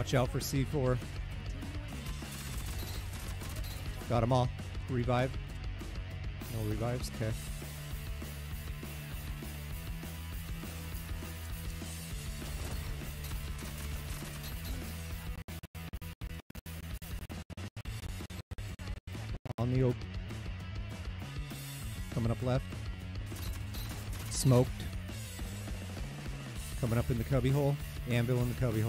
Watch out for C4. Got them all. Revive. No revives. Okay. On the oak. Coming up left. Smoked. Coming up in the cubby hole. Anvil in the cubby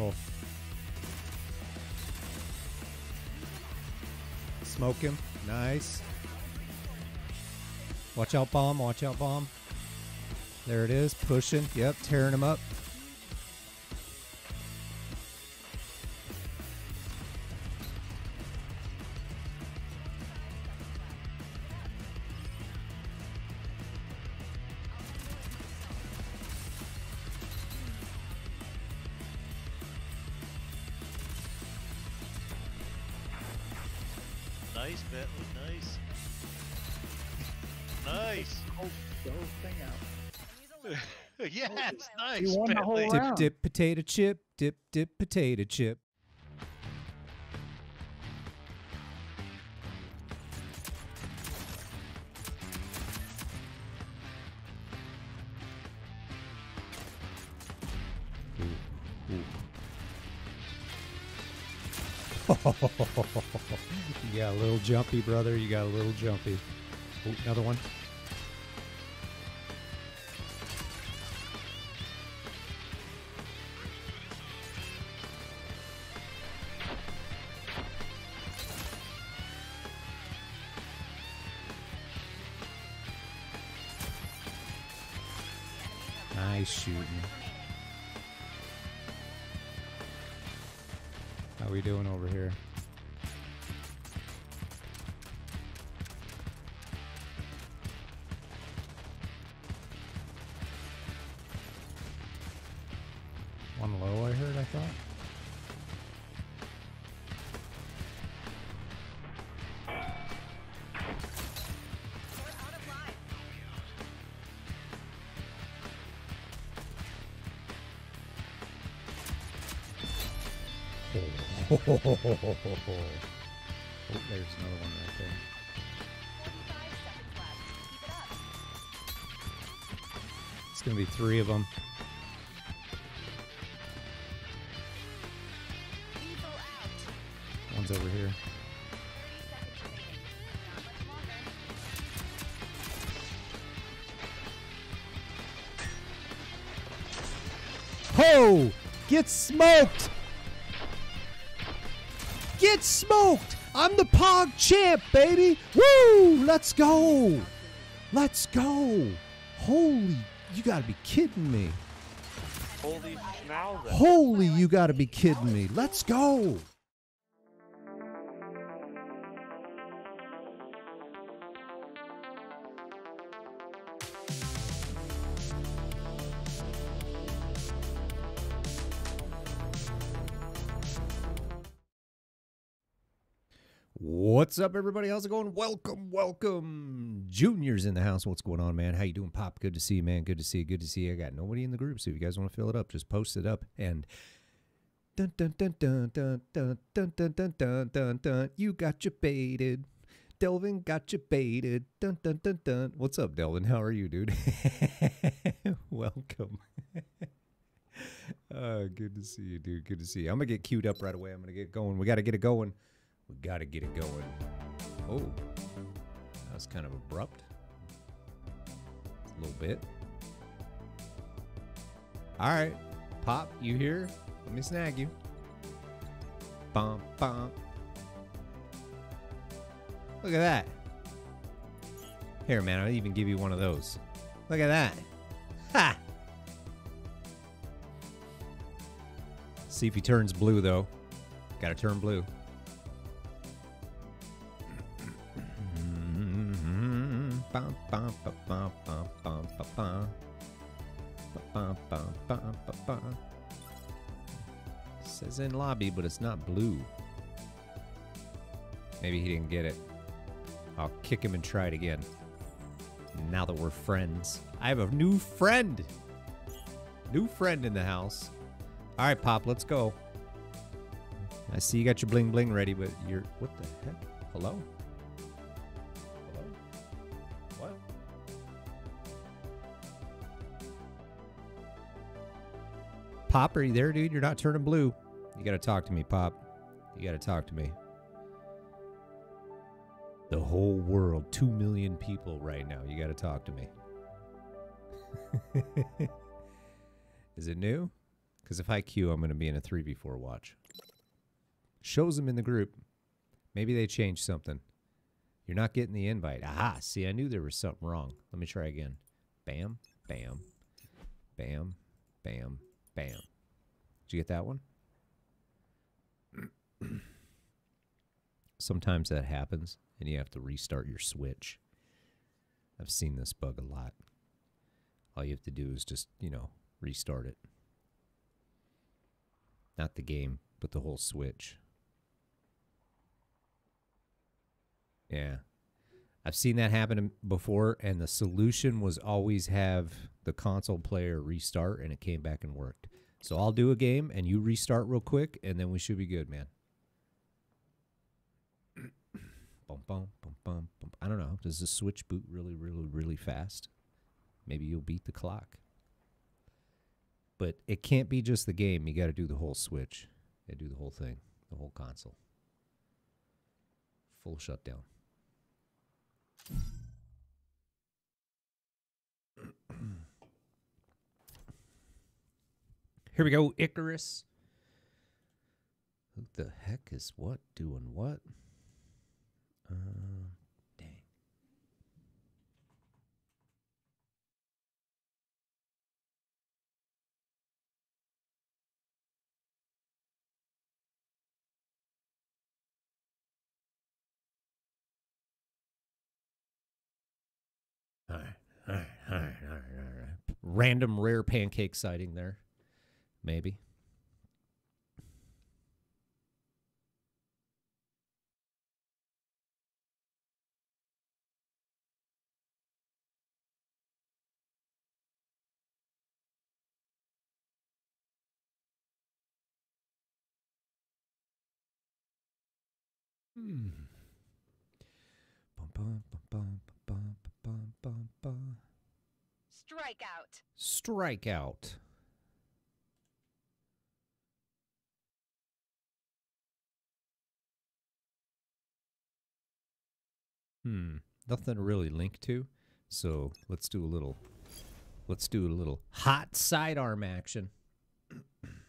Smoke him. Nice. Watch out, bomb. Watch out, bomb. There it is. Pushing. Yep. Tearing him up. Dip, potato chip. Dip, dip, potato chip. you got a little jumpy, brother. You got a little jumpy. Ooh, another one. Shooting. How we doing over here? Oh, there's another one right there. It's gonna be three of them. One's over here. Ho! Get smoked! Get smoked! I'm the Pog champ, baby! Woo! Let's go! Let's go! Holy, you gotta be kidding me. Holy. Holy, you gotta be kidding me. Let's go! What's up, everybody? How's it going? Welcome, welcome. Junior's in the house. What's going on, man? How you doing, Pop? Good to see you, man. Good to see you. Good to see you. I got nobody in the group, so if you guys want to fill it up, just post it up and dun dun dun dun dun dun dun dun dun dun. You got you baited. Delvin got you baited. Dun dun dun dun. What's up, Delvin? How are you, dude? Welcome. uh, good to see you, dude. Good to see you. I'm gonna get queued up right away. I'm gonna get going. We gotta get it going. We gotta get it going. Oh, that was kind of abrupt. A little bit. All right, Pop, you here? Let me snag you. Bum bum. Look at that. Here, man, I'll even give you one of those. Look at that. Ha! See if he turns blue, though. Gotta turn blue. Says in lobby, but it's not blue. Maybe he didn't get it. I'll kick him and try it again. Now that we're friends. I have a new friend. New friend in the house. All right, Pop, let's go. I see you got your bling bling ready, but you're what the heck? Hello? Pop, are you there, dude? You're not turning blue. You gotta talk to me, Pop. You gotta talk to me. The whole world, two million people right now. You gotta talk to me. Is it new? Because if I queue, I'm going to be in a 3v4 watch. Shows them in the group. Maybe they changed something. You're not getting the invite. Aha, see, I knew there was something wrong. Let me try again. Bam, bam, bam, bam, bam. Did you get that one? Sometimes that happens and you have to restart your switch. I've seen this bug a lot. All you have to do is just, you know, restart it. Not the game, but the whole Switch. Yeah. I've seen that happen before, and the solution was always have the console player restart, and it came back and worked. So I'll do a game, and you restart real quick, and then we should be good, man. bum, bum, bum, bum, bum. I don't know. Does the Switch boot really, really, really fast? Maybe you'll beat the clock. But it can't be just the game. You got to do the whole Switch. You do the whole thing, the whole console. Full shutdown. Here we go, Icarus. Who the heck is what doing what? Uh, dang. All right, all right, all right, all right. Random rare pancake sighting there, maybe. Hmm. Bum, bum, bum, bum, bum, bum, bum, bum. Strikeout. Strikeout. Hmm. Nothing really link to. So let's do a little let's do a little hot sidearm action.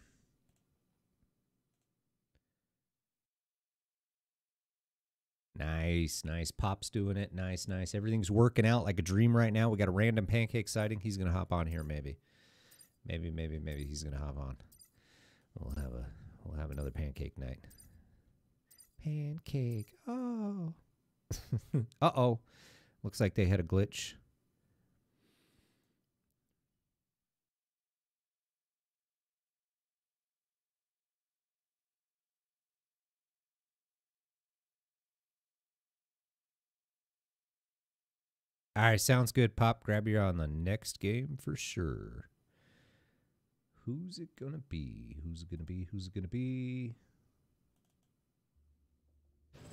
Nice, nice. Pop's doing it. Nice, nice. Everything's working out like a dream right now. We got a random pancake sighting. He's gonna hop on here, maybe. Maybe, maybe, maybe he's gonna hop on. We'll have a we'll have another pancake night. Pancake. Oh. uh oh. Looks like they had a glitch. All right, sounds good. Pop, grab you on the next game for sure. Who's it gonna be? Who's it gonna be? Who's it gonna be?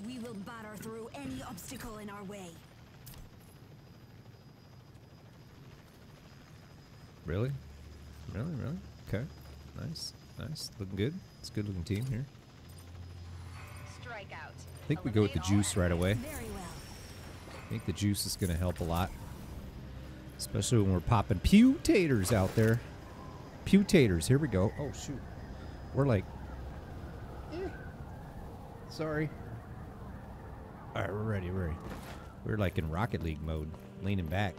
We will batter through any obstacle in our way. Really? Really? Really? Okay. Nice. Nice. Looking good. It's a good looking team here. Strikeout. I think we go with the juice right away. Very well. I think the juice is going to help a lot. Especially when we're popping pew out there. Pew. Here we go. Oh, shoot. We're like. eh. Sorry. All right, we're ready. We're ready. We're like in Rocket League mode, leaning back.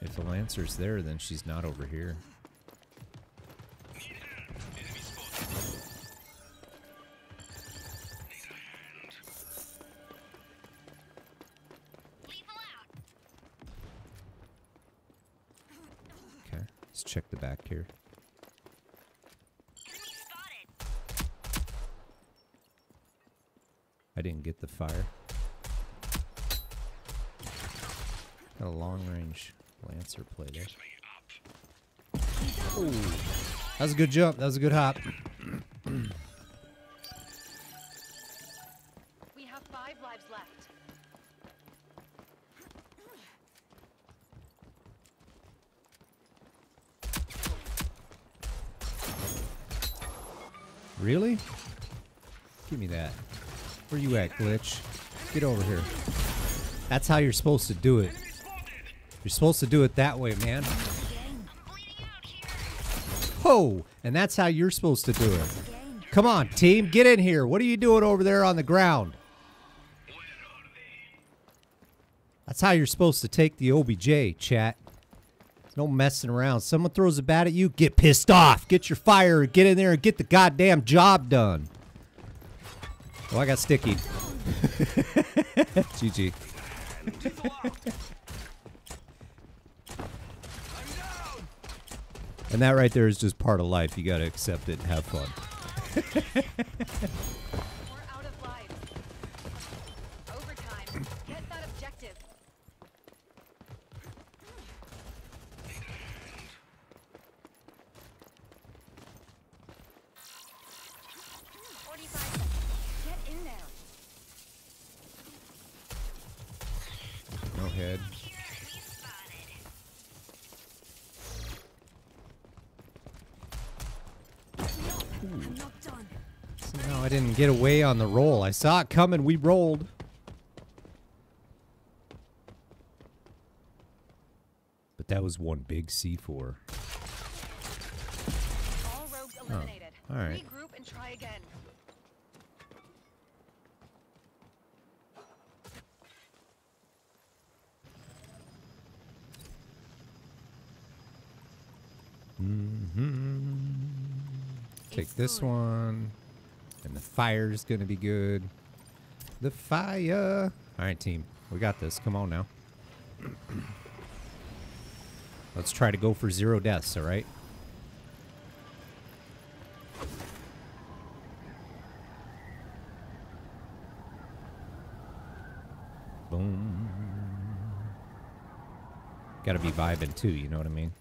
If the Lancer's there, then she's not over here. I the fire. Got a long range Lancer play there. Ooh. That was a good jump. That was a good hop. You at, Glitch? Get over here. That's how you're supposed to do it. You're supposed to do it that way, man. Ho! And that's how you're supposed to do it. Come on, team, get in here. What are you doing over there on the ground? That's how you're supposed to take the OBJ, chat. No messing around. Someone throws a bat at you, get pissed off. Get your fire, get in there and get the goddamn job done. Oh, I got sticky. GG. and that right there is just part of life. You got to accept it and have fun. get away on the roll. I saw it coming. We rolled. But that was one big C4. All rogues oh, eliminated. all right. Regroup and try again. Mm-hmm. Take this one. And the fire's going to be good. The fire. All right, team. We got this. Come on now. Let's try to go for zero deaths, all right? Boom. Got to be vibing too, you know what I mean?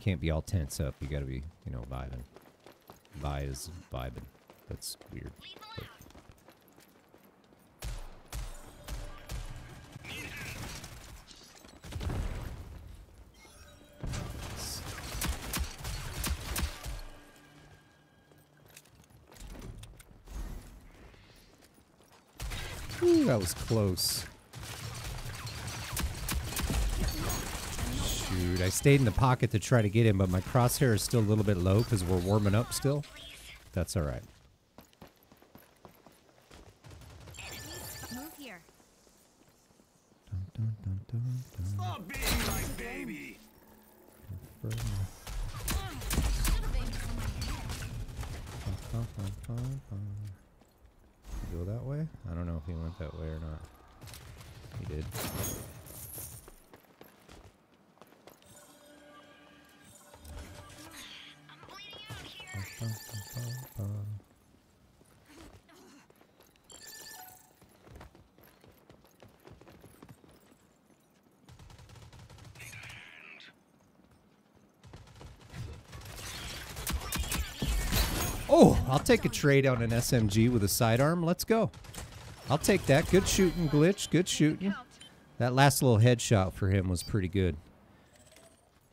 Can't be all tense up. You got to be, you know, vibing. Vy is vibing. That's weird. Ooh, that was close. Shoot, I stayed in the pocket to try to get him, but my crosshair is still a little bit low because we're warming up still. That's all right. Take a trade on an SMG with a sidearm. Let's go. I'll take that. Good shooting, glitch. Good shooting. That last little headshot for him was pretty good.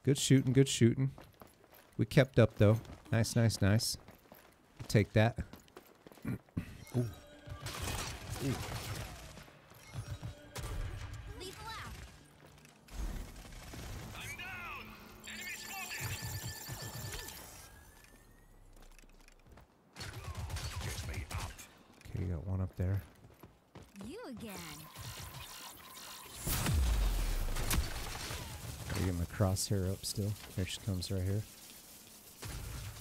Good shooting, good shooting. We kept up though. Nice, nice, nice. Take that. Ooh. Ooh. Crosshair up still. There she comes right here.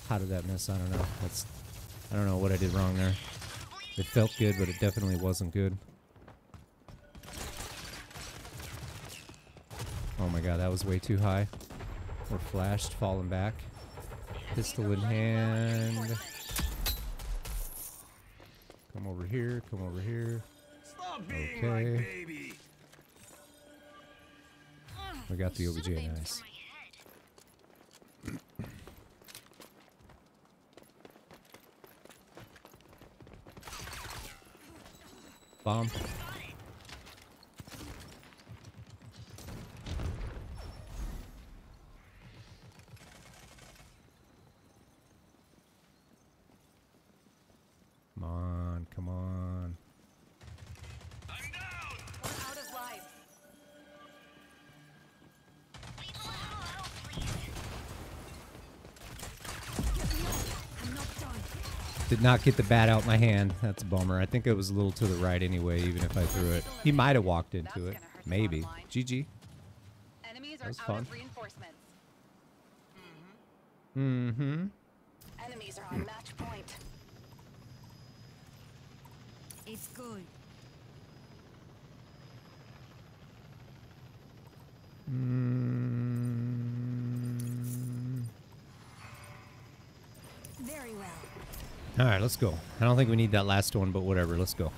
How did that miss? I don't know. That's I don't know what I did wrong there. It felt good, but it definitely wasn't good. Oh my god, that was way too high. We're flashed, falling back. Pistol in hand. Come over here, come over here. Stop being my Okay. We got the OBJ. Nice. Bomb. Did not get the bat out my hand. That's a bummer. I think it was a little to the right anyway, even if I threw it. He might have walked into it. gonna hurt the Maybe. GG. Enemies That are was out fun. of reinforcements. Mm-hmm. Enemies are on match point. It's good. Mm. Very well. All right, let's go. I don't think we need that last one, but whatever. Let's go.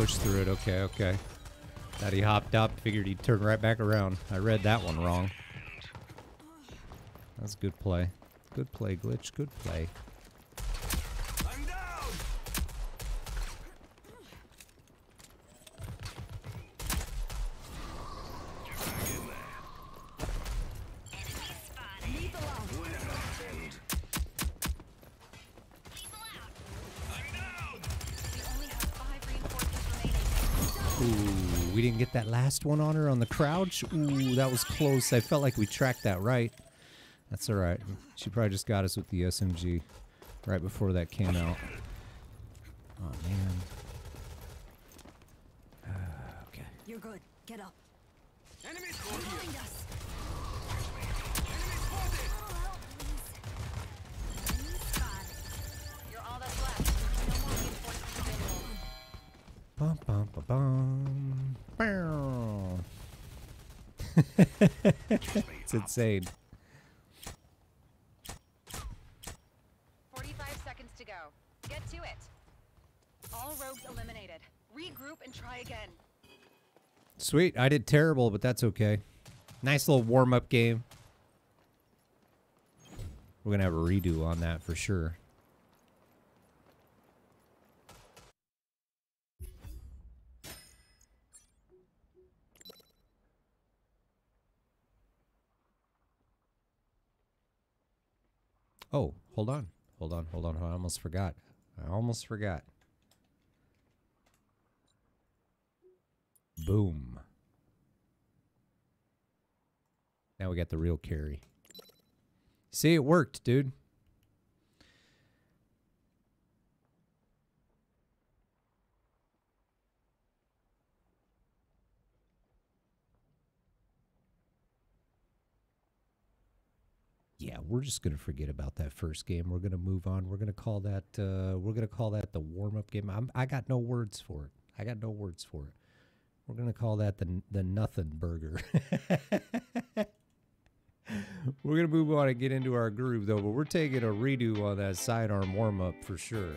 Pushed through it. Okay, okay. Thought he hopped up. Figured he'd turn right back around. I read that one wrong. That's good play. Good play, Glitch. Good play. Last one on her on the crouch. Ooh, that was close. I felt like we tracked that right. That's all right. She probably just got us with the SMG right before that came out. Insane. 45 seconds to go. Get to it. All rogues eliminated. Regroup and try again. Sweet. I did terrible, but that's okay. Nice little warm up game. We're gonna have a redo on that for sure. Oh, hold on. Hold on, hold on. I almost forgot. I almost forgot. Boom. Now we got the real carry. See, it worked, dude. Yeah, we're just gonna forget about that first game. We're gonna move on. We're gonna call that. Uh, we're gonna call that the warm up game. I'm, I got no words for it. I got no words for it. We're gonna call that the the nothing burger. we're gonna move on and get into our groove though, but we're taking a redo on that sidearm warm up for sure.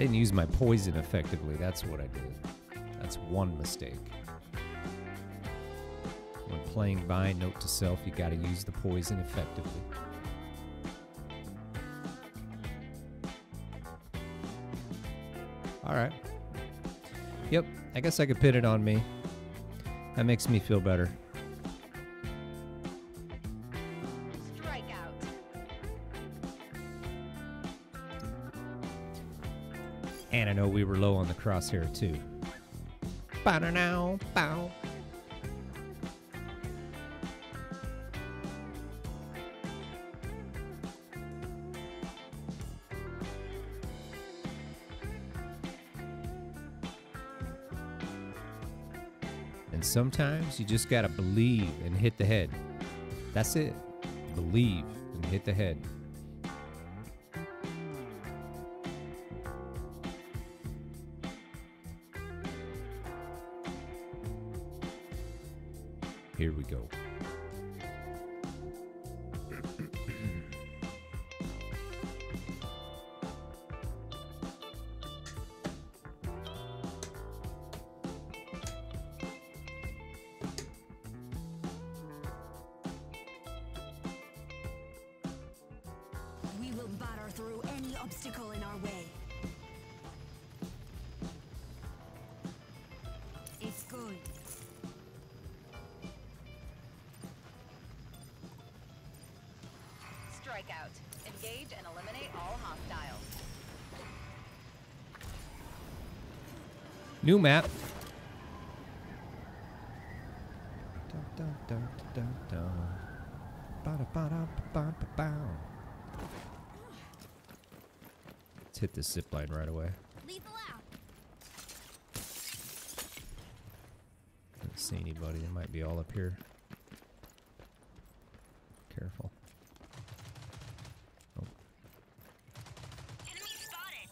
Didn't use my poison effectively. That's what I did. That's one mistake. When playing by, note to self, you gotta use the poison effectively. Alright. Yep, I guess I could pin it on me. That makes me feel better. We were low on the crosshair too. Bow. And sometimes you just gotta believe and hit the head. That's it. Believe and hit the head. This zip line right away. Don't see anybody. They might be all up here. Careful. Oh, Enemy spotted.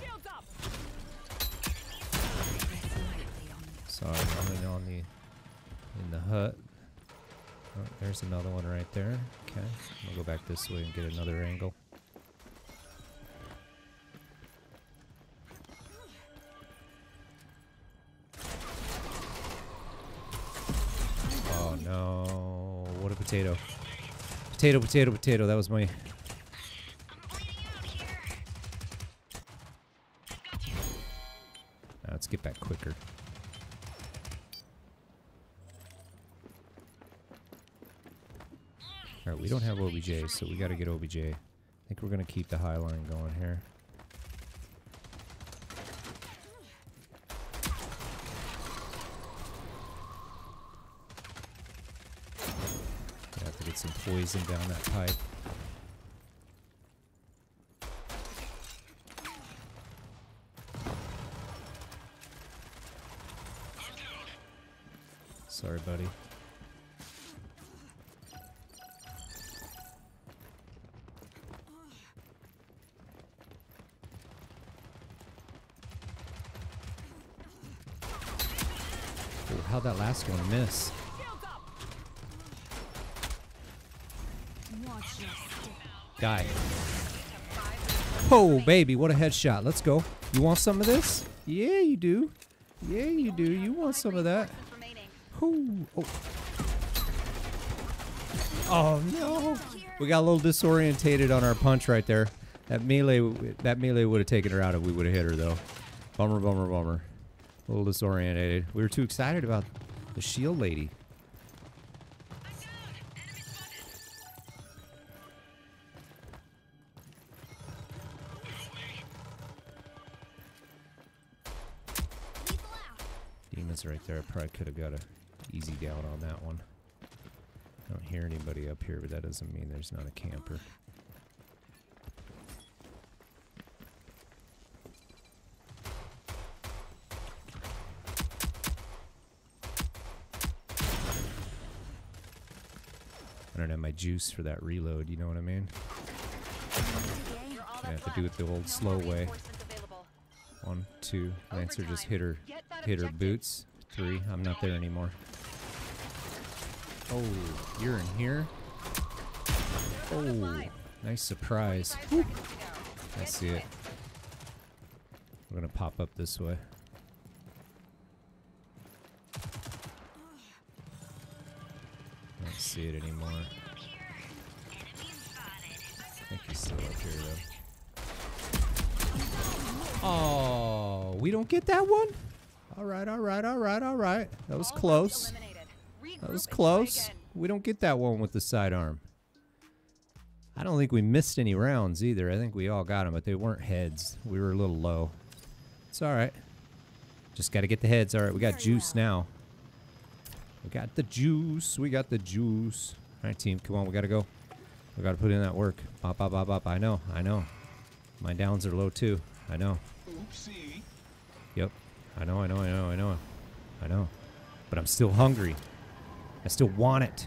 Shields up! sorry, I'm in on the in the hut. Oh, there's another one right there. Okay, I'll go back this way and get another angle. Potato, potato, potato. That was my. Now let's get back quicker. Alright, we don't have OBJ, so we gotta get OBJ. I think we're gonna keep the high line going here. We have to poison down that pipe. Sorry, buddy. How'd that last one miss? Shields up! Watch your step. Die. Oh, baby, what a headshot. Let's go. You want some of this? Yeah, you do. Yeah, you do. You want some of that. Ooh. Oh. Oh no. We got a little disorientated on our punch right there. That melee that melee would have taken her out if we would have hit her though. Bummer, bummer, bummer. A little disorientated. We were too excited about the shield lady. Right there. I probably could have got a easy down on that one. I don't hear anybody up here, but that doesn't mean there's not a camper. I don't have my juice for that reload, you know what I mean? I have to do it the old slow way. One, two. Lancer just hit her hit her boots. Three. I'm not there anymore. Oh, you're in here? Oh, nice surprise. I see it. We're gonna pop up this way. Don't see it anymore. I think he's still up here though. Oh, we don't get that one. All right, all right, all right, all right. That was close. That was close. We don't get that one with the sidearm. I don't think we missed any rounds either. I think we all got them, but they weren't heads. We were a little low. It's all right. Just got to get the heads. All right, we got juice now. We got the juice. We got the juice. All right, team, come on. We got to go. We got to put in that work. Bop, bop, bop, bop. I know. I know. My downs are low too. I know. Oopsie. Yep. I know, I know, I know, I know. I know. But I'm still hungry. I still want it.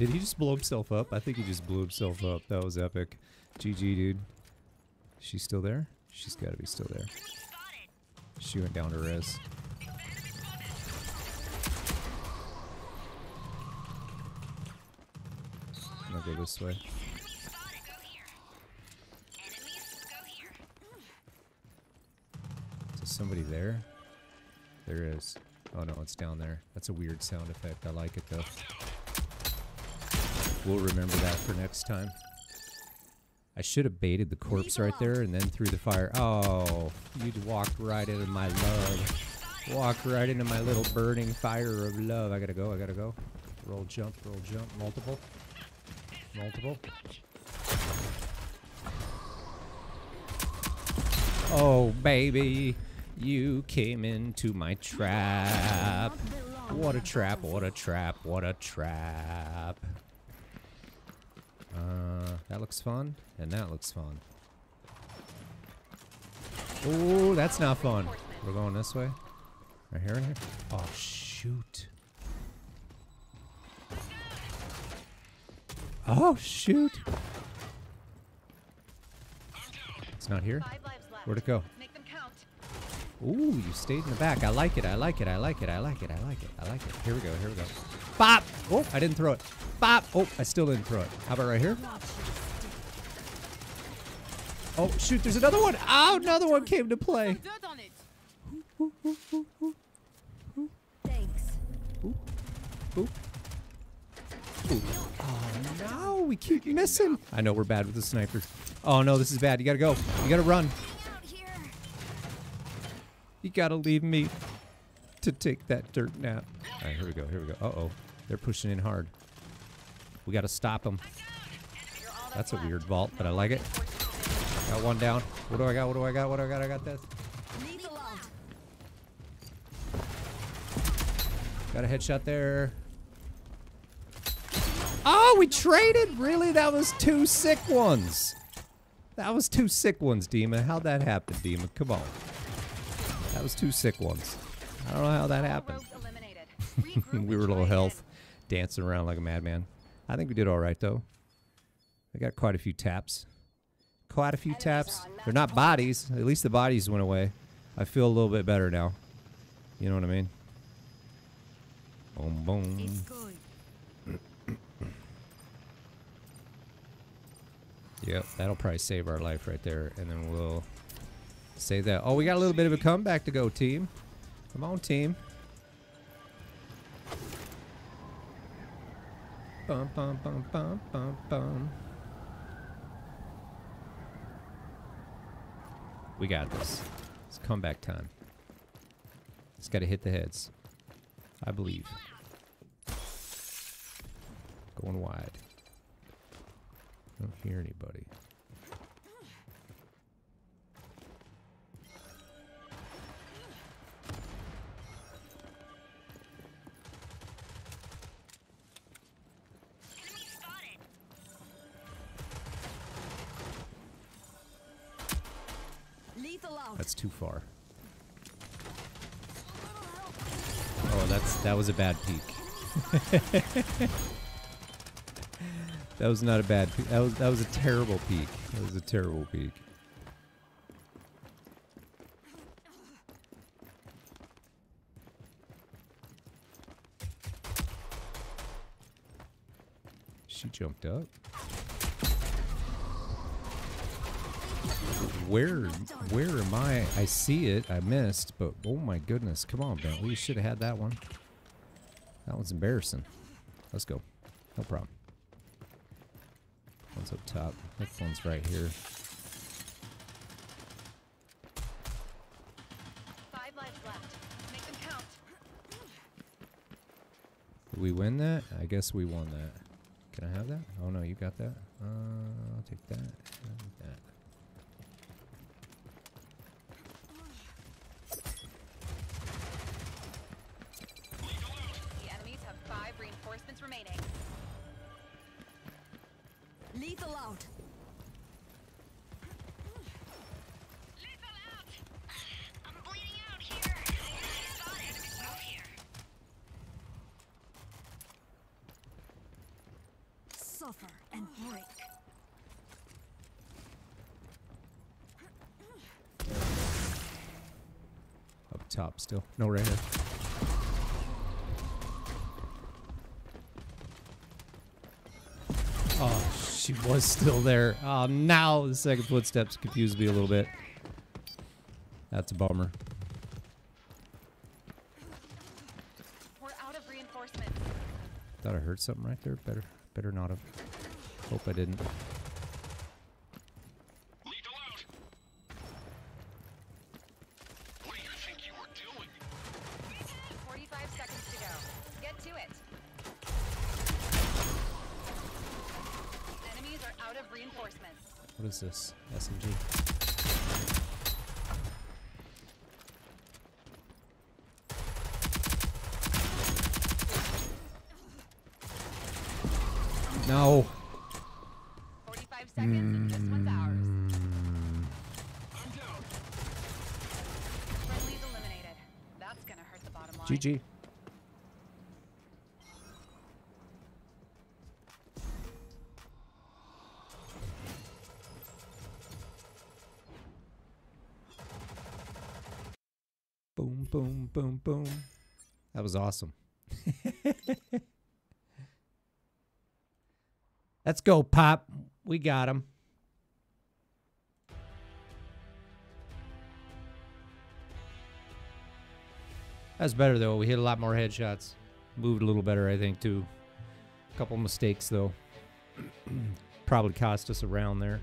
Did he just blow himself up? I think he just blew himself up. That was epic. GG, dude. She's still there? She's got to be still there. She went down to res. I'll go this way. Is there somebody there? There is. Oh no, it's down there. That's a weird sound effect. I like it though. We'll remember that for next time. I should have baited the corpse right there and then threw the fire. Oh, you walked right into my love. Walk right into my little burning fire of love. I gotta go, I gotta go. Roll, jump, roll, jump. Multiple. Multiple. Oh, baby, you came into my trap. What a trap, what a trap, what a trap. Uh, that looks fun, and that looks fun. Oh, that's not fun. We're going this way. Right here, right here. Oh, shoot. Oh, shoot. It's not here? Where'd it go? Ooh, you stayed in the back. I like it. I like it. I like it. I like it. I like it. I like it. Here we go. Here we go. Bop! Oh, I didn't throw it. Bop! Oh, I still didn't throw it. How about right here? Oh, shoot. There's another one. Oh, another one came to play. Dirt on it. Thanks. Oh, no. We keep missing. I know we're bad with the sniper. Oh, no. This is bad. You gotta go. You gotta run. You gotta leave me to take that dirt nap. All right, here we go. Here we go. Uh oh, they're pushing in hard. We gotta stop them. That's a weird vault, but I like it. Got one down. What do I got? What do I got? What do I got? I got this. Got a headshot there. Oh, we traded? Really? That was two sick ones. That was two sick ones, Dima. How'd that happen, Dima? Come on. That was two sick ones. I don't know how that happened. we were low health. Dancing around like a madman. I think we did all right though. I got quite a few taps. Quite a few taps. They're not bodies. At least the bodies went away. I feel a little bit better now. You know what I mean? Boom, boom. Yep, that'll probably save our life right there, and then we'll save that. Oh, we got a little bit of a comeback to go, team. Come on, team. Bum, bum, bum, bum, bum, bum. We got this. It's comeback time. It's got to hit the heads. I believe. Going wide. Don't hear anybody. That's too far. Oh, that's that was a bad peek. That was not a bad. Pe- that was that was a terrible peek. That was a terrible peek. She jumped up. Where where am I? I see it. I missed, but oh my goodness! Come on, Bentley. You should have had that one. That one's embarrassing. Let's go. No problem. One's up top. Next one's right here. Five lives left. Make them count. Did we win that? I guess we won that. Can I have that? Oh no, you got that. Uh, I'll take that. and that. Lethal out. Lethal out! I'm bleeding out here. Spot enemy move here. Suffer and break. Up top still. No, right here. She was still there. Oh, now the second footsteps confused me a little bit. That's a bummer. We're out of reinforcements. Thought I heard something right there. Better, better not have. Hope I didn't. This? SMG. Was awesome. Let's go, Pop. We got him. That's better though. We hit a lot more headshots. Moved a little better, I think, too. A couple mistakes though. Probably cost us a round there.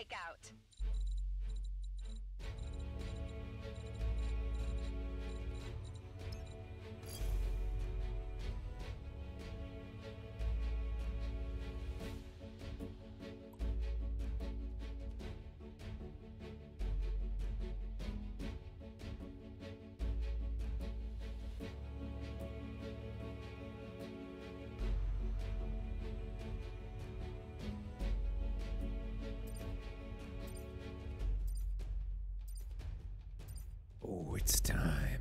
Strikeout. It's time.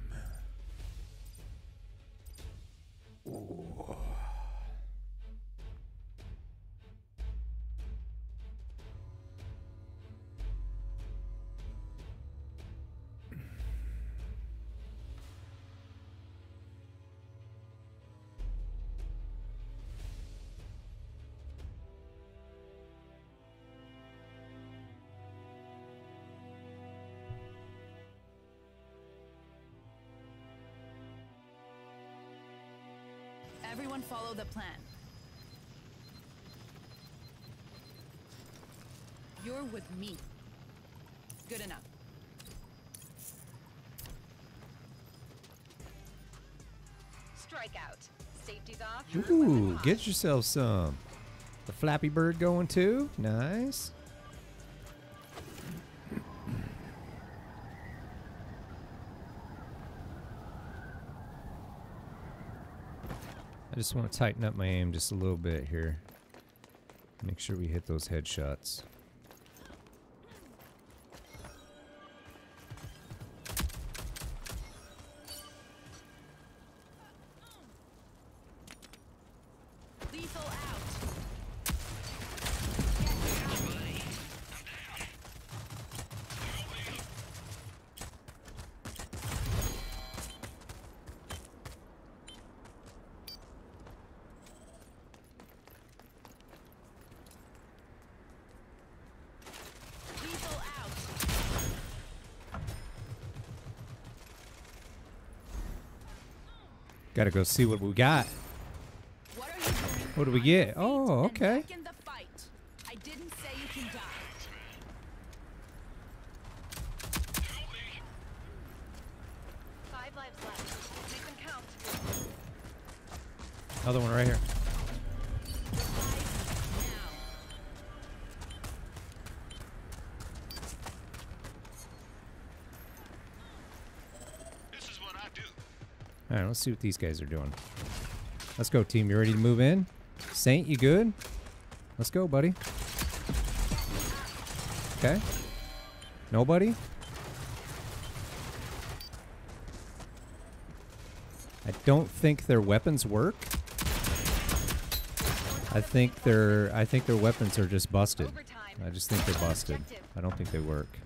Everyone follow the plan. You're with me. Good enough. Strikeout. Safety's off. Ooh, get yourself some. The Flappy Bird going too. Nice. Just want to tighten up my aim just a little bit here. Make sure we hit those headshots. Gotta go see what we got. What? What do we get? Oh, okay. Another one right fight. Let's see what these guys are doing. Let's go, team. You ready to move in? Saint, you good? Let's go, buddy. Okay. Nobody? I don't think their weapons work. I think their I think their weapons are just busted. I just think they're busted. I don't think they work.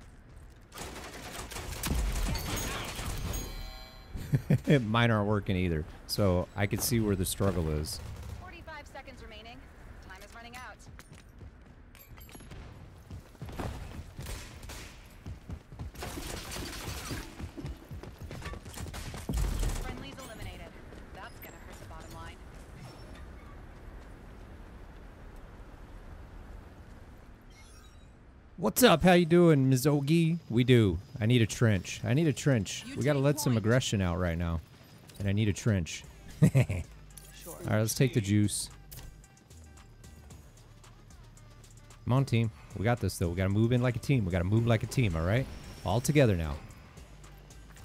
Eh, mine aren't working either. So I could see where the struggle is. 45 seconds remaining. Time is running out. Eliminated. That's gonna hurt the bottom line. What's up? How you doing, Mizogi? We do. I need a trench. I need a trench. You we gotta let some aggression out right now. And I need a trench. Alright, let's take the juice. Come on, team. We got this, though. We gotta move in like a team. We gotta move like a team, alright? All together now.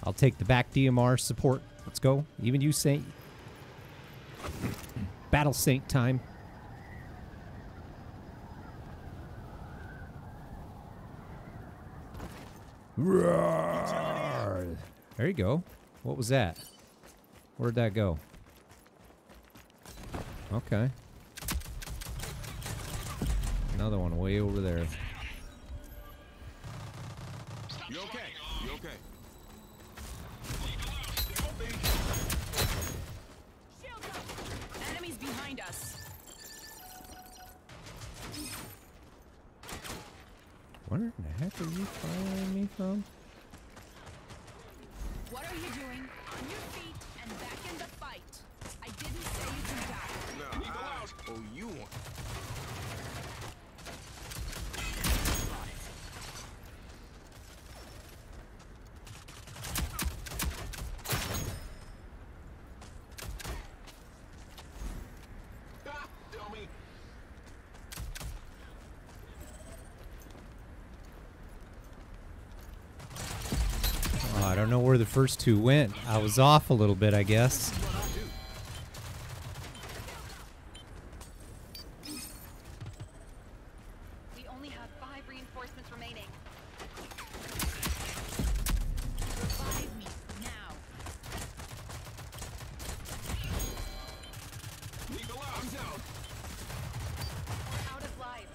I'll take the back DMR support. Let's go. Even you, Saint. Battle Saint time. Roar. There you go. What was that? Where'd that go? Okay. Another one way over there. Where the heck are you following me from? What are you doing? On your feet and back in the fight. I didn't say you can die. No, I owe you one. Ah, dummy. Oh, I don't know where the first two went. I was off a little bit, I guess. What I do. We only have five reinforcements remaining. Revive me now. Eagle out. I'm down. We're out of lives.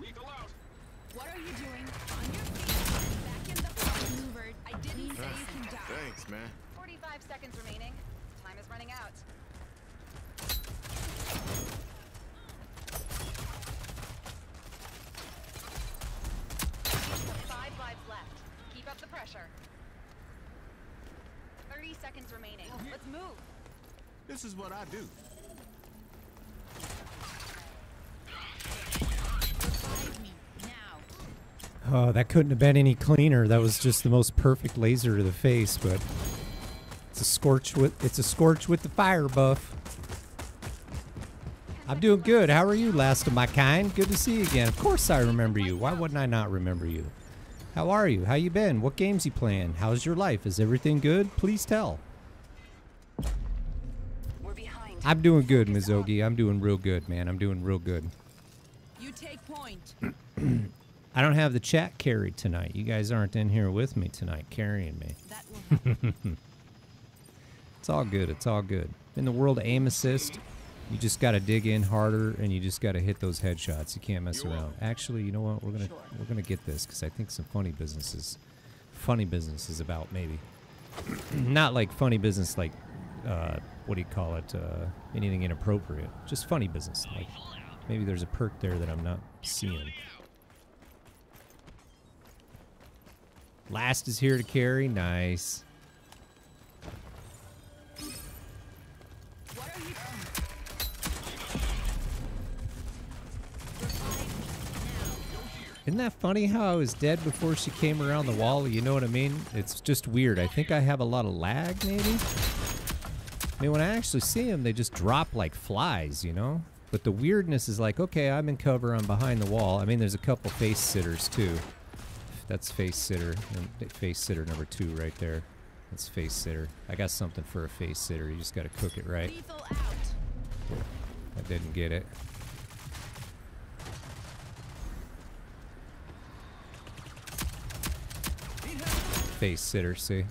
Eagle out. What are you doing? On your feet and back in the fight. Maneuvered. I didn't say you can die. Thanks, man. 45 seconds remaining. Time is running out. Five lives left. Keep up the pressure. 30 seconds remaining. Let's move. This is what I do. Revive me now. Oh, that couldn't have been any cleaner. That was just the most perfect laser to the face, but it's a scorch with it's a scorch with the fire buff. I'm doing good. How are you, last of my kind? Good to see you again. Of course I remember you. Why wouldn't I not remember you? How are you? How you been? What games you playing? How's your life? Is everything good? Please tell. We're behind. I'm doing good, Mizogi. I'm doing real good, man. I'm doing real good. You take point. I don't have the chat carried tonight. You guys aren't in here with me tonight carrying me. That will help. It's all good. It's all good. In the world of aim assist, you just got to dig in harder and you just got to hit those headshots. You can't mess around. Actually, you know what? We're gonna we're gonna get this because I think some funny businesses, funny business is about maybe, not like funny business like, uh, what do you call it? Uh, anything inappropriate. Just funny business. Like maybe there's a perk there that I'm not seeing. Last is here to carry. Nice. Isn't that funny how I was dead before she came around the wall? You know what I mean? It's just weird. I think I have a lot of lag, maybe? I mean, when I actually see them, they just drop like flies, you know? But the weirdness is like, okay, I'm in cover, I'm behind the wall. I mean, there's a couple face sitters, too. That's face sitter. Face sitter number two right there. That's face sitter. I got something for a face sitter. You just got to cook it right. I didn't get it. Face sitter, see?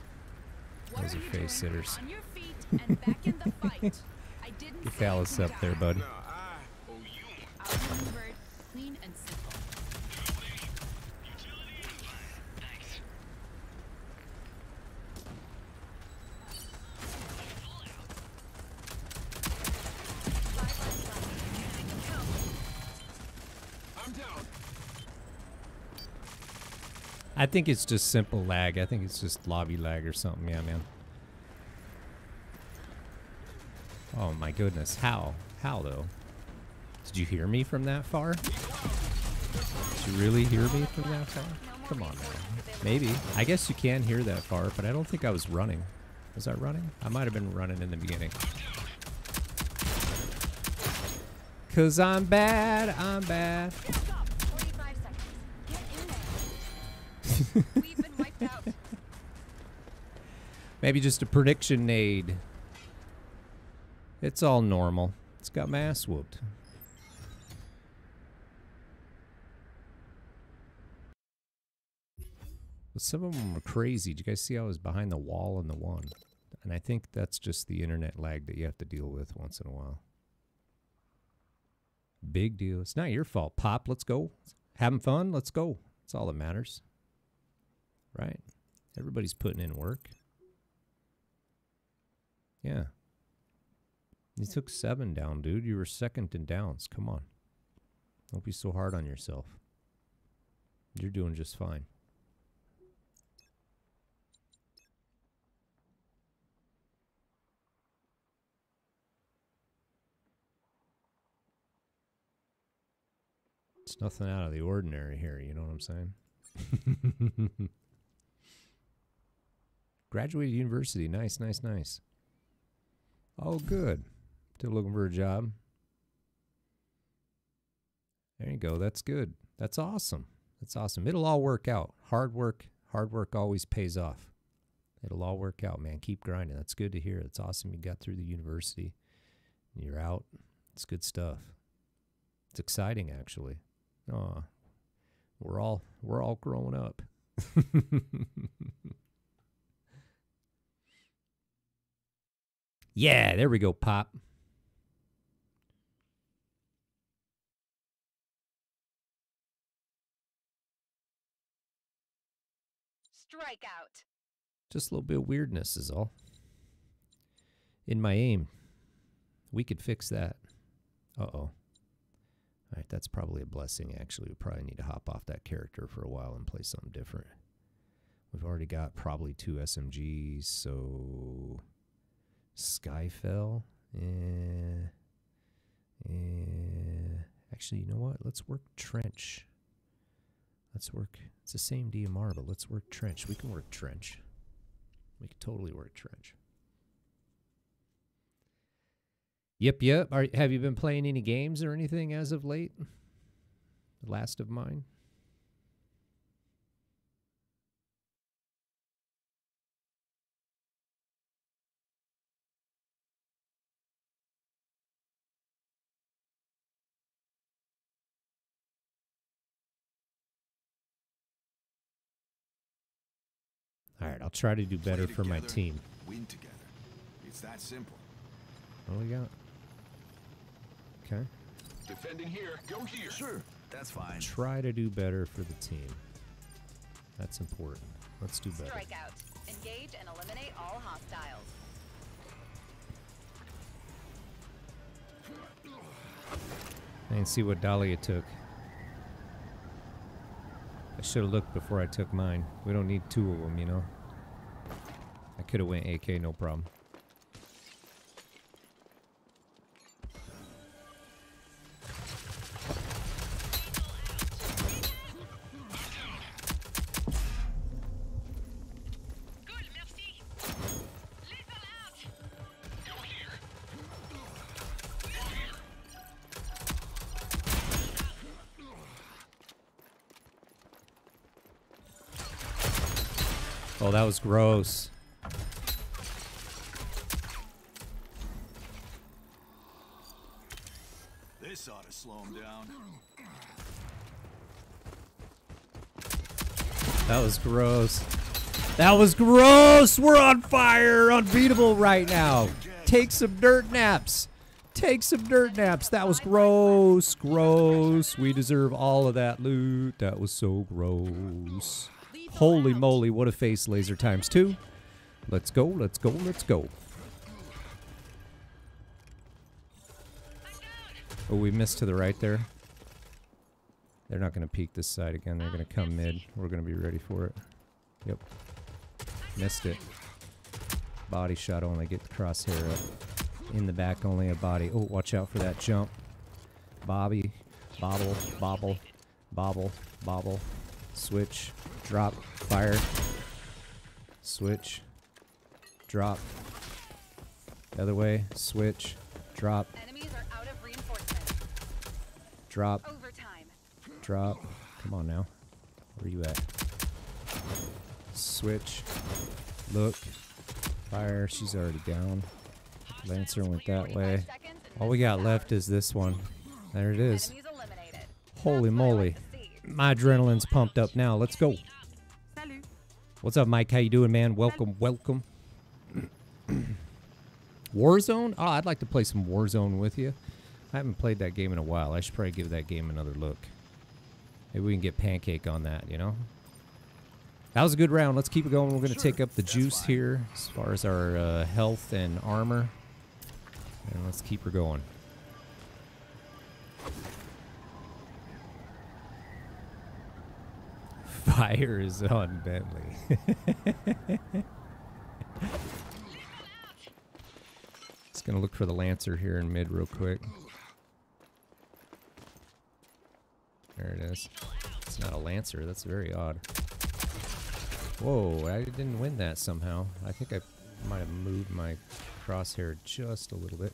Those are are face sitters. On your feet and back in the fight. I didn't Get say you up there, die. bud. Now I owe you one. Outmaneuvered, clean and simple. I'm down. I think it's just simple lag. I think it's just lobby lag or something. Yeah, man. Oh my goodness. How? How though? Did you hear me from that far? Did you really hear me from that far? Come on now. Maybe. I guess you can hear that far, but I don't think I was running. Was I running? I might have been running in the beginning. Cause I'm bad, I'm bad. Maybe just a prediction nade. It's all normal. It's got my ass whooped. But some of them were crazy. Did you guys see I was behind the wall in the one? And I think that's just the internet lag that you have to deal with once in a while. Big deal. It's not your fault. Pop, let's go. Having fun? Let's go. That's all that matters. Right? Everybody's putting in work. Yeah. You took seven down, dude. You were second in downs. Come on. Don't be so hard on yourself. You're doing just fine. It's nothing out of the ordinary here, you know what I'm saying? Graduated university. Nice, nice, nice. Oh, good. Still looking for a job. There you go. That's good. That's awesome. That's awesome. It'll all work out. Hard work, hard work always pays off. It'll all work out, man. Keep grinding. That's good to hear. That's awesome. You got through the university. You're out. It's good stuff. It's exciting, actually. Oh, we're all we're all growing up. yeah, there we go, Pop. Strikeout. Just a little bit of weirdness is all. In my aim, we could fix that. Uh oh. All right, that's probably a blessing. Actually, we probably need to hop off that character for a while and play something different. We've already got probably two SMGs, so Skyfall. Eh, eh. Actually, you know what? Let's work trench. Let's work. It's the same DMR, but let's work trench. We can work trench. We can totally work trench. Yep, yep. Are, have you been playing any games or anything as of late? The last of mine. All right, I'll try to do better Play for my team. Win together. It's that simple. What we got? Okay. Defending here. Go here. Sure. That's fine. Try to do better for the team. That's important. Let's do better. Strike out. Engage and eliminate all hostiles. I didn't see what Dahlia took. I should have looked before I took mine. We don't need two of them, you know. I could have went AK, no problem. Was gross. This ought to slow him down. That was gross. That was gross. We're on fire. Unbeatable right now. Take some dirt naps. Take some dirt naps. That was gross. Gross. We deserve all of that loot. That was so gross. Holy moly. What a face laser times two. Let's go. Let's go. Let's go. Oh, we missed to the right there. They're not going to peek this side again. They're going to come mid. We're going to be ready for it. Yep. Missed it. Body shot only. Get the crosshair up. In the back only a body. Oh, watch out for that jump. Bobby. Bobble. Bobble. Bobble. Bobble. Switch. Drop. Fire. Switch. Drop. The other way. Switch. Drop. Enemies are out of reinforcements. Drop. Overtime. Drop. Come on now. Where you at? Switch. Look. Fire. She's already down. Lancer went that way. All we got left is this one. There it is. Holy moly. My adrenaline's pumped up now. Let's go. Salut. What's up, Mike? How you doing, man? Welcome, welcome. Warzone? Oh, I'd like to play some Warzone with you. I haven't played that game in a while. I should probably give that game another look. Maybe we can get Pancake on that, you know? That was a good round. Let's keep it going. We're going to take up the juice here as far as our uh, health and armor. And let's keep her going. Fire is on Bentley. Just gonna look for the Lancer here in mid real quick. There it is. It's not a Lancer. That's very odd. Whoa, I didn't win that somehow. I think I might have moved my crosshair just a little bit.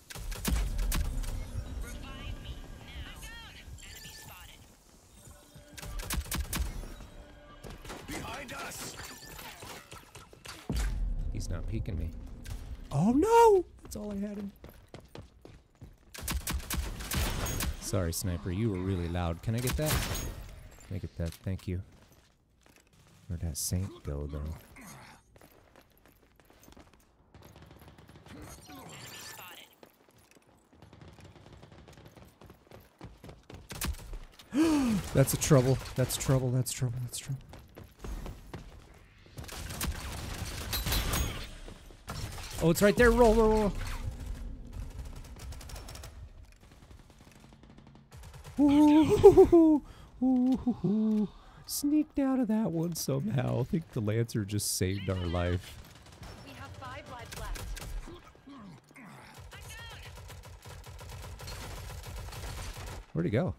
I had him. Sorry, sniper. You were really loud. Can I get that? Can I get that? Thank you. Where'd that saint go, though? That's a trouble. That's trouble. That's trouble. That's trouble. Oh, it's right there. Roll, roll, roll. Ooh, ooh, ooh, ooh. Sneaked out of that one somehow. I think the Lancer just saved our life. We have five lives left. Where'd he go?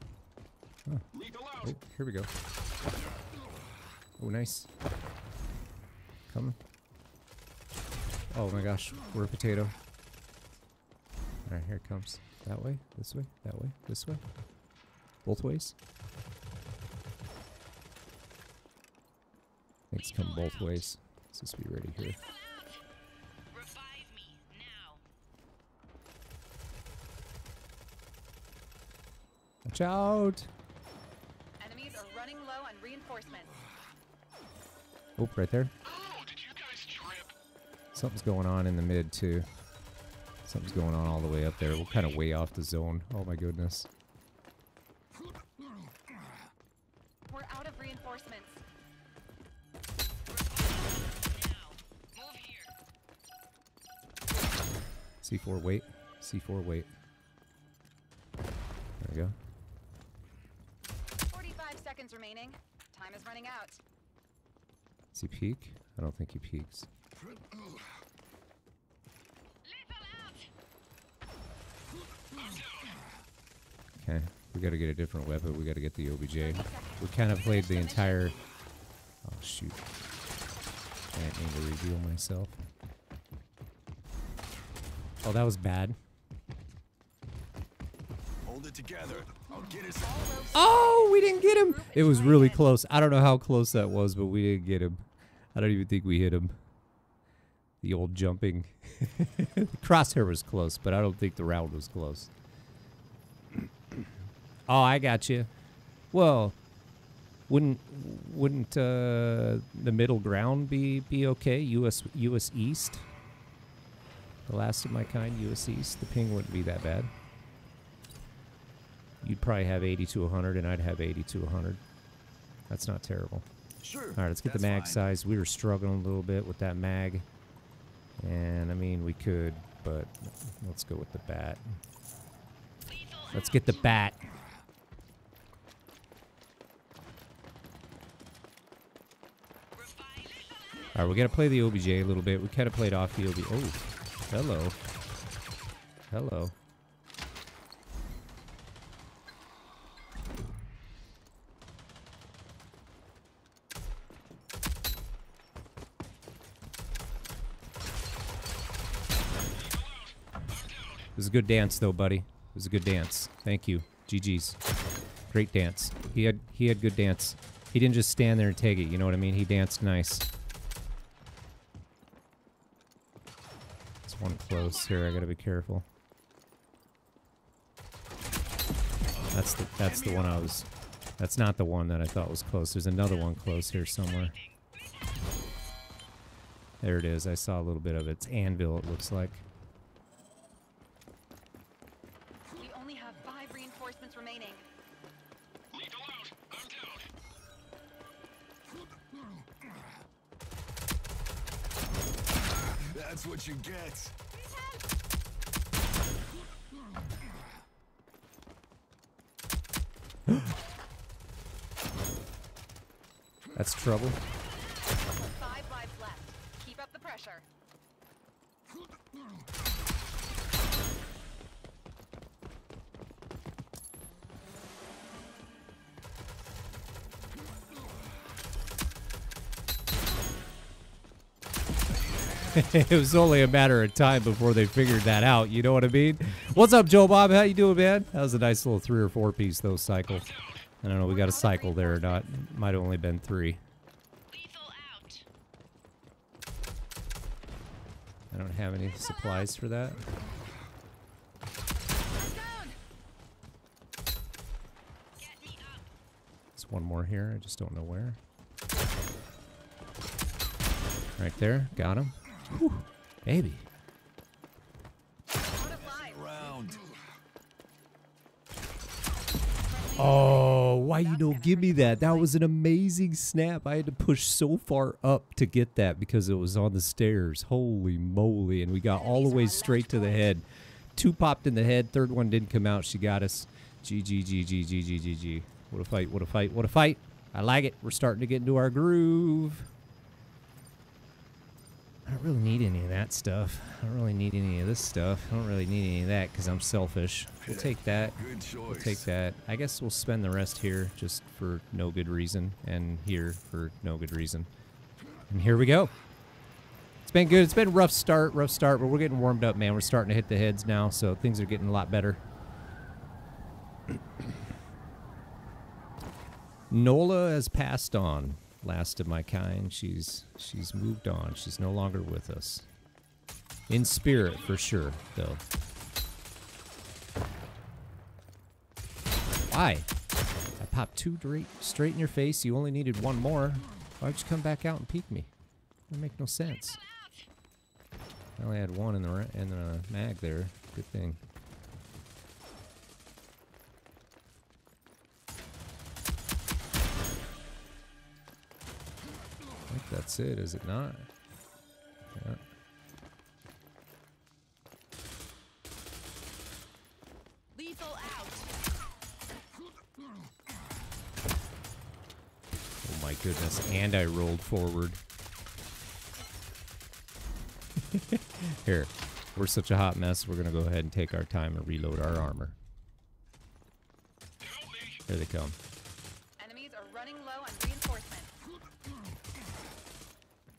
Lethal. Oh, here we go. Oh, nice. Coming. Oh my gosh, we're a potato. Alright, here it comes. That way, this way, that way, this way. Both ways. It's come both ways. Let's just be ready here. Lethal out. Revive me now. Watch out! Enemies are running low on reinforcements. Oh, right there. Oh, did you guys trip? Something's going on in the mid too. Something's going on all the way up there. We're kind of way off the zone. Oh my goodness. C4 wait. C4 wait. There we go. 45 seconds remaining. Time is running out. Does he peek? I don't think he peeks. Okay. We gotta get a different weapon. We gotta get the OBJ. We kind of played the entire... Oh shoot. I didn't mean to reveal myself. Oh, that was bad. Hold it together. I'll get us. Oh, we didn't get him. It was really close. I don't know how close that was, but we didn't get him. I don't even think we hit him. The old jumping. the crosshair was close, but I don't think the round was close. oh, I got you. Well, wouldn't wouldn't uh, the middle ground be be okay? US US East. The last of my kind, US East. The ping wouldn't be that bad. You'd probably have 80 to 100, and I'd have 80 to 100. That's not terrible. Sure. All right, let's get the mag fine. size. We were struggling a little bit with that mag. And, I mean, we could, but let's go with the bat. Let's get the bat. Revive. Lethal out. All right, we got to play the OBJ a little bit. We kind of played off the OBJ. Oh, hello. Hello. It was a good dance, though, buddy. It was a good dance. Thank you. GG's. Great dance. He had he had good dance. He didn't just stand there and take it. You know what I mean? He danced nice. One close here. I gotta be careful. That's the that's the one I was. That's not the one that I thought was close. There's another one close here somewhere. There it is. I saw a little bit of it. It's anvil. It looks like. it was only a matter of time before they figured that out. You know what I mean? What's up, Joe Bob? How you doing, man? That was a nice little three or four piece, though, cycle. I don't know. We got a cycle there or not. Might have only been three. I don't have any supplies for that. There's one more here. I just don't know where. Right there. Got him. Whew. Maybe. Out of lives. Round. Oh, why you don't give me that? That was an amazing snap. I had to push so far up to get that because it was on the stairs. Holy moly. And we got all the way straight to the head. Two popped in the head. Third one didn't come out. She got us. GG, GG, GG, GG. What a fight. What a fight. What a fight. I like it. We're starting to get into our groove. I don't really need any of that stuff. I don't really need any of this stuff. I don't really need any of that because I'm selfish. We'll take that. Good choice. We'll take that. I guess we'll spend the rest here just for no good reason, and here for no good reason. And here we go. It's been good. It's been a rough start, rough start, but we're getting warmed up, man. We're starting to hit the heads now, so things are getting a lot better. Nola has passed on. Last of my kind. She's she's moved on. She's no longer with us. In spirit, for sure, though. Why? I popped two straight, straight in your face. You only needed one more. Why'd you come back out and peek me? That make no sense. I only had one in the in the mag there. Good thing. Think that's it, is it not? Yeah. Lethal out. Oh my goodness, and I rolled forward. Here, we're such a hot mess, we're gonna go ahead and take our time and reload our armor. Here they come.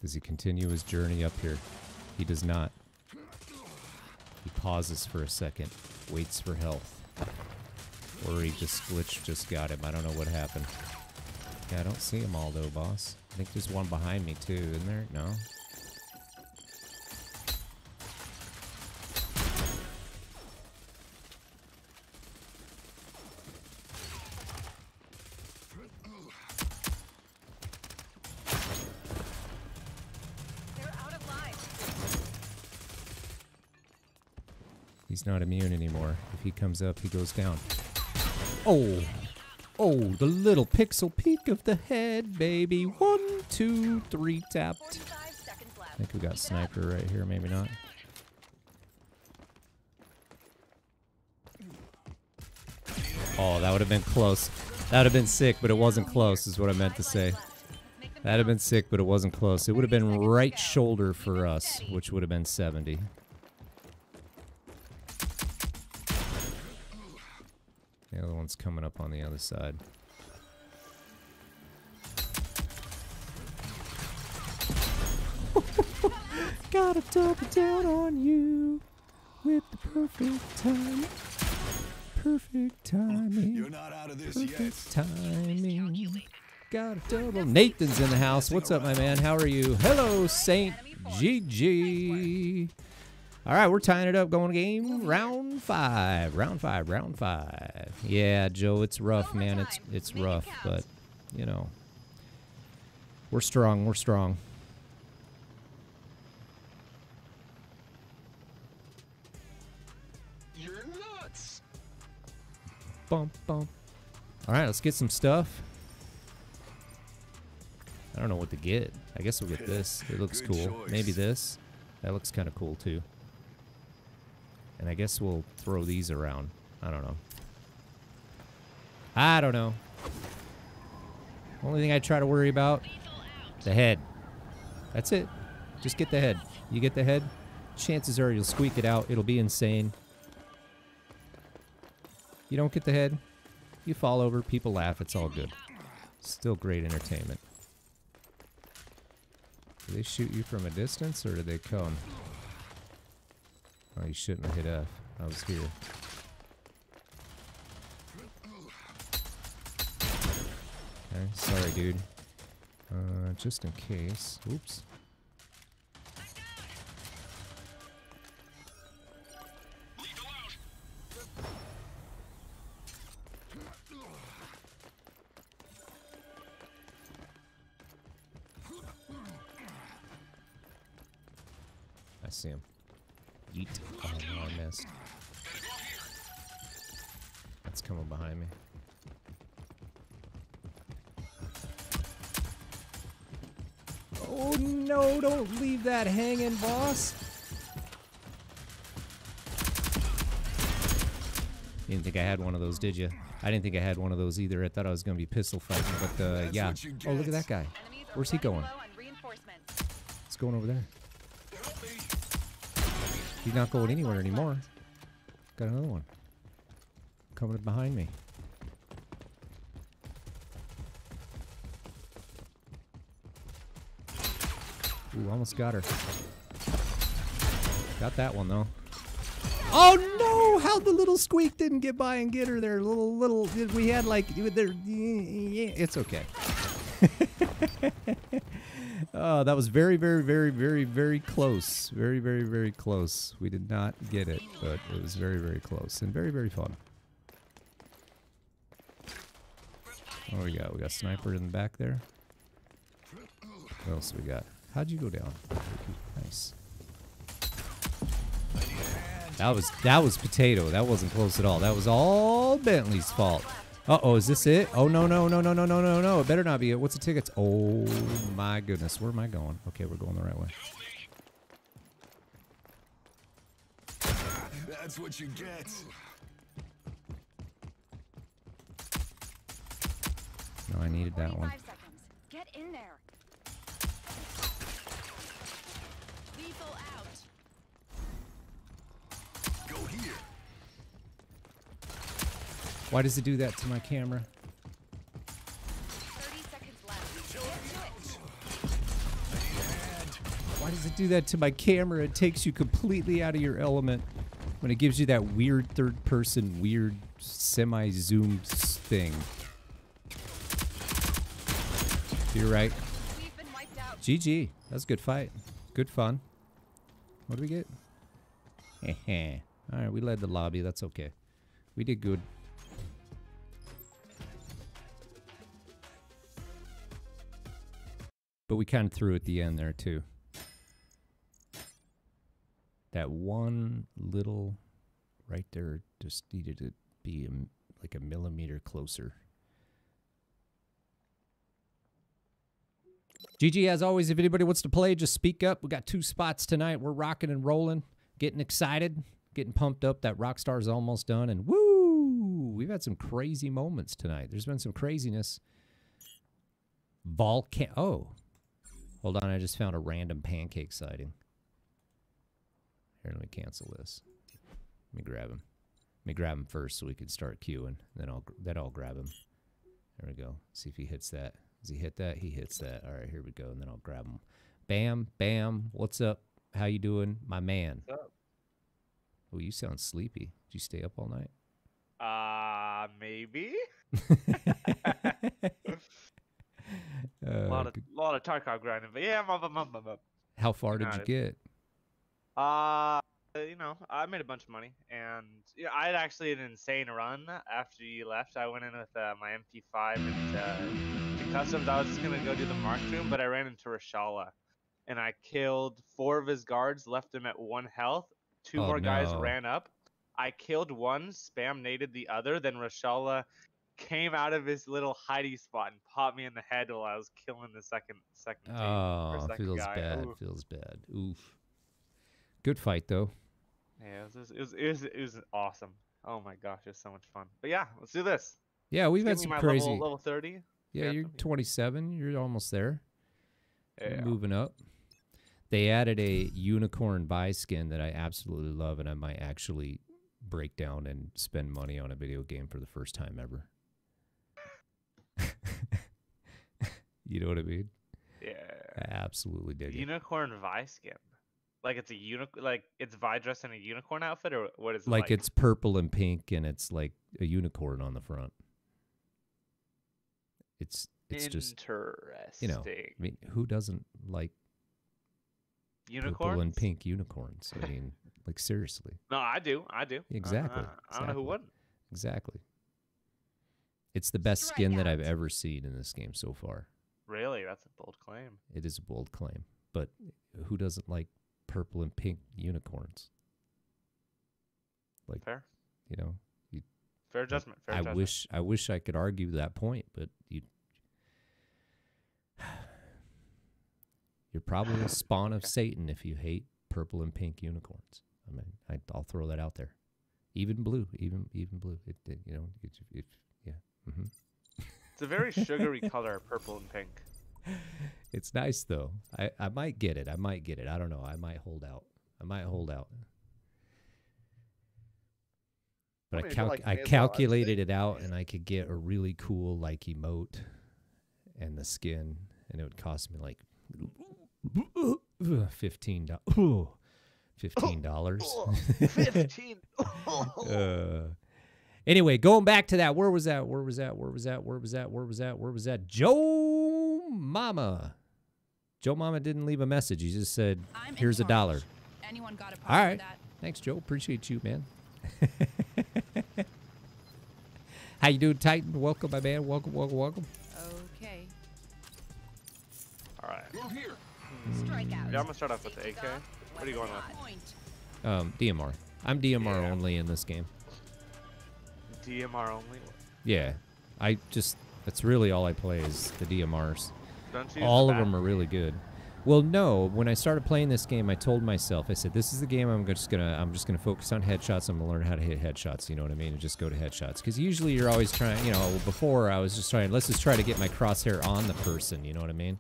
Does he continue his journey up here? He does not. He pauses for a second, waits for health. Or he just glitched, just got him. I don't know what happened. Yeah, I don't see them all though, boss. I think there's one behind me too, isn't there? No? He comes up, he goes down. Oh! Oh, the little pixel peak of the head, baby. One, two, three, tapped. 45 seconds left. I think we got sniper right here, maybe not. Oh, that would have been close. That would have been sick, but it wasn't close, is what I meant to say. That'd have been sick, but it wasn't close. It would have been right shoulder for us, which would have been 70. The other one's coming up on the other side. Gotta double down on you with the perfect time. Perfect timing. You're not out of this yet. Perfect timing. Got a double. Nathan's in the house. What's up, my man? How are you? Hello, Saint GG. All right, we're tying it up. Going game round five. Round five. Round five. Yeah, Joe, it's rough, man. It's it's Make rough, count. but you know, we're strong. We're strong. You're nuts. Bump, bump. All right, let's get some stuff. I don't know what to get. I guess we'll get this. It looks Good cool. choice. Maybe this. That looks kind of cool too. And I guess we'll throw these around. I don't know. I don't know. Only thing I try to worry about the head. That's it. Just get the head. You get the head, chances are you'll squeak it out. It'll be insane. You don't get the head, you fall over, people laugh, it's all good. Still great entertainment. Do they shoot you from a distance or do they come? Oh, you shouldn't have hit F. I was here. Okay, sorry, dude. Uh, just in case. Oops. That hanging, boss. You didn't think I had one of those, did you? I didn't think I had one of those either. I thought I was going to be pistol fighting, but uh, yeah. Oh, look at that guy. Where's he going? low on reinforcements. What's going over there? He's not going anywhere anymore. Got another one coming behind me. Ooh, almost got her. Got that one though. Oh no! How the little squeak didn't get by and get her there. Little little. We had like there. Yeah, It's okay. Oh, that was very, very, very, very, very close. Very, very, very close. We did not get it, but it was very, very close and very, very fun. What do we got? We got sniper in the back there. What else we got? How'd you go down? Nice. That was that was potato. That wasn't close at all. That was all Bentley's fault. Uh oh, is this it? Oh no no no no no no no no! It better not be it. What's the tickets? Oh my goodness, where am I going? Okay, we're going the right way. That's what you get. No, I needed that one. Get in there. Lethal out. Go here. Why does it do that to my camera? 30 seconds left. Get to it. Why does it do that to my camera? It takes you completely out of your element when it gives you that weird third person, weird semi zoom thing. You're right. GG. That's a good fight. Good fun. What do we get? Heh All right, we led the lobby. That's okay. We did good. But we kind of threw at the end there too. That one little right there just needed to be a like a millimeter closer. GG, as always, if anybody wants to play, just speak up. We got two spots tonight. We're rocking and rolling, getting excited, getting pumped up. That Rockstar's almost done, and woo! We've had some crazy moments tonight. There's been some craziness. Volcan. Oh, hold on. I just found a random pancake sighting. Here, let me cancel this. Let me grab him. Let me grab him first so we can start queuing. Then I'll then I'll grab him. There we go. See if he hits that. Does he hit that? He hits that. All right, here we go. And then I'll grab him. Bam, bam. What's up? How you doing, my man? What's up? Oh, you sound sleepy. Did you stay up all night? Uh, maybe. Uh, A lot of good- lot of Tarkov grinding, but yeah, I'm up, I'm up, I'm up. how far did you get? Uh, you know, I made a bunch of money, and yeah, I had actually an insane run after you left. I went in with uh, my MP5 and uh, to customs. I was just gonna go do the mark room, but I ran into Reshala, and I killed four of his guards, left him at one health. Two Oh, more guys ran up. I killed one, spam nated the other. Then Reshala came out of his little hidey spot and popped me in the head while I was killing the second second team. Oh, second feels guy. bad. Ooh. Feels bad. Oof. Good fight though. Yeah, it was, it was it was it was awesome. Oh my gosh, it was so much fun. But yeah, let's do this. Yeah, we've had some crazy. level, level thirty. yeah, yeah, you're 27. You're almost there. Yeah. moving up. They added a unicorn Vy skin that I absolutely love, and I might actually break down and spend money on a video game for the first time ever. You know what I mean? Yeah. I absolutely dig it. Unicorn Vy skin. Like it's a unicorn. Like it's Vy dressed in a unicorn outfit, or what is it Like like? it's purple and pink, and it's like a unicorn on the front. It's it's just interesting. you know. I mean, who doesn't like unicorns. purple and pink unicorns? I mean, like seriously, No, I do. I do. Uh, Exactly, I don't know who exactly. wouldn't. exactly. It's the best Strike skin that I've ever seen in this game so far. Really, that's a bold claim. It is a bold claim, but who doesn't like purple and pink unicorns? Like Fair. you know, you, Fair judgment. Fair I judgment. wish I wish I could argue that point, but you you're probably a spawn of Satan if you hate purple and pink unicorns. I mean, I, I'll throw that out there. Even blue, even even blue. It, it- you know, if, if It's a very sugary color, purple and pink. It's nice though. I, I might get it. I might get it. I don't know. I might hold out. I might hold out. But I, I mean, if you calc- like I me as well, I'd calculated it out, and I could get a really cool like emote and the skin, and it would cost me like fifteen dollars. Fifteen dollars. Fifteen. Uh, anyway, going back to that, where was that? Where was that? Where was that? Where was that? Where was that? Where was that? Joe Mama. Joe Mama didn't leave a message. He just said, I'm "Here's a dollar." Anyone got a All problem right. with that? Thanks, Joe. Appreciate you, man. How you doing, Titan? Welcome, my man. Welcome, welcome, welcome. Okay. All right. Move here. Strike out. Yeah, I'm gonna start off with the AK. What are you going with? Point. Um, DMR. I'm DMR Yeah. only in this game. DMR only. Yeah, I just that's really all I play is the DMRs. Don't you? all the of them are really good. Well, no. When I started playing this game, I told myself, I said, "This is the game. I'm just gonna, I'm just gonna focus on headshots. I'm gonna learn how to hit headshots. You know what I mean? And just go to headshots. Because usually you're always trying. You know, before I was just trying. Let's just try to get my crosshair on the person. You know what I mean?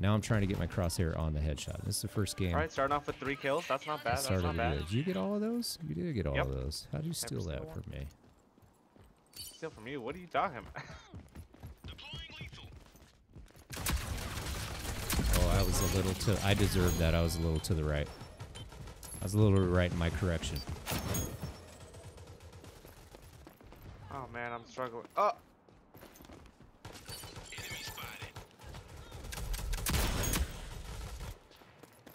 Now I'm trying to get my crosshair on the headshot. This is the first game. All right, starting off with three kills. That's not bad. That's not bad. Did you get all of those? You did get all Yep. of those. How do you steal that one. from me? Steal from you. What are you talking about? Oh, I was a little to. I deserved that. I was a little to the right. I was a little right in my correction. oh man, I'm struggling. Oh.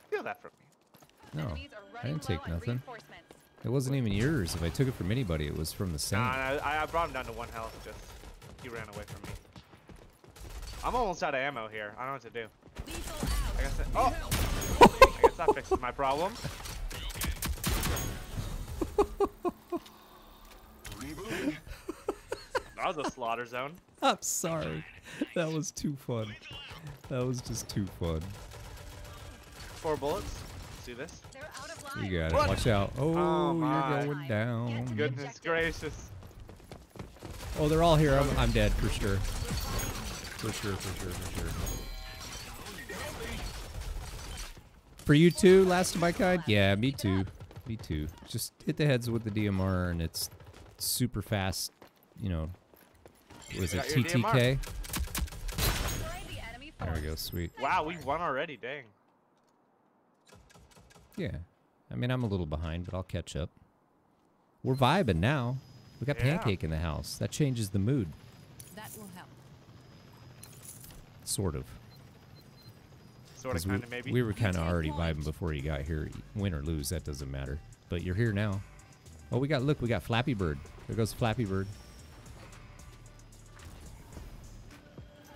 Steal that from me. No, I didn't take on nothing. Reinforcements. It wasn't even yours. If I took it from anybody, it was from the same. Nah, I, I brought him down to one health. Just he ran away from me. I'm almost out of ammo here. I don't know what to do. Lethal out. I guess. That, oh. I guess that fixes my problem. Rebooting. That was a slaughter zone. I'm sorry. That was too fun. That was just too fun. Four bullets. Let's do this. They're out of line. You got it. Run. Watch out. Oh, Oh, you're going down. Goodness gracious. Oh, they're all here. I'm, I'm dead for sure. For sure, for sure, for sure. For you too, last of my kind? Yeah, me too. Me too. Just hit the heads with the DMR and it's super fast, you know. Was it Got your TTK? Destroy the enemy There we go, sweet. Wow, we won already. Dang. Yeah. I mean, I'm a little behind, but I'll catch up. We're vibing now. We got Yeah. Pancake in the house. That changes the mood, That will help. sort of. Sort 'Cause of, we, kind of, maybe. we were kind of already point. vibing before you got here. Win or lose, that doesn't matter. But you're here now. Oh, we got look, we got Flappy Bird. There goes Flappy Bird.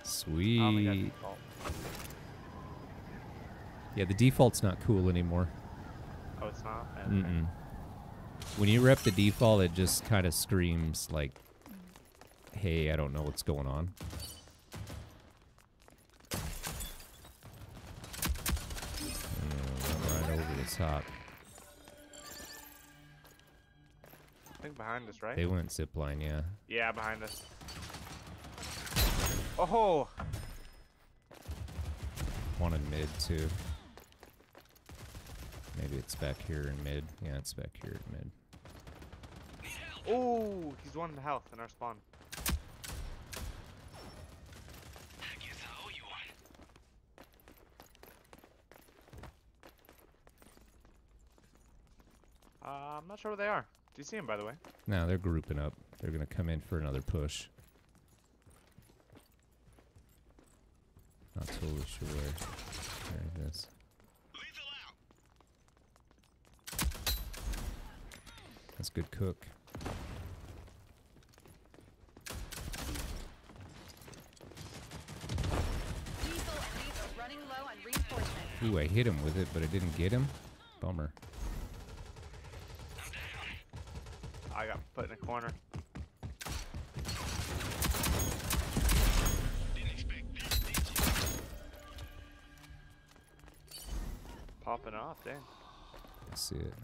Sweet. Oh, we yeah, the default's not cool anymore. Oh, it's not. Okay. Mm-mm. When you rep the default, it just kind of screams like, "Hey, I don't know what's going on." Mm, right over the top. I think behind us, right? They went zipline, yeah. Yeah, behind us. Oh, One in mid too. Maybe it's back here in mid. Yeah, it's back here in mid. oh, he's one health in our spawn. Uh, I'm not sure where they are. Do you see them, by the way? No, they're grouping up. They're gonna come in for another push. Not totally sure where. There it is. That's good cook. Lethal enemies are running low on reinforcements. Ooh, I hit him with it, but I didn't get him. Bummer. I got put in a corner. Popping off, dang. I see it.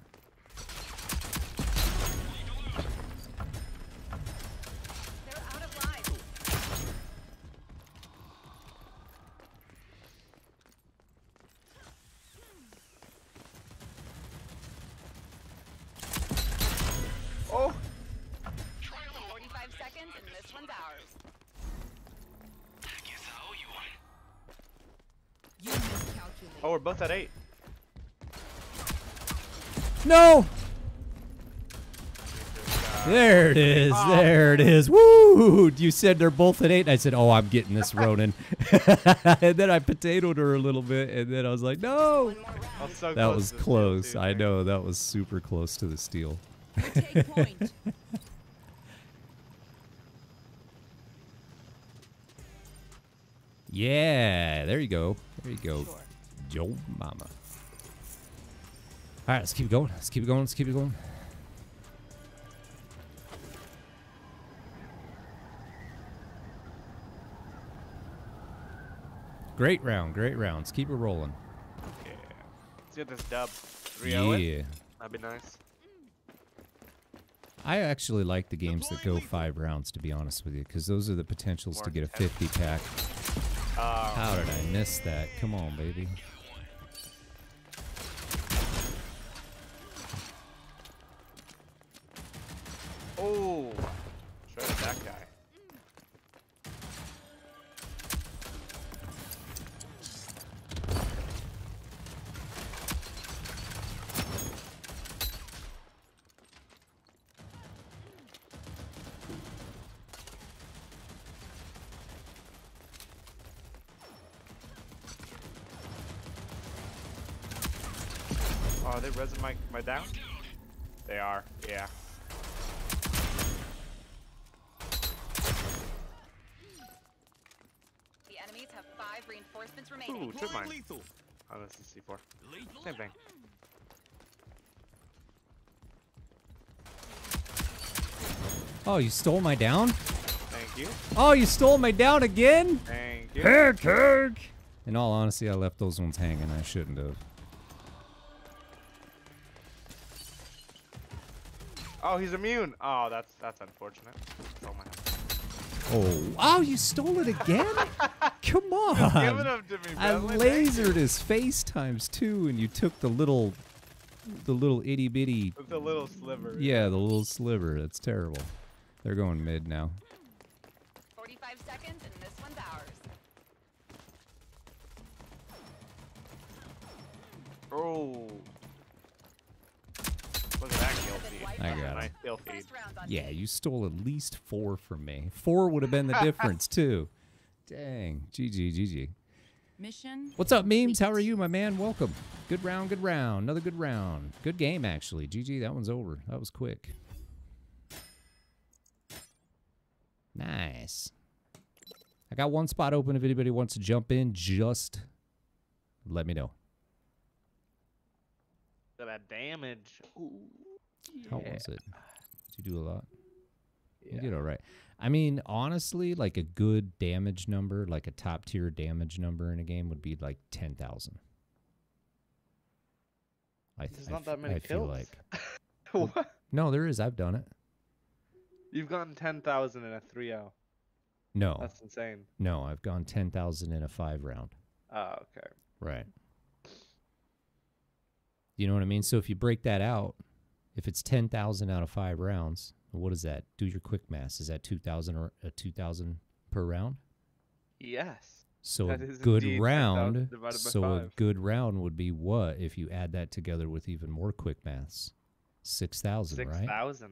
We're both at eight. No. There it is. Ah. There it is. Woo! You said they're both at eight. And I said, "Oh, I'm getting this, Ronan." and then I potatoed her a little bit, and then I was like, "No." Was so That close was to the steal, close. too, I dang. know that was super close to the steal. Take point. Yeah, there you go. There you go. Yo, mama. All right, let's keep it going. Let's keep it going. Let's keep it going. Great round, great round. Let's keep it rolling. Yeah. Let's get this dub. 3-0 it. Yeah. That'd be nice. I actually like the games that go five rounds, to be honest with you, because those are the potentials to get a 50 pack. Uh, How did I miss that? Come on, baby. Oh. Shredded that guy. Oh, are they resin my, my down? They are, yeah. The five reinforcements remaining. Ooh, trip mine. Oh, this is C4. Same thing. Oh, you stole my down? Thank you. Oh, you stole my down again? Thank you. Heck, heck. In all honesty, I left those ones hanging. I shouldn't have. Oh, he's immune. Oh, that's that's unfortunate. That's all my Oh, wow, you stole it again? Come Give it on. up to me, I Bentley. Thank you. lasered his face times two, and you took the little, the little itty bitty. The little sliver. Yeah, the little sliver. That's terrible. They're going mid now. 45 seconds, and this one's ours. Oh. Look at that kill feed. I got it. Nice kill feed. First round on Yeah, you stole at least four from me. Four would have been the difference too. Dang. GG, GG. Mission. What's up, memes? How are you, my man? Welcome. Good round, good round. Another good round. Good game, actually. GG, that one's over. That was quick. Nice. I got one spot open. If anybody wants to jump in, just let me know. Look at that damage. Ooh. How was it? Did you do a lot? You Yeah. did all right. I mean, honestly, like a good damage number, like a top tier damage number in a game would be like 10,000. I th- There's not that many I feel like. what? No, there is. I've done it. You've gotten 10,000 in a 3-0. No, That's insane. no, I've gone 10,000 in a five round. Oh, okay. Right. You know what I mean? So if you break that out, if it's 10,000 out of five rounds, what is that? Do your quick math. Is that 2,000 or uh, 2,000 per round? Yes. So a good round. So a good round would be what if you add that together with even more quick maths? 6,000, right? 6,000.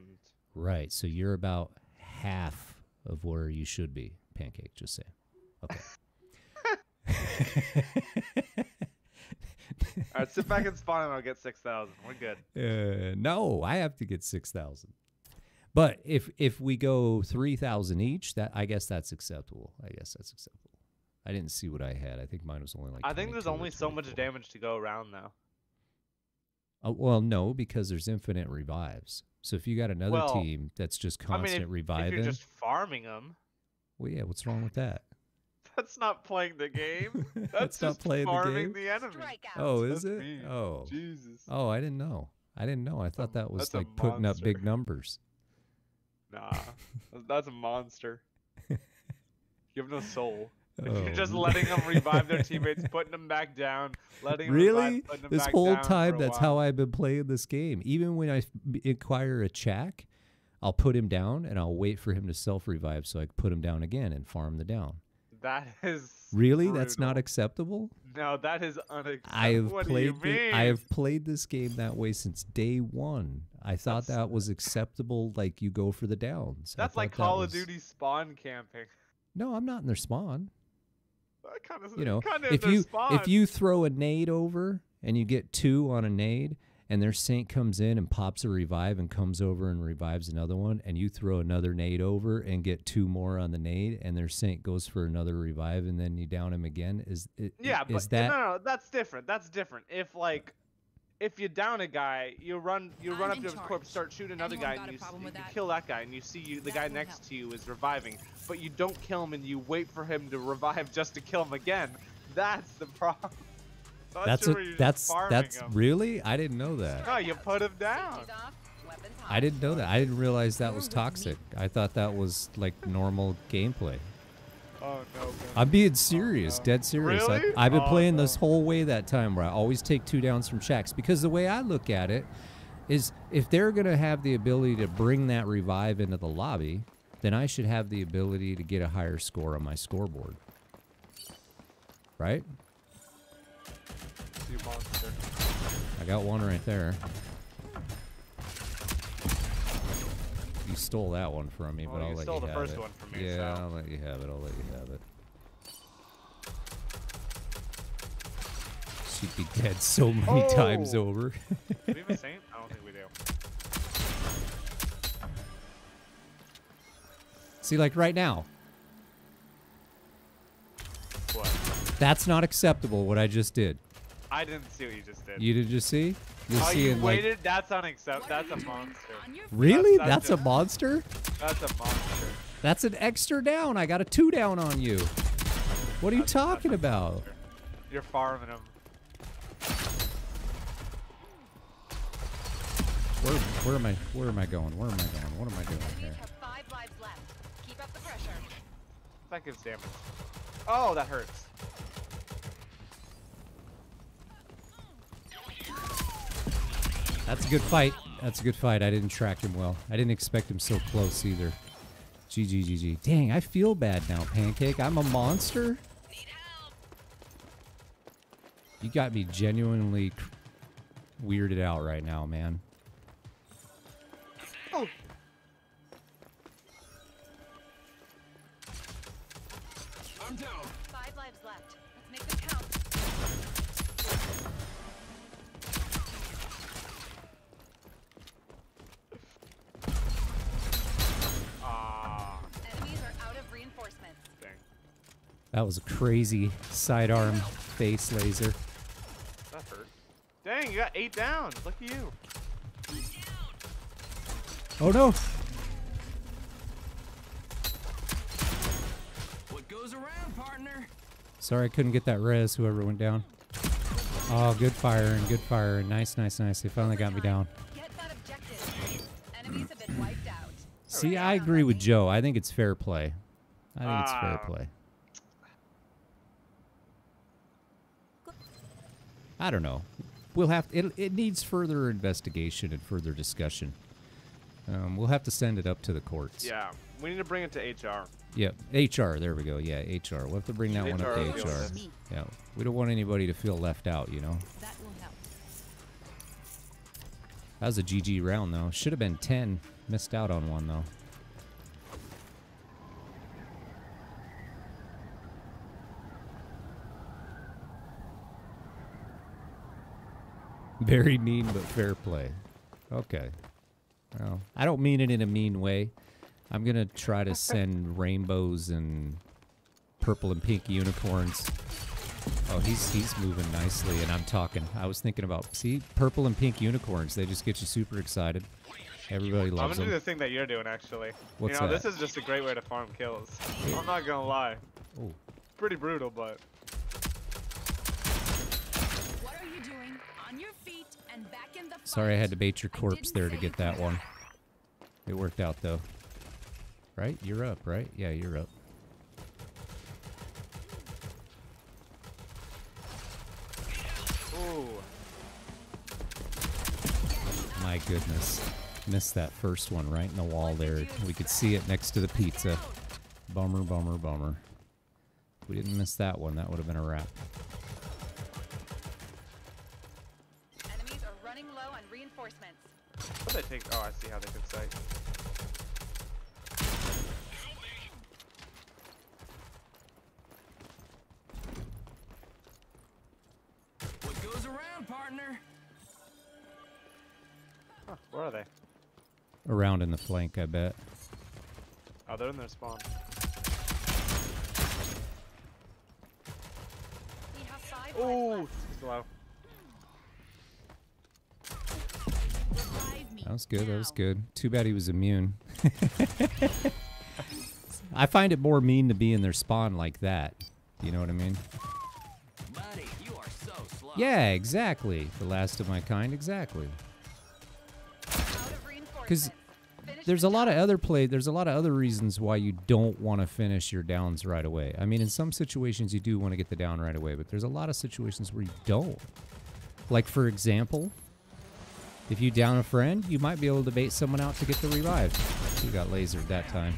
Right. So you're about half of where you should be, Pancake, just say. Okay. All right, sit back and spawn and I'll get 6,000. We're good. Uh, no, I have to get six thousand. But if if we go three thousand each, that I guess that's acceptable. I guess that's acceptable. I didn't see what I had. I think mine was only like. I think there's only so much damage to go around, though. Uh, well, no, because there's infinite revives. So if you got another Well, team that's just constant I mean, constant if, if you're just farming them, well, yeah, what's wrong with that? that's not playing the game. That's, That's not just playing the game? the enemy. Strikeout. Oh, is That's it? mean. Oh, Jesus. oh, I didn't know. I didn't know. I thought that was that's like putting up big numbers. Nah, that's- a monster. you have no soul. If Oh, You're just letting them revive their teammates, putting them back down, letting 'em Really? revive, putting 'em This whole time, that's while. how I've been playing this game. Even when I acquire a Chaac, I'll put him down and I'll wait for him to self revive so I can put him down again and farm the down. That is Really? That's not acceptable? No, that is unacceptable. I have what played do you thi- mean? I have played this game that way since day 1. I thought That's- that was acceptable like you go for the downs. That's like that Call was- of Duty spawn camping. No, I'm not in their spawn. Kind of, you know, if you if you throw a nade over and you get two on a nade, and their saint comes in and pops a revive and comes over and revives another one, and you throw another nade over and get two more on the nade, and their saint goes for another revive, and then you down him again, is i- i- yeah, is but that no, no, that's different. That's different. If like, if you down a guy, you run, you run I'm up in to his corpse, start shooting another Anyone guy, and a you, you that? kill that guy, and you see you, the That guy next help. to you is reviving, but you don't kill him, and you wait for him to revive just to kill him again. That's the problem. That's where a that's that's him. really I didn't know that. No, you put him down. Safety's off, weapons I didn't know that. I didn't realize that was toxic. I thought that was like normal gameplay. Oh no. man. I'm being serious, oh, no. dead serious. Really? I, I've been Oh, playing this whole way that time where I always take two downs from Chaacs because the way I look at it is if they're going to have the ability to bring that revive into the lobby, then I should have the ability to get a higher score on my scoreboard. Right? You monster. I got one right there. You stole that one from me, Well, but I'll you let stole you the have first it. one from me, Yeah, so- I'll let you have it. I'll let you have it. She'd be dead so many oh! times Oh! over. Do we have a saint? I don't think we do. See, like right now, What? that's not acceptable. What I just did. I didn't see what you just did. You did just see? You're oh, you seeing like waited? That's unacceptable. That's a monster. Really? That's- That's, that's a monster. That's a monster. That's an extra down. I got a two down on you. What are you That's- that's talking about? monster. You're farming him. Where, where am I? Where am I going? Where am I going? What am I doing Enemies here? have five lives left. Keep up the pressure. That gives damage. Oh, that hurts. That's a good fight. That's a good fight. I didn't track him well. I didn't expect him so close either. GG, GG. Dang, I feel bad now, Pancake. I'm a monster? You got me genuinely weirded out right now, man. That was a crazy sidearm face laser. That hurt. Dang, you got eight down. Look at you. Oh no! What goes around, partner? Sorry I couldn't get that res, whoever went down. Oh, good firing, good firing. Nice, nice, nice. They finally got me down. Get that objective. Enemies have been wiped out. See, I agree with Joe. I think it's fair play. I think it's fair Ah. play. I don't know. We'll have it. It needs further investigation and further discussion. Um, we'll have to send it up to the courts. Yeah, we need to bring it to HR. Yep. HR. There we go. Yeah, HR. We'll have to bring that one up to HR. with Me. Yeah. We don't want anybody to feel left out. You know. That will help. That was a GG round though. Should have been ten. Missed out on one though. Very mean but fair play. Okay. Well, I don't mean it in a mean way. I'm gonna try to send rainbows and purple and pink unicorns. Oh, he's he's moving nicely, and I'm talking. I was thinking about see purple and pink unicorns. They just get you super excited. Everybody loves them. I'm gonna do the thing that you're doing actually. What's you know, that? this is just a great way to farm kills. I'm not gonna lie. Oh, Pretty brutal, but What are you doing? On your feet and back in the sorry, I had to bait your corpse there to get that one. It worked out though. Right? You're up, right? Yeah, you're up. ooh. My goodness. Missed that first one right in the wall there. We could see it next to the pizza. Bummer, bummer, bummer. If we didn't miss that one, that would have been a wrap. Enemies are running low on reinforcements. What they take? Oh, I see how they took sight. What goes around, partner? Huh, where are they? Around in the flank, I bet. Oh, they're in their spawn. We have five Oh, lives he's low. That was good. That was good. Too bad he was immune. I find it more mean to be in their spawn like that. You know what I mean? Buddy, you are so slow. Yeah, exactly. The last of my kind, exactly. out of reinforcements. Because there's a lot of other play. There's a lot of other reasons why you don't want to finish your downs right away. I mean, in some situations you do want to get the down right away, but there's a lot of situations where you don't. Like for example, if you down a friend, you might be able to bait someone out to get the revive. You got lasered that time.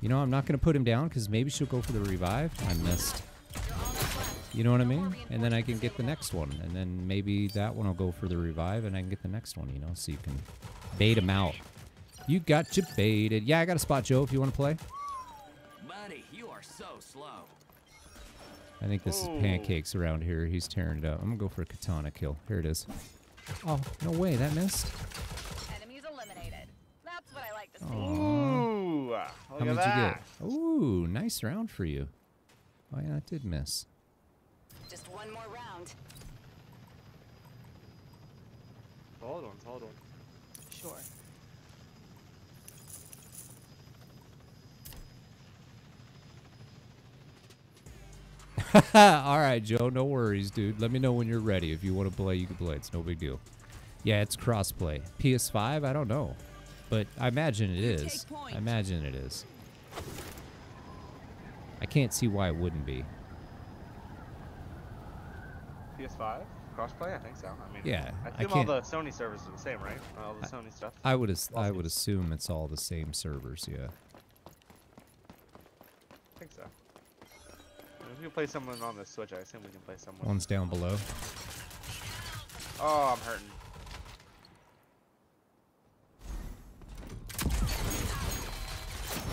You know, I'm not going to put him down because maybe she'll go for the revive. I missed. You're almost left. You know what I mean? And then I can get the next one, and then maybe that one will go for the revive, and I can get the next one. You know, so you can bait him out. You got you baited. Yeah, I got a spot, Joe. If you want to play, Buddy, you are so slow. I think this Ooh. is oh. pancakes around here. He's tearing it up. I'm gonna go for a katana kill. Here it is. Oh no way, that missed. Enemies eliminated. That's what I like to see. Ooh, look How at much that. you get? Ooh, nice round for you. Oh yeah, that did miss. Just one more round. Hold on, hold on. Sure. All right, Joe. No worries, dude. Let me know when you're ready. If you want to play, you can play. It's no big deal. Yeah, it's crossplay. PS5, I don't know, but I imagine it You is. take point. I imagine it is. I can't see why it wouldn't be. PS5 crossplay? I think so. I mean, Yeah, I I assume all can't- the Sony servers are the same, right? All the Sony stuff. I would as- I would assume it's all the same servers. Yeah. I think so. If we can play someone on the Switch, I assume we can play someone. One's down below. Oh, I'm hurting.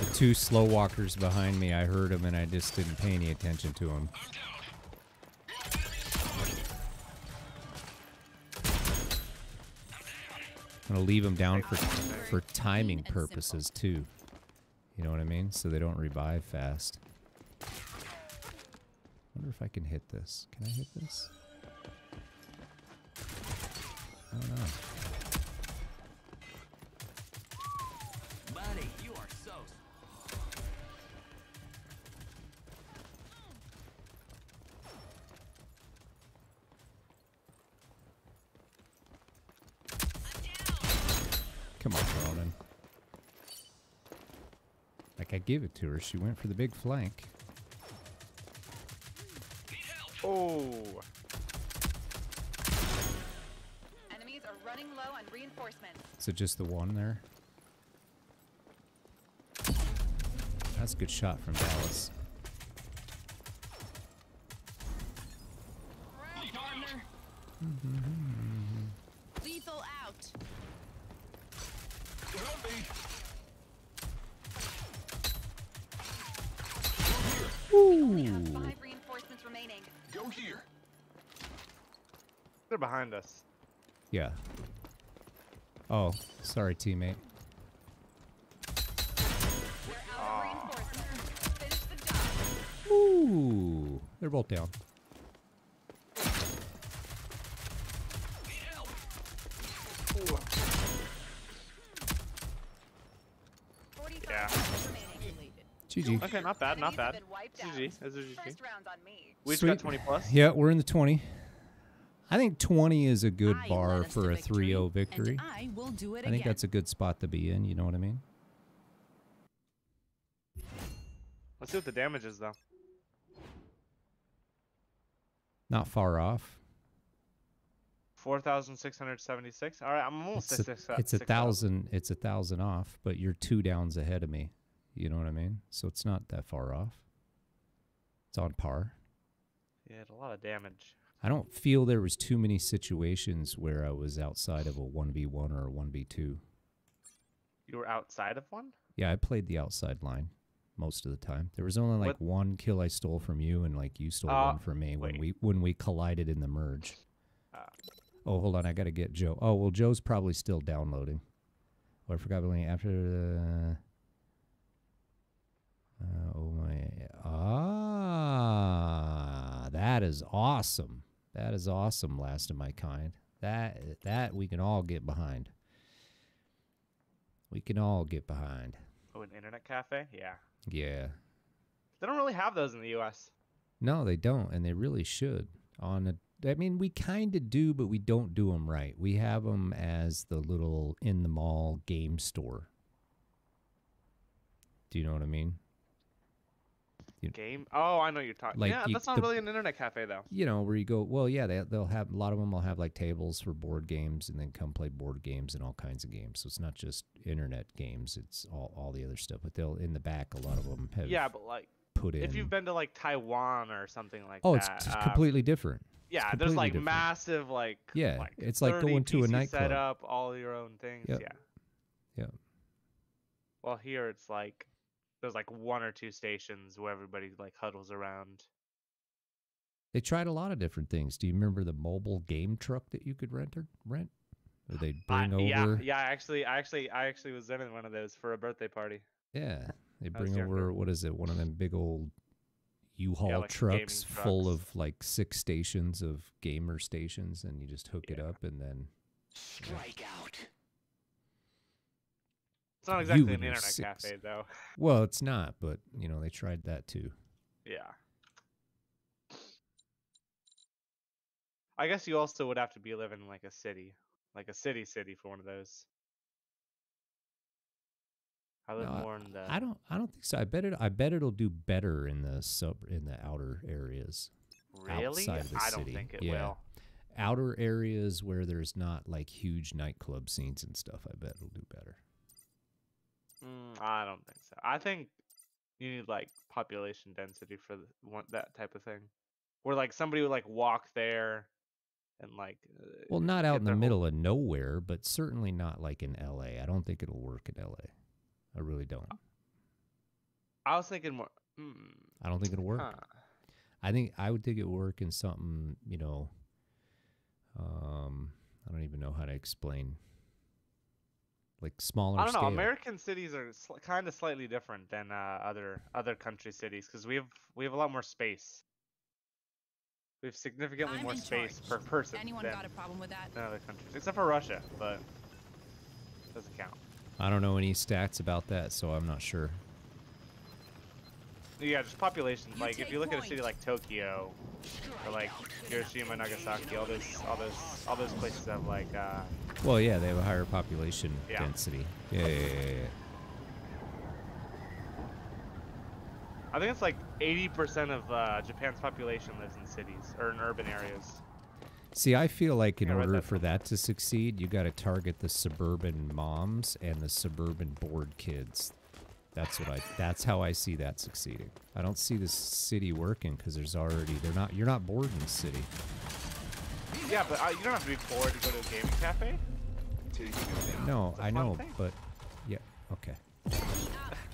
The two slow walkers behind me, I heard them and I just didn't pay any attention to them. I'm gonna leave them down for for timing Clean and simple. purposes too. You know what I mean? So they don't revive fast. Wonder if I can hit this. Can I hit this? I don't know. Buddy, you are so. Come on, Ronan. Like I gave it to her. She went for the big flank. Oh, Enemies are running low on reinforcements. Is it just the one there? That's a good shot from Dallas. Behind us. Yeah. Oh, sorry, teammate. They're out of reinforcements. Finish the job. Ooh, they're both down. Yeah. GG. Okay, not bad, not bad. been wiped out. GG. That's a GG. First round's on me. We just got 20 plus. Yeah, we're in the 20. I think 20 is a good I bar led for a 3 0 victory. I will do it I think again. that's a good spot to be in. You know what I mean? Let's see what the damage is, though. Not far off. 4,676. All right, I'm almost It's at a, six, uh, it's a 6,000. thousand. It's a thousand off, but you're two downs ahead of me. You know what I mean? So it's not that far off. It's on par. Yeah, it had a lot of damage. I don't feel there was too many situations where I was outside of a 1v1 or a 1v2. You were outside of one? Yeah, I played the outside line most of the time. There was only like What- one kill I stole from you and like you stole Uh, one from me when wait. we when we collided in the merge. Ah. Oh, hold on, I got to get Joe. Oh, well Joe's probably still downloading. Oh, I forgot really after the uh, oh my ah that is awesome. That is awesome, last of my kind. That that we can all get behind. We can all get behind. Oh, an internet cafe? Yeah. Yeah. They don't really have those in the U.S. No, they don't, and they really should. On a, I mean, we kind of do, but we don't do them right. We have them as the little in the mall game store. Do you know what I mean? You- Game? Oh, I know you're talking. Like, yeah, you- that's not the- really an internet cafe though. You know where you go. Well, yeah, they they'll have a lot of them. will have like tables for board games, and then come play board games and all kinds of games. So it's not just internet games; it's all all the other stuff. But they'll in the back, a lot of them have Yeah, but like put in. if you've been to like Taiwan or something like oh, it's that. t- um, completely different. Yeah, it's there's like different. massive like Yeah, like it's like going to a PC nightclub. Set up all your own things. Yep. Yeah. Yep. Well, here it's like there's like one or two stations where everybody like huddles around. They tried a lot of different things. Do you remember the mobile game truck that you could rent or rent? Or they'd I- bring yeah, over yeah. Actually, I actually, I actually was in one of those for a birthday party. Yeah, they bring over younger. what is it? One of them big old U-Haul like gaming trucks full trucks. of like six stations of gamer stations, and you just hook it up, and then Strike out. It's not exactly an internet six. cafe though. well, it's not, but you know they tried that too. Yeah. I guess you also would have to be living in like a city, like a city city for one of those. I live No, more in the. I don't, I don't think so. I bet it, I bet it'll do better in the sub, in the outer areas. really. outside of the I don't city, think it yeah. will. Outer areas where there's not like huge nightclub scenes and stuff. I bet it'll do better. Mm, I don't think so. I think you need like population density for the, one, that type of thing, where like somebody would like walk there, and like. Uh, Well, not out in the middle of nowhere, but certainly not like in LA. I don't think it'll work in LA. I really don't. I was thinking more. Mm, I don't think it'll work. huh. I think I would think it would work in something, you know, um, I don't even know how to explain. Like smaller I don't know. scale. American cities are sl- kind of slightly different than uh, other other country cities because we have we have a lot more space. We have significantly I'm more space charge. per person Anyone than, got a problem with that? than other countries, except for Russia, but doesn't count. I don't know any stats about that, so I'm not sure. Yeah, just population. You Like if you look at a city like Tokyo or like Hiroshima, Nagasaki, all those all those all those places have like uh, Well, yeah, they have a higher population Yeah. density. Yeah, yeah, yeah, yeah, yeah. I think it's like 80% of uh, Japan's population lives in cities or in urban areas. See, I feel like in I read order that for that to succeed, you got to target the suburban moms and the suburban bored kids. That's what I. That's how I see that succeeding. I don't see the city working because there's already they're not. You're not bored in the city. Yeah, but uh, you don't have to be bored to go to a gaming cafe. No, I know, thing. but yeah, okay.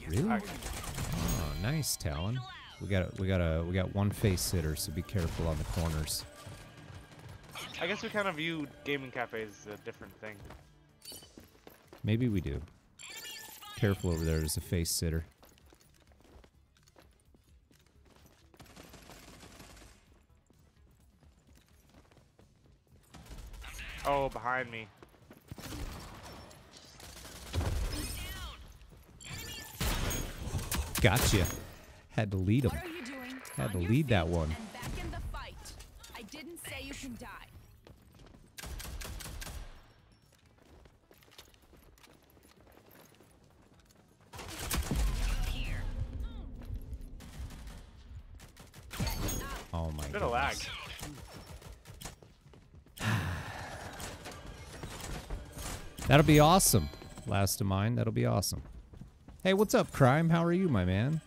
Really? Oh, nice, Talon. We got we got a we got one face sitter, so be careful on the corners. I guess we kind of view gaming cafes as a different thing. Maybe we do. Careful over there. There's a face sitter. Oh, behind me. Gotcha. Had to lead him. What are you doing? Had to lead that feet one. Oh my god. Bit of lag. That'll be awesome. Last of mine, that'll be awesome. Hey, what's up, Crime? How are you, my man?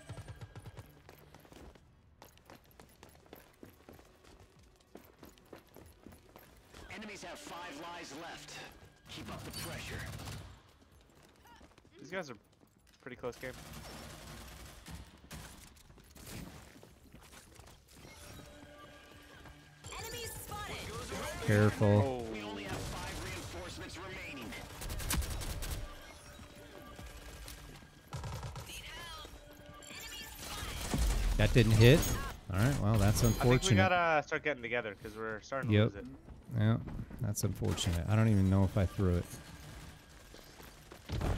Enemies have five lives left. Keep up the pressure. These guys are pretty close game. Careful. We only have five reinforcements remaining. That didn't hit. All right. Well, that's unfortunate. I think we gotta start getting together because we're starting to Yep. lose it. Yeah, that's unfortunate. I don't even know if I threw it.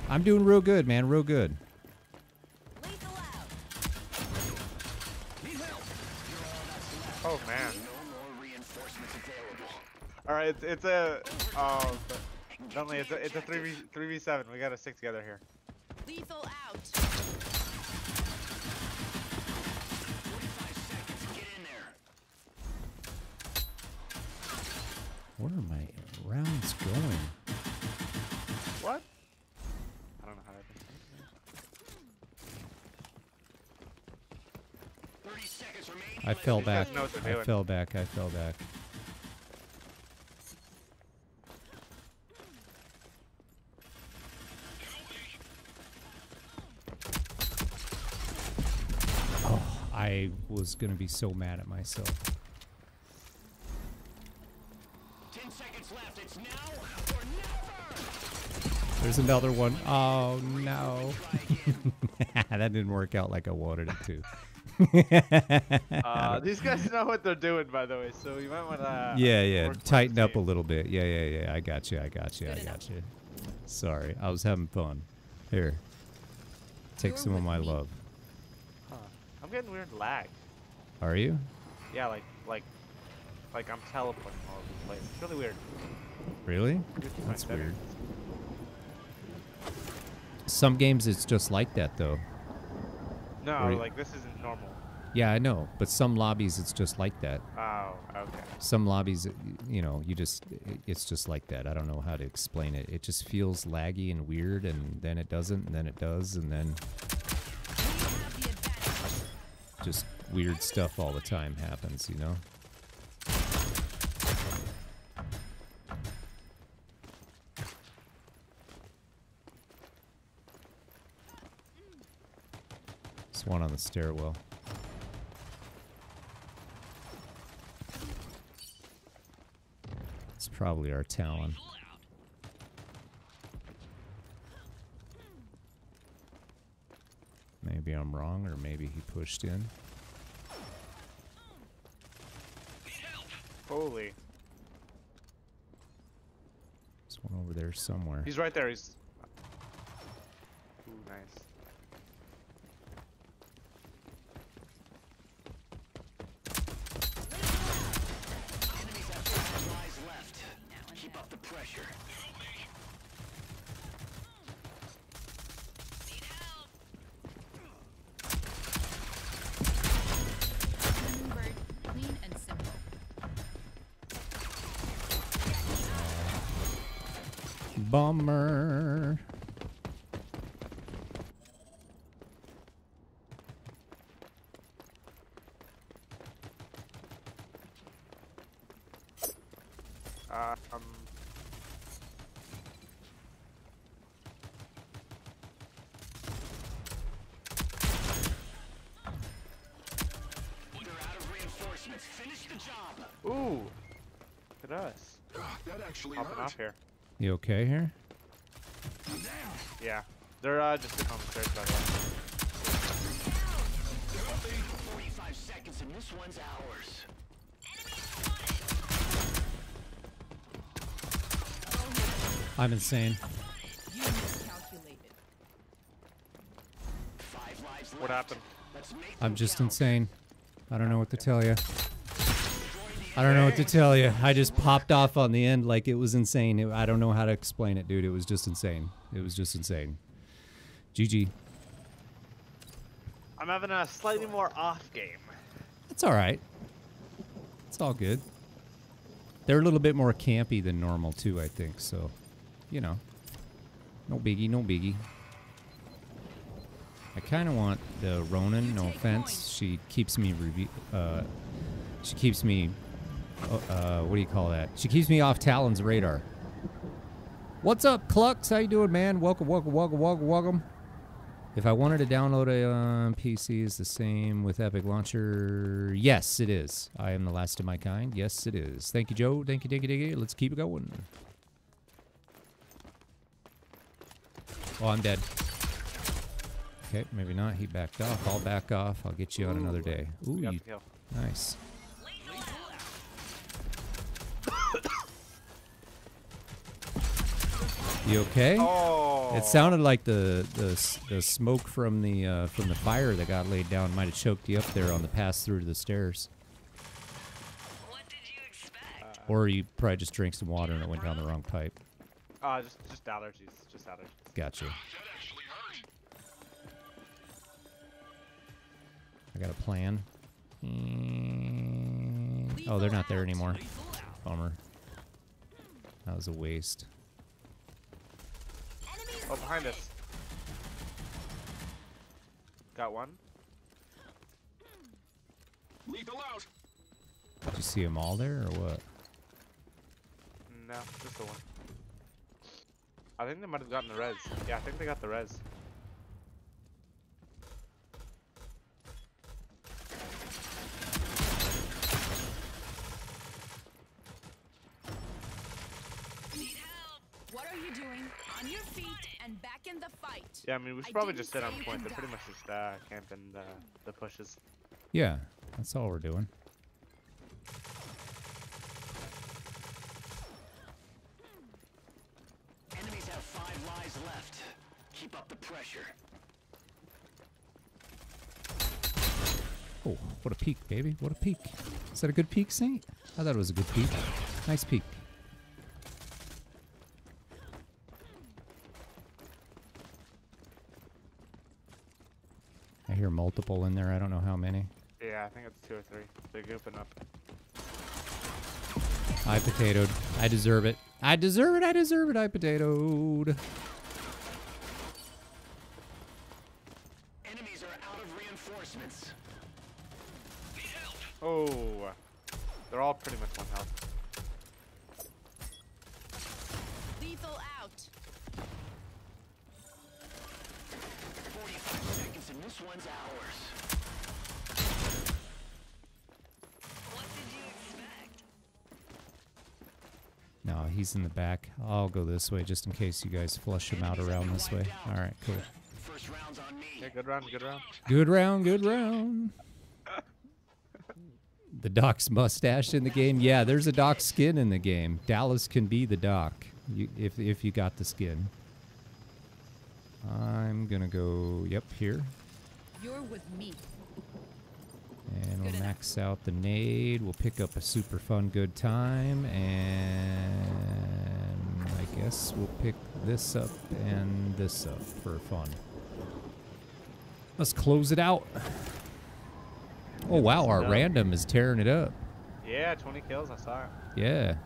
I'm doing real good, man. Real good. Oh man. No more reinforcements available. All right, it's, it's a um, oh, but- Dunley, it's a it's a three v three v seven. We gotta stick together here. Lethal out. 45 seconds. Get in there. Where are my rounds going? What? I don't know how to. 30 seconds remaining. I fell These back. know what they're I doing. fell back. I fell back. Oh, I was gonna be so mad at myself. 10 seconds left. It's now or never. There's another one. Oh no. that didn't work out like I wanted it to. Uh, these guys know what they're doing, by the way. So you might want to. yeah, yeah. Tighten up a little bit. Yeah, yeah, yeah. I got you. I got you. I got you. Sorry, I was having fun. Here, take You're some of my me. love. Huh. I'm getting weird lag. Are you? Yeah, like like like I'm teleporting all over the place. It's really weird. Really? Good to my That's weird. Some games it's just like that though. No, Where like this isn't normal. Yeah, I know, but some lobbies it's just like that. Oh, okay. Some lobbies, you know, you just it's just like that. I don't know how to explain it. It just feels laggy and weird, and then it doesn't, and then it does, and then We have the advantage. just weird stuff all the time happens. You know. There's one on the stairwell. It's probably our Talon. Maybe I'm wrong, or maybe he pushed in. Holy. There's one over there somewhere. He's right there. He's. Ooh, nice. Bummer. Uh, um. They're out of reinforcements. Finish the job. Ooh. Look at us. That actually Hopping off here. You okay here? They're uh, just sitting on the stairs, by the way. 45 seconds and this one's ours. I'm insane. You miscalculated. Five lives left. What happened? I'm just insane. I don't know what to tell you. I don't know what to tell you. I just popped off on the end like it was insane. It- I don't know how to explain it, dude. It was just insane. It was just insane. GG. I'm having a slightly more off game. It's all right. It's all good. They're a little bit more campy than normal too, I think. So, you know, no biggie, no biggie. I kind of want the Ronin. No offense, she keeps me revi- uh, she keeps me. Uh, uh, what do you call that? She keeps me off Talon's radar. What's up, Clucks? How you doing, man? Welcome, welcome, welcome, welcome, welcome. If I wanted to download it on PC, is the same with Epic Launcher? Yes, it is. I am the last of my kind. Yes, it is. Thank you, Joe. Thank you, thank you, thank you. Let's keep it going. Oh, I'm dead. Okay, maybe not. He backed off. I'll back off. I'll get you on another day. Ooh, you, nice. You okay? Oh. It sounded like the, the the smoke from the uh, from the fire that got laid down might have choked you up there on the pass through to the stairs. What did you expect? Or you probably just drank some water and it went down the wrong pipe. Uh, just just allergies. Just allergies. Gotcha. I got a plan. And- Oh, they're not there anymore. Bummer. That was a waste. Oh, behind us. Got one. Lethal out. Did you see them all there or what? No, just the one. I think they might have gotten the res. Yeah, I think they got the res. What are you doing? On your feet and back in the fight. Yeah, I mean, we should probably just sit on you point. They're pretty much just uh, camping the, the pushes. Yeah, that's all we're doing. Enemies have five lives left. Keep up the pressure. Oh, what a peek, baby. What a peek. Is that a good peek, Saint? I thought it was a good peek. Nice peek. Hear multiple in there. I don't know how many. Yeah, I think it's two or three. They're gooping up. I potatoed. I deserve it. I deserve it. I deserve it. I potatoed. Enemies are out of reinforcements. Oh, they're all pretty much one health. No, he's in the back. I'll go this way just in case you guys flush him out around this way. All right, cool. First round's on me. Yeah, good round, good round. Good round, good round. The Doc's mustache in the game. Yeah, there's a Doc skin in the game. Dallas can be the Doc you, if if you got the skin. I'm gonna go. Yep, here, You're with me. And we'll max out the nade. We'll pick up a super fun good time, and I guess we'll pick this up and this up for fun. Let's close it out. Oh wow, our random is tearing it up. Yeah, 20 kills. I saw it. Yeah.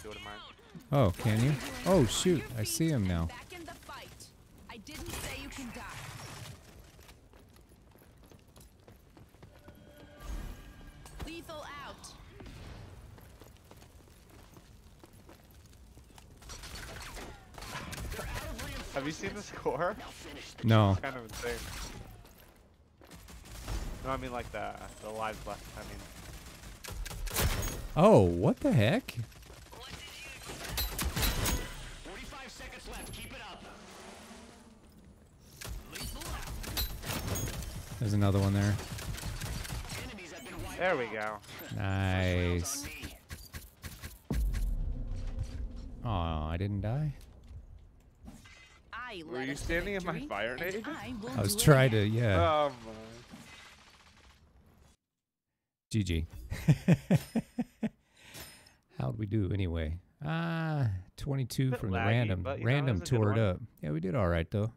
If you wouldn't mind. Oh, can you? Oh shoot, I see him now. Back in the fight. I didn't say you can die. Lethal out. Have you seen the score? No. It's kind of insane. No, I mean like the the lives left. I mean, Oh, what the heck? There's another one there. Enemies have been wiped there we go. Nice. Oh, I didn't die. I Were you us to standing in my fire nade? I, I was trying to, again. yeah. Um, GG. How'd we do anyway? Ah, 22 Bit from the random. but, you know, it random was tore it up. Yeah, we did all right though.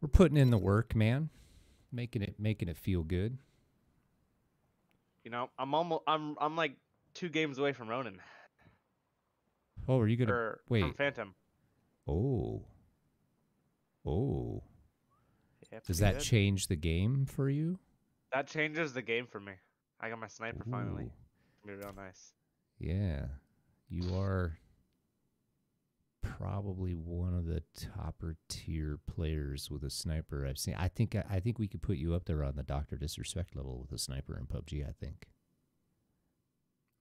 We're putting in the work, man. Making it making it feel good. you know, I'm almost. I'm. I'm like two games away from Ronin. Oh, are you gonna Or wait? from Phantom. Oh. Oh. Yeah, Does that good. change the game for you? That changes the game for me. I got my sniper finally. Ooh. Gonna be real nice. Yeah. You are probably one of the topper tier players with a sniper I've seen. I think I think we could put you up there on the Doctor Disrespect level with a sniper in PUBG, I think.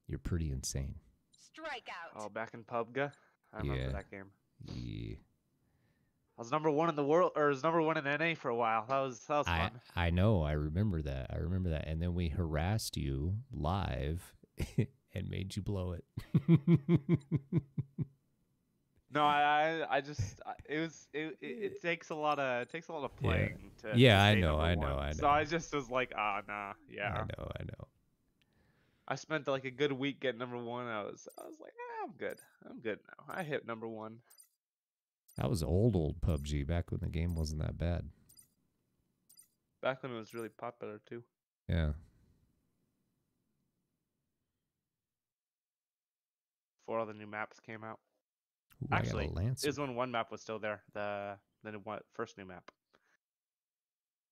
You're pretty insane. Strike out. Oh, back in PUBG. I remember Yeah. that game. Yeah. I was number one in the world, or was number one in NA for a while. That was that was I fun. I know, I remember that. I remember that. And then we harassed you live and made you blow it. No, I I, just I, it was it, it it takes a lot of it takes a lot of Yeah. playing to. Yeah, to I know, I know, one. I know. So. I just was like, ah, nah, yeah. I know, I know. I spent like a good week getting number one. I was I was like, ah, I'm good. I'm good now. I hit number one. That was old old PUBG back when the game wasn't that bad. Back when it was really popular too. Yeah. Before all the new maps came out. Ooh, I got a Actually, Lancer. is when one map was still there. The the new one, first new map.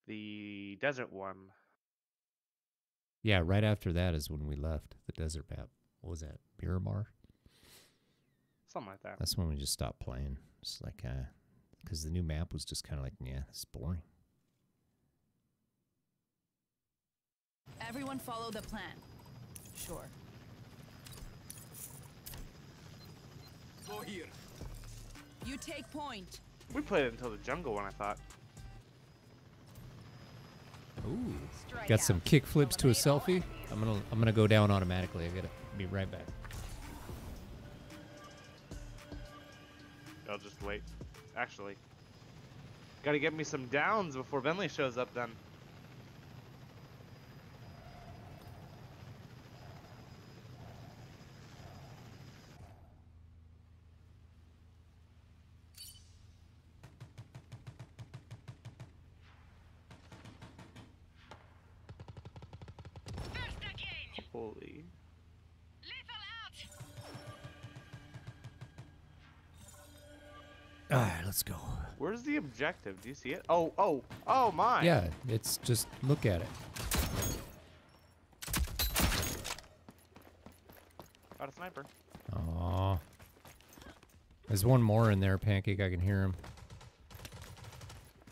The desert one. Yeah, right after that is when we left the desert map. What was that? Miramar? Something like that. That's when we just stopped playing. Just like, uh, because the new map was just kind of like, yeah, it's boring. Everyone follow the plan. Sure. Go here. You take point. We played it until the jungle one. I thought. Ooh, Strike got some kick flips to a selfie. I'm gonna, I'm gonna go down automatically. I gotta be right back. I'll just wait. Actually, gotta get me some downs before Bentley shows up. Then. The objective? Do you see it? Oh, oh, oh my. Yeah, it's just look at it. Got a sniper. Aw. There's one more in there, Pancake. I can hear him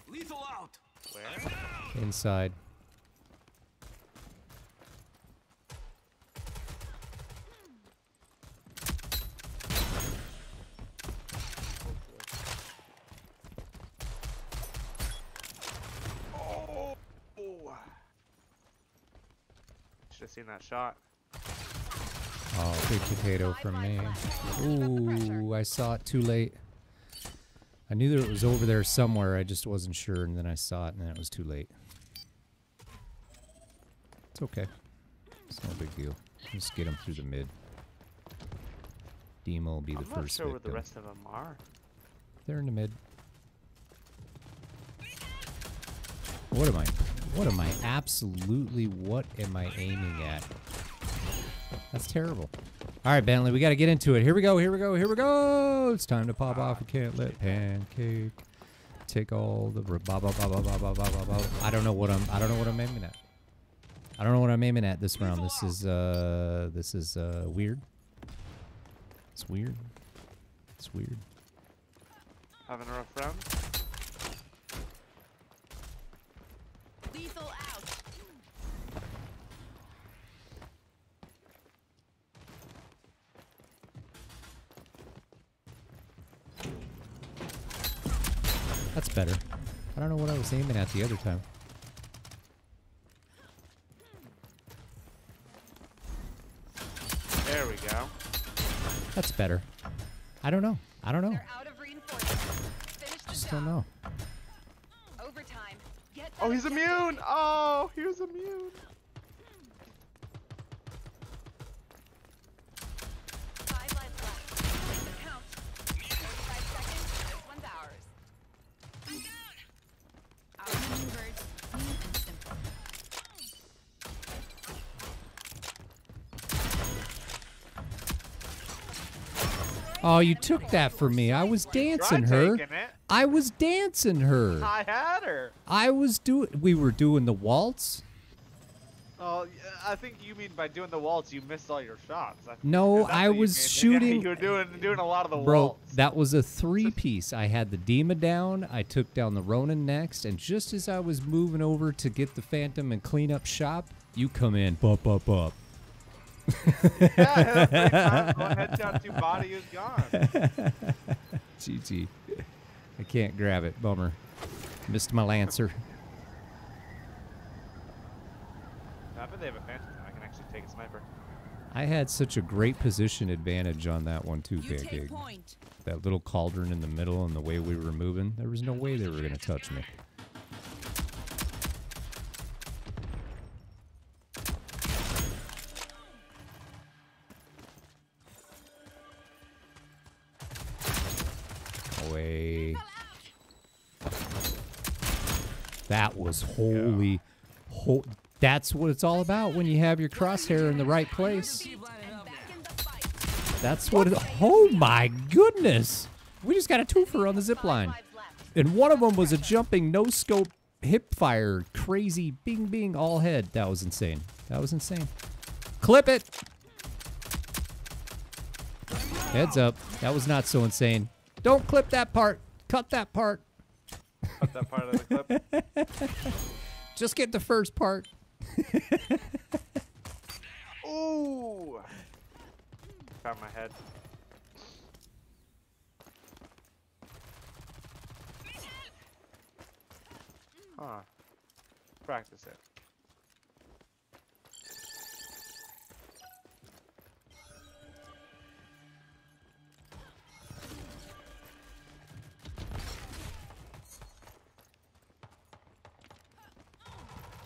Lethal out. Where? inside. Shot. Oh, big potato from me. left. Keep up the pressure. Ooh, I saw it too late. I knew that it was over there somewhere. I just wasn't sure, and then I saw it, and then it was too late. It's okay. It's no big deal. Just get him through the mid. Demo will be the I'm not first sure where the rest of them are. They're in the mid. What am I? What am I? Absolutely, what am I aiming at? That's terrible. All right, Bentley, we got to get into it. Here we go. Here we go. Here we go. It's time to pop off. We can't let pancake take all the. Ba ba ba ba ba ba ba ba. I don't know what I'm. I don't know what I'm aiming at. I don't know what I'm aiming at this round. This is uh. This is uh weird. It's weird. It's weird. Having a rough round. Lethal out. That's better. I don't know what I was aiming at the other time. There we go. That's better. I don't know. I don't know. Just don't know. Overtime. Get Oh, he's immune. Oh, he was immune. Five lives left. Make them count. 45 seconds. This one's ours. Outmaneuvered. Clean and simple. Oh, you took that from me. I was dancing Try her. I was dancing her. I had her. I was doing. We were doing the waltz. Oh, I think you mean by doing the waltz, you missed all your shots. I No, I was shooting- you were doing doing a lot of the Bro, waltz. that was a three piece. I had the Dima down, I took down the Ronin next, and just as I was moving over to get the Phantom and clean up shop, you come in. Bup, bup, bup. yeah, one headshot, two body is gone. GG. I can't grab it. Bummer. Missed my Lancer. I bet they have a phantom. I can actually take a sniper. I had such a great position advantage on that one, too, You Pancake. take. That little cauldron in the middle and the way we were moving, there was no way they were going to touch me. That was holy. Ho- that's what it's all about when you have your crosshair in the right place. That's what it. Oh my goodness! We just got a twofer on the zip line. And one of them was a jumping no scope hip fire, crazy bing bing all head. That was insane. That was insane. Clip it. Heads up. That was not so insane. Don't clip that part. Cut that part. Cut that part of the clip. Just get the first part. Ooh. Found my head. Huh. Practice it.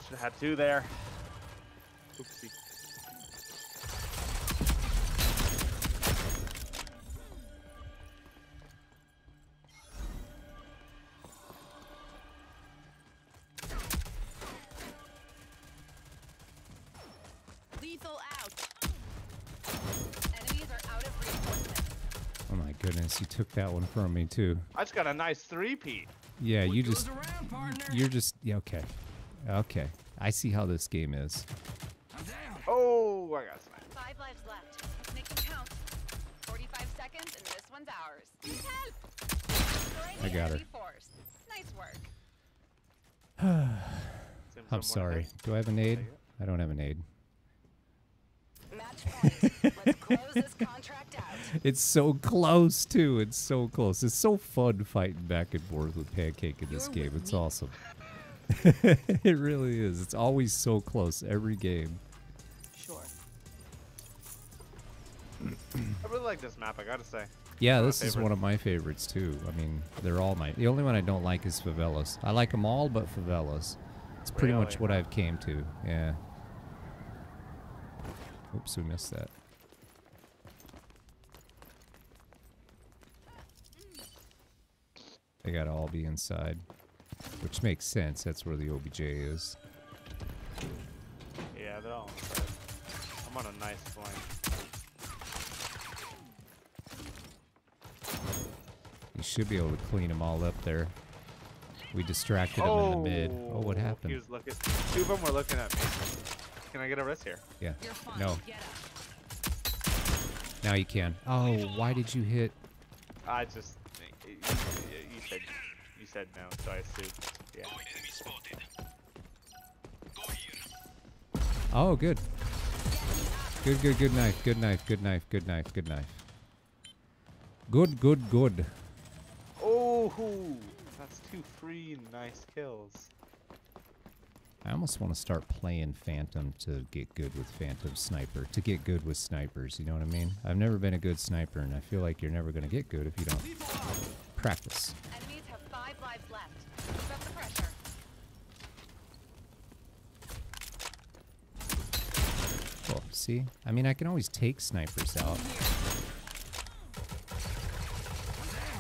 Should have had two there. Oopsie. Lethal out. Enemies are out of reinforcements. Oh my goodness, you took that one from me too. I just got a nice three-peat. Yeah, you just you're just yeah, okay. Okay. I see how this game is. Oh, I got sniped. Five lives left. Make them count. 45 seconds, and this one's ours. Help! I got her. force. Nice work. I'm sorry. Do I have a nade? I don't have a nade. Match point. Let's close this contract out. It's so close too. It's so close. It's so fun fighting back and forth with Pancake in this You're game. It's awesome. it really is. It's always so close every game. Sure. I really like this map, I gotta say. Yeah, this is one of my favorites too. I mean, they're all my. The only one I don't like is Favelas. I like them all, but Favelas. It's pretty much what I've came to. Yeah. Oops, we missed that. They gotta all be inside, which makes sense. That's where the OBJ is. Yeah, they're all inside. I'm on a nice flank. You should be able to clean them all up there. We distracted him in the mid. Oh, what oh, He happened? was looking. Two of them were looking at me. Can I get a rest here? Yeah. No. Get. Now you can. Oh, why did you hit? I just. Said. You no, so I assumed. Yeah. Oh, good. Good, good, good knife. Good knife. Good knife. Good knife. Good knife. Good, good, good. Oh, that's two free nice kills. I almost want to start playing Phantom to get good with Phantom Sniper. To get good with snipers, you know what I mean? I've never been a good sniper, and I feel like you're never going to get good if you don't practice. See? I mean, I can always take snipers out.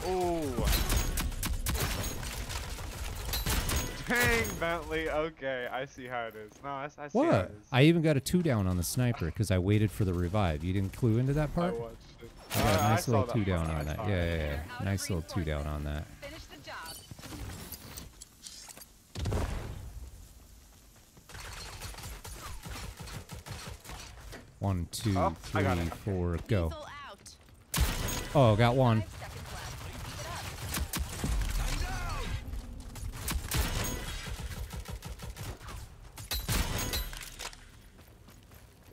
Ooh. Dang, Bentley. Okay, I see how it is. No, I, I see how What? it is. I even got a two down on the sniper because I waited for the revive. You didn't clue into that I part? watched it. I got a Uh, I nice saw little two down on that. saw Yeah, yeah, yeah. Nice little two down on that. Finish the job. One, two, Oh, I got it. four, go. Oh, got one. Five seconds left. Keep it up.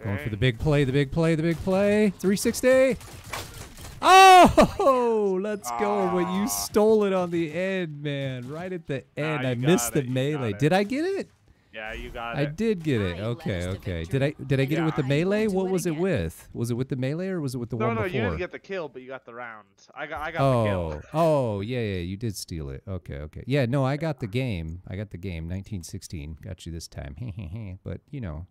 Going for the big play, the big play, the big play. 360. Oh, let's go. But Ah. you stole it on the end, man. Right at the end. Nah, I missed got the it, melee. Did I get it? Yeah, you got it. I did get it. I Okay, okay. Did I did I get it with the melee? What was it it with? Was it with the melee or was it with the no, one no, before? you didn't get the kill, but you got the round. I got, I got the Oh, kill. oh, yeah, yeah, you did steal it. Okay, okay. Yeah, no, I got the game. I got the game. 1916. Got you this time. but, you know,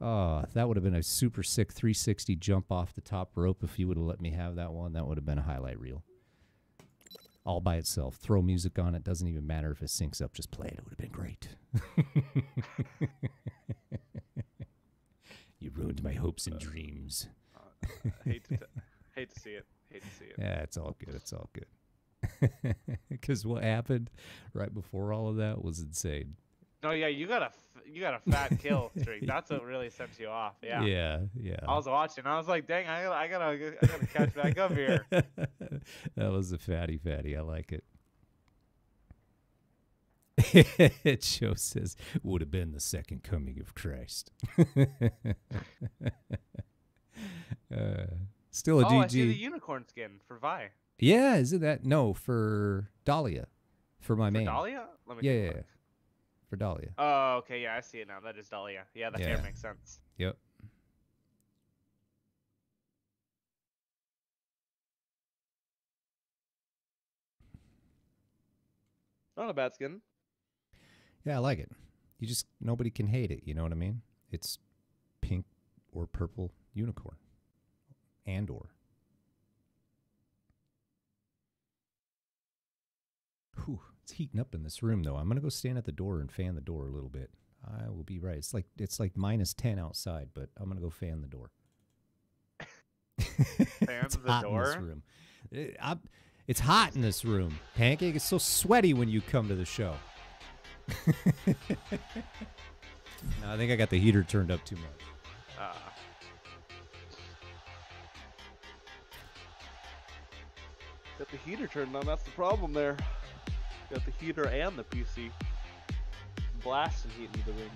oh, that would have been a super sick 360 jump off the top rope if you would have let me have that one. That would have been a highlight reel. All by itself. Throw music on it. Doesn't even matter if it syncs up. Just play it. It would have been great. you ruined my hopes and uh, dreams. Uh, hate, to t- hate to see it. Hate to see it. Yeah, it's all good. It's all good. Because what happened right before all of that was insane. No, yeah, you got a, you got a fat kill streak. That's what really sets you off. Yeah. yeah, yeah. I was watching. I was like, dang, I gotta, I gotta, I gotta catch back up here. that was a fatty fatty. I like it. it show says would have been the second coming of Christ. uh, still a oh, I see the unicorn skin for Vy. yeah, is it that no for Dahlia, for my For main. Dahlia? Let me Yeah, yeah, yeah. For Dahlia. Oh, okay, yeah, I see it now. That is Dahlia. Yeah, the hair Yeah. makes sense. Yep. Not a bad skin. Yeah, I like it. You just nobody can hate it. You know what I mean? It's pink or purple unicorn, and or. Whew, it's heating up in this room though. I'm gonna go stand at the door and fan the door a little bit. I will be right. It's like it's like minus ten outside, but I'm gonna go fan the door. it's the hot in this room. It- I'm- it's hot in this room. Pancake, it's so sweaty when you come to the show. no, I think I got the heater turned up too much. Uh, Got the heater turned on. That's the problem there. Got the heater and the PC blasting heat into the room.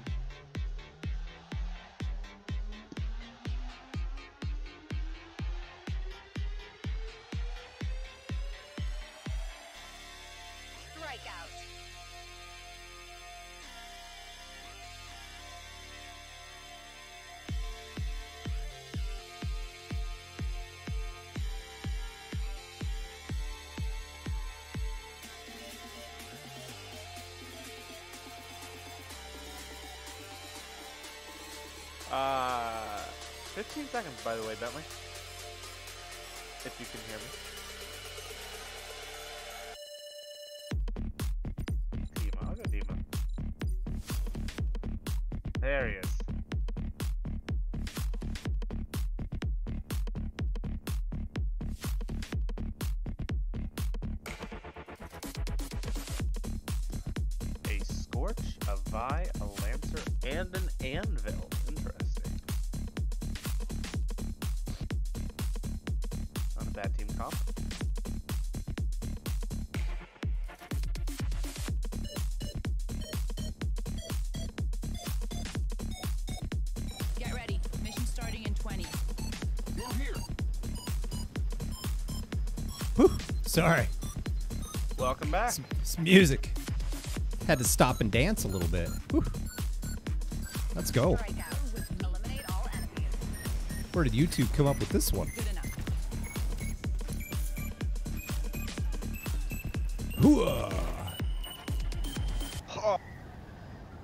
By the way, Bentley. Sorry, Welcome back. it's, it's music. Had to stop and dance a little bit. Whew. Let's go. Strikeout. Eliminate all enemies. Where did YouTube come up with this one? Good enough. Hooah!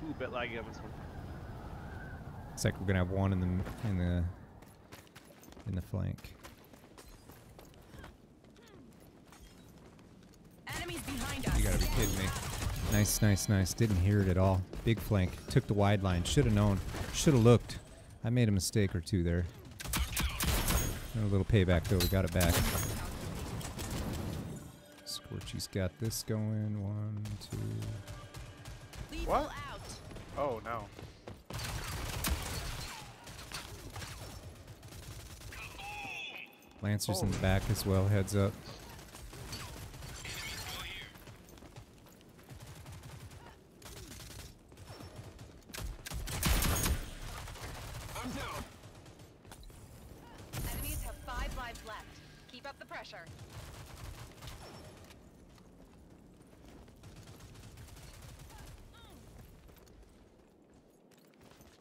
Ooh, bit laggy on this one. Looks like we're gonna have one in the in the in the flank. Enemies behind us. You gotta be kidding me. Nice, nice, nice. Didn't hear it at all. Big flank. Took the wide line. Should have known. Should have looked. I made a mistake or two there. A little payback though. We got it back. Scorchy's got this going. One, two. Lethal What? out. Oh no. Lancers in the back as well. Heads up. Enemies have five lives left. Keep up the pressure.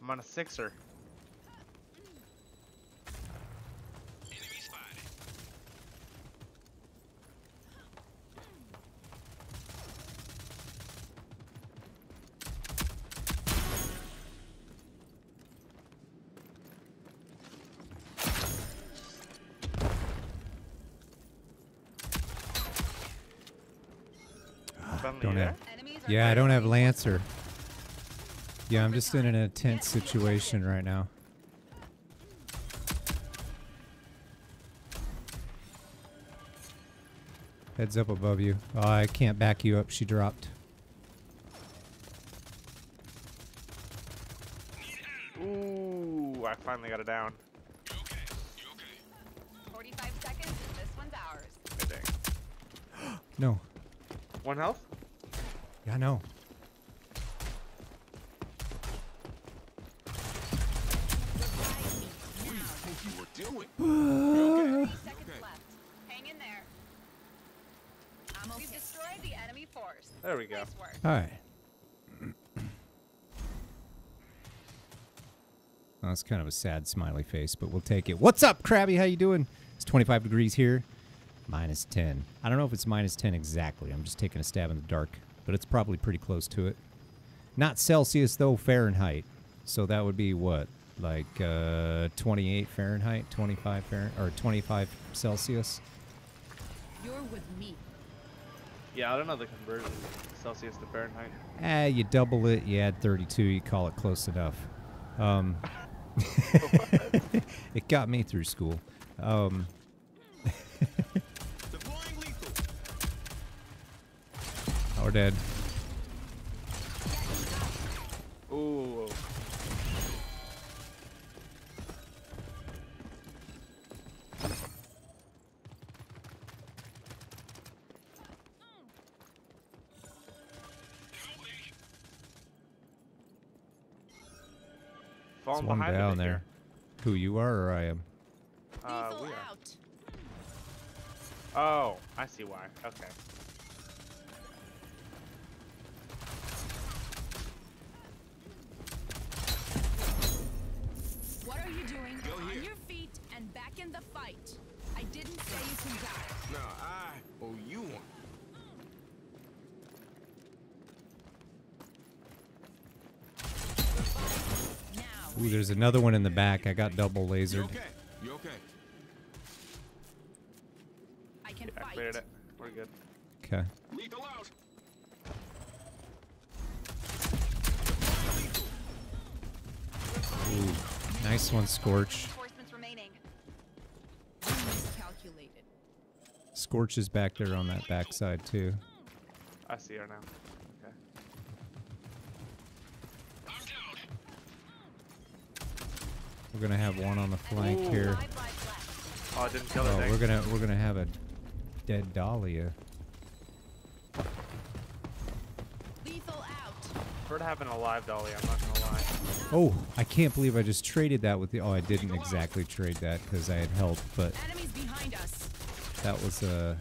I'm on a sixer. Ah, Suddenly Don't have. Yeah, I don't have fighting. Lancer. Yeah, I'm just in an intense situation right now. Heads up above you. Oh, I can't back you up. She dropped. Ooh, I finally got it down. 45 seconds and this one's ours. Good. No. One health? Yeah, I know. Thirty seconds left. Hang in there. I'm okay. We've destroyed the enemy force. There we go. Nice work. All right. Well, that's kind of a sad smiley face, but we'll take it. What's up, Krabby? How you doing? It's 25 degrees here. Minus 10. I don't know if it's minus 10 exactly. I'm just taking a stab in the dark, but it's probably pretty close to it. Not Celsius though, Fahrenheit. So that would be what? Like uh, 28 Fahrenheit, 25 Fahrenheit, or 25 Celsius. You're with me. Yeah, I don't know the conversion Celsius to Fahrenheit. Ah, you double it, you add 32, you call it close enough. Um, it got me through school. Um, oh, dead. You are or I am? Uh, we are. out. Oh, I see why. Okay. Another one in the back. I got double You lasered. okay? You okay? I can I fight. cleared it. We're good. Okay. Lethal out. Ooh, nice one, Scorch. Reinforcements remaining. Miscalculated. Scorch is back there on that backside too. I see her now. We're gonna have one on the flank Ooh. here. Five lives left. Oh, I didn't kill her. Oh, we're gonna we're gonna have a dead Dahlia. Lethal out. Prefer to having a live dolly. I'm not gonna lie. Oh, I can't believe I just traded that with the. Oh, I didn't exactly trade that because I had help, but Enemies behind us. that was uh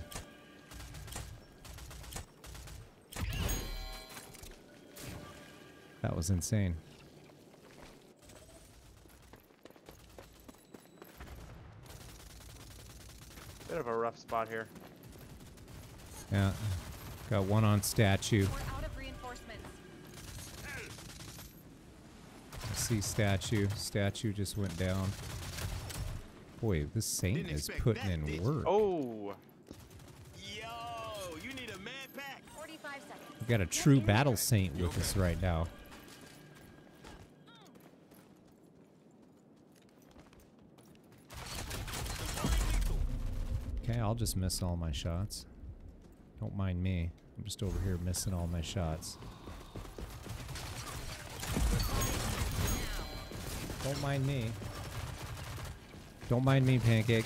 That was insane. Bit of a rough spot here. Yeah. Got one on statue. We're out of reinforcements. I see statue. Statue just went down. Boy, this saint is putting that, in did work. Oh, Yo, you need a man pack. 45 seconds. We got a true battle saint with us right now. Just miss all my shots. Don't mind me. I'm just over here missing all my shots. Don't mind me. Don't mind me, Pancake.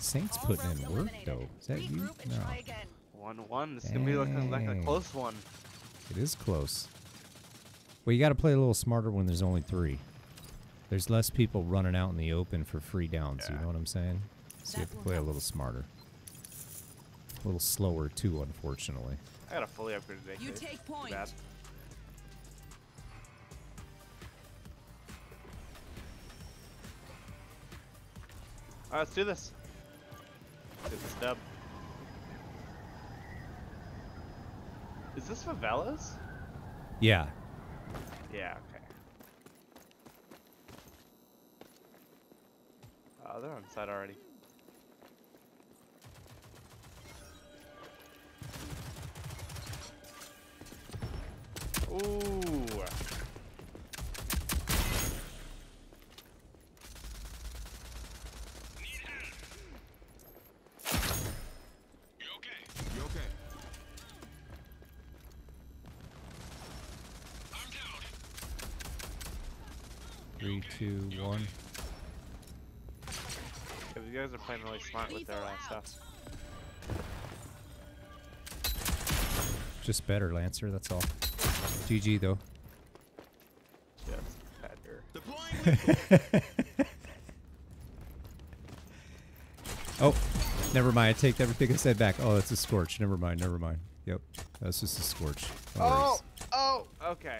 Saint's All putting rounds in work, eliminated. though. Is that you? Regroup and No. try again. one one. This is gonna be looking like a close one. It is close. Well, you got to play a little smarter when there's only three. There's less people running out in the open for free downs. You know what I'm saying? So you have to play a little smarter. A little slower too, unfortunately. I got a fully upgraded AK. You take Too point. bad. All right, let's do this. Get this dub. Is this favelas? Yeah. Yeah, okay. Oh, they're on site already. Ooh. You okay? You okay? I'm down. Three, two, one. Yeah, you guys are playing really smart with their uh, stuff. Just better, Lancer. That's all. GG though. Just better. Oh, never mind. I take everything I said back. Oh, that's a scorch. Never mind. Never mind. Yep, that's just a scorch. No Oh, oh, okay.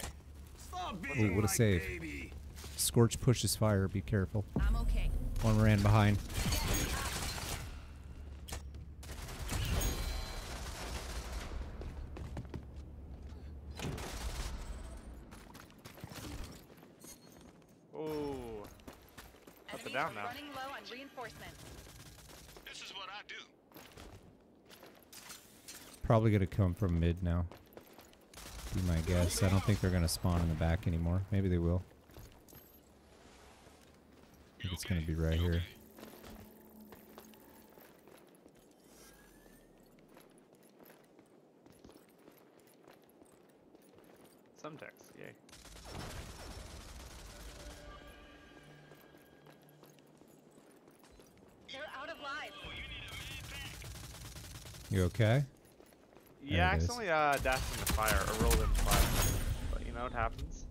Stop Ooh, what a save. baby. Scorch pushes fire. Be careful. I'm okay. One ran behind. Ooh. Up and Enemies down are now. running low on reinforcements. This is what I do. Probably gonna come from mid now. Be my guess. I don't think they're gonna spawn in the back anymore. Maybe they will. I think it's gonna be right here. Some text, yay. They're out of lives. You okay? Yeah, I it is. Accidentally uh, dashed into fire, or rolled into fire. But you know what happens.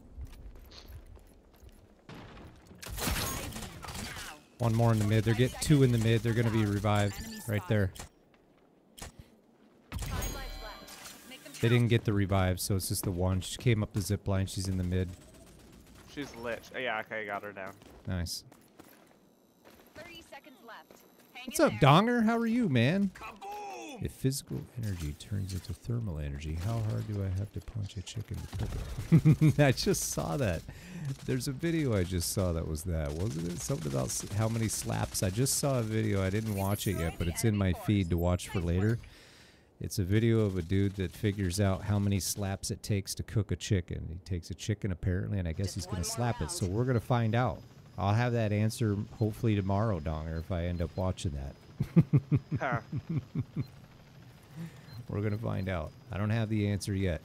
One more in the mid. They're getting two in the mid. They're gonna be revived right there. Five lives left. Make them They didn't get the revive, so it's just the one. She came up the zip line. She's in the mid. She's lit. Oh, yeah, okay, got her down. Nice. 30 seconds left. Hang What's in up, there. Donger? How are you, man? Kaboom! If physical energy turns into thermal energy, how hard do I have to punch a chicken to cook it? I just saw that. There's a video I just saw that was that, wasn't it? Something about how many slaps. I just saw a video. I didn't watch it yet, but it's in my feed to watch for later. It's a video of a dude that figures out how many slaps it takes to cook a chicken. He takes a chicken apparently, and I guess he's gonna slap it. So we're gonna find out. I'll have that answer hopefully tomorrow, Donger, if I end up watching that. Huh. We're gonna find out. I don't have the answer yet.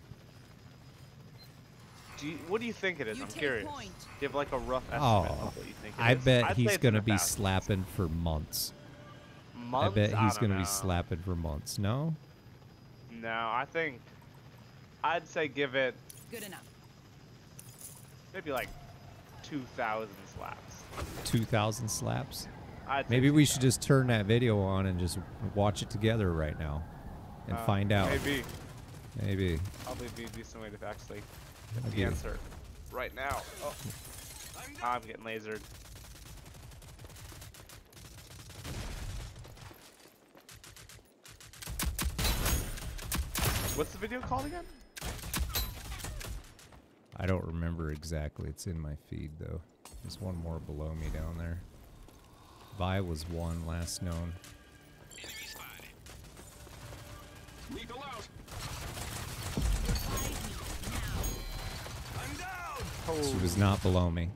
do you, what do you think it is? You I'm curious. point. Do you have like a rough oh, estimate Oh, of what you think it I is? bet I'd he's gonna be thousands. slapping for months. Months? I bet he's don't gonna know. be slapping for months. No, No, I think I'd say give it Good enough. maybe like 2,000 slaps. two thousand slaps. I'd Maybe we should just turn that video on and just watch it together right now, and uh, find out. Maybe. Maybe. Probably be a decent way to actually get the answer right now. Oh. I'm getting lasered. What's the video called again? I don't remember exactly. It's in my feed though. There's one more below me down there. Vy was one last known. Lethal out. She was not below me.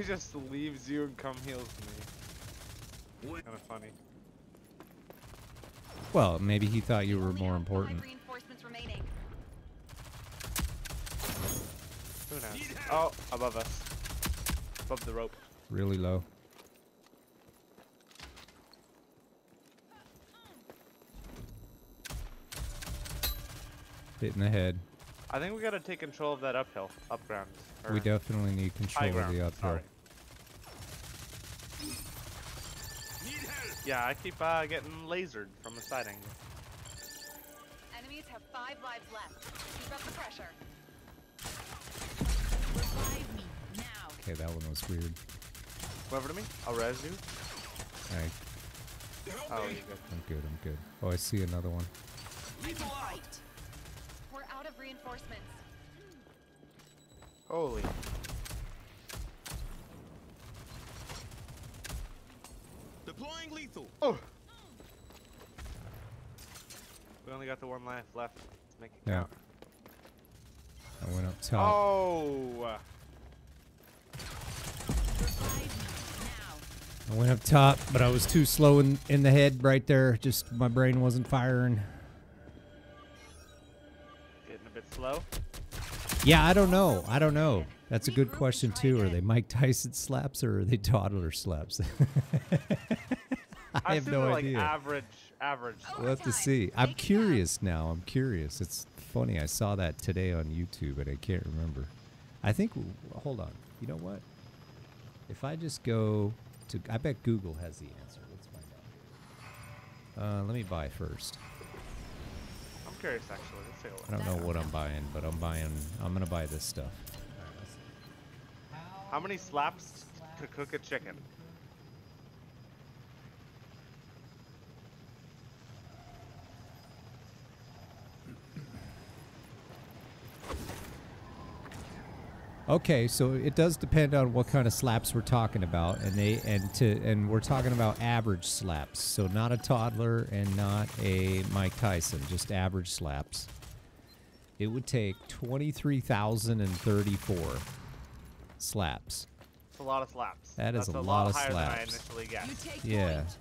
Is I what love I how do. he just leaves you and come heals me. What? Kind of funny. Well, maybe he thought you were more important. Reinforcements remaining. Who knows? Oh, above us. Above the rope. Really low. Hit in the head. I think we gotta take control of that uphill, up ground. We definitely need high control of the uphill. Sorry. Need help. Yeah, I keep uh, getting lasered from the side angle. Enemies have five lives left. Keep up the pressure. Revive me now. Okay, that one was weird. Come over to me. I'll res you. Alright, Help Oh, me. you're good. I'm good, I'm good. Oh, I see another one. I can fight. We're out of reinforcements. Holy. Deploying lethal. Oh. We only got the one life left. Let's make it Yeah. I went up top. Oh. Revive now. I went up top, but I was too slow in, in the head right there. Just my brain wasn't firing. Slow. Yeah, I don't know. I don't know. That's a good question too. Are they Mike Tyson slaps or are they toddler slaps? I have no they're, idea. Like average, average. We'll have to see. I'm curious now. I'm curious. It's funny. I saw that today on YouTube, and I can't remember. I think. Hold on. You know what? If I just go to, I bet Google has the answer. Let's find out. Uh, let me buy first. I'm curious actually. Let's take a look. I don't know what I'm buying, but I'm buying. I'm gonna buy this stuff. How many slaps to cook a chicken? Okay, so it does depend on what kind of slaps we're talking about, and they and to and we're talking about average slaps, so not a toddler and not a Mike Tyson, just average slaps. It would take twenty three thousand and thirty four slaps. It's a lot of slaps. That is That's a a lot lot of higher than I slaps. initially You guessed. take Yeah. point.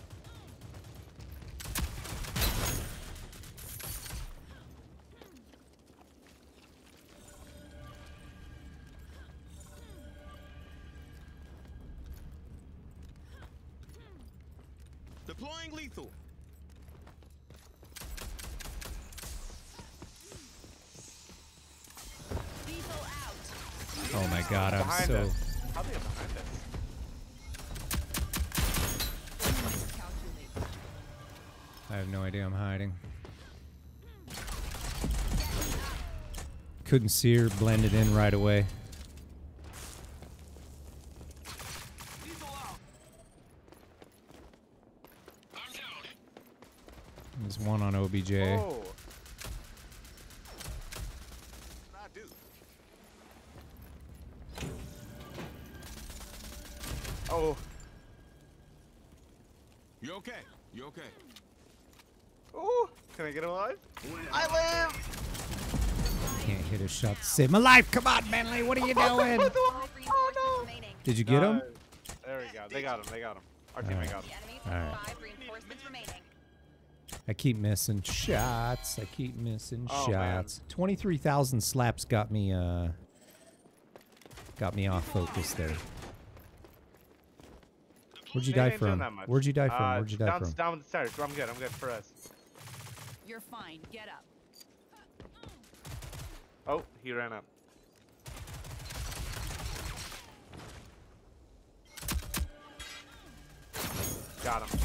Deploying lethal. Lethal Oh my god, I'm Behind so us. How behind us? I have no idea I'm hiding. Couldn't see her, blended in right away. Lethal out. I'm down. There's one on OBJ. Oh. I do. Oh. You okay? You okay? Ooh. Can I get him alive? I live. Can't hit a shot to save my life. Come on, Bentley, what are you doing? Five reinforcements remaining. Did you get him? Uh, there we go. They got him. They got him. Our teammate Alright. got him. The enemies All have right. five reinforcements remaining. I keep missing shots. I keep missing Oh, man. shots. Twenty-three thousand slaps got me. Uh, got me off focus there. Where'd you They die from? Where'd you die from? Uh, Where'd you die down, from? Down the stairs. I'm good. I'm good for us. You're fine. Get up. Oh, he ran up. Got him.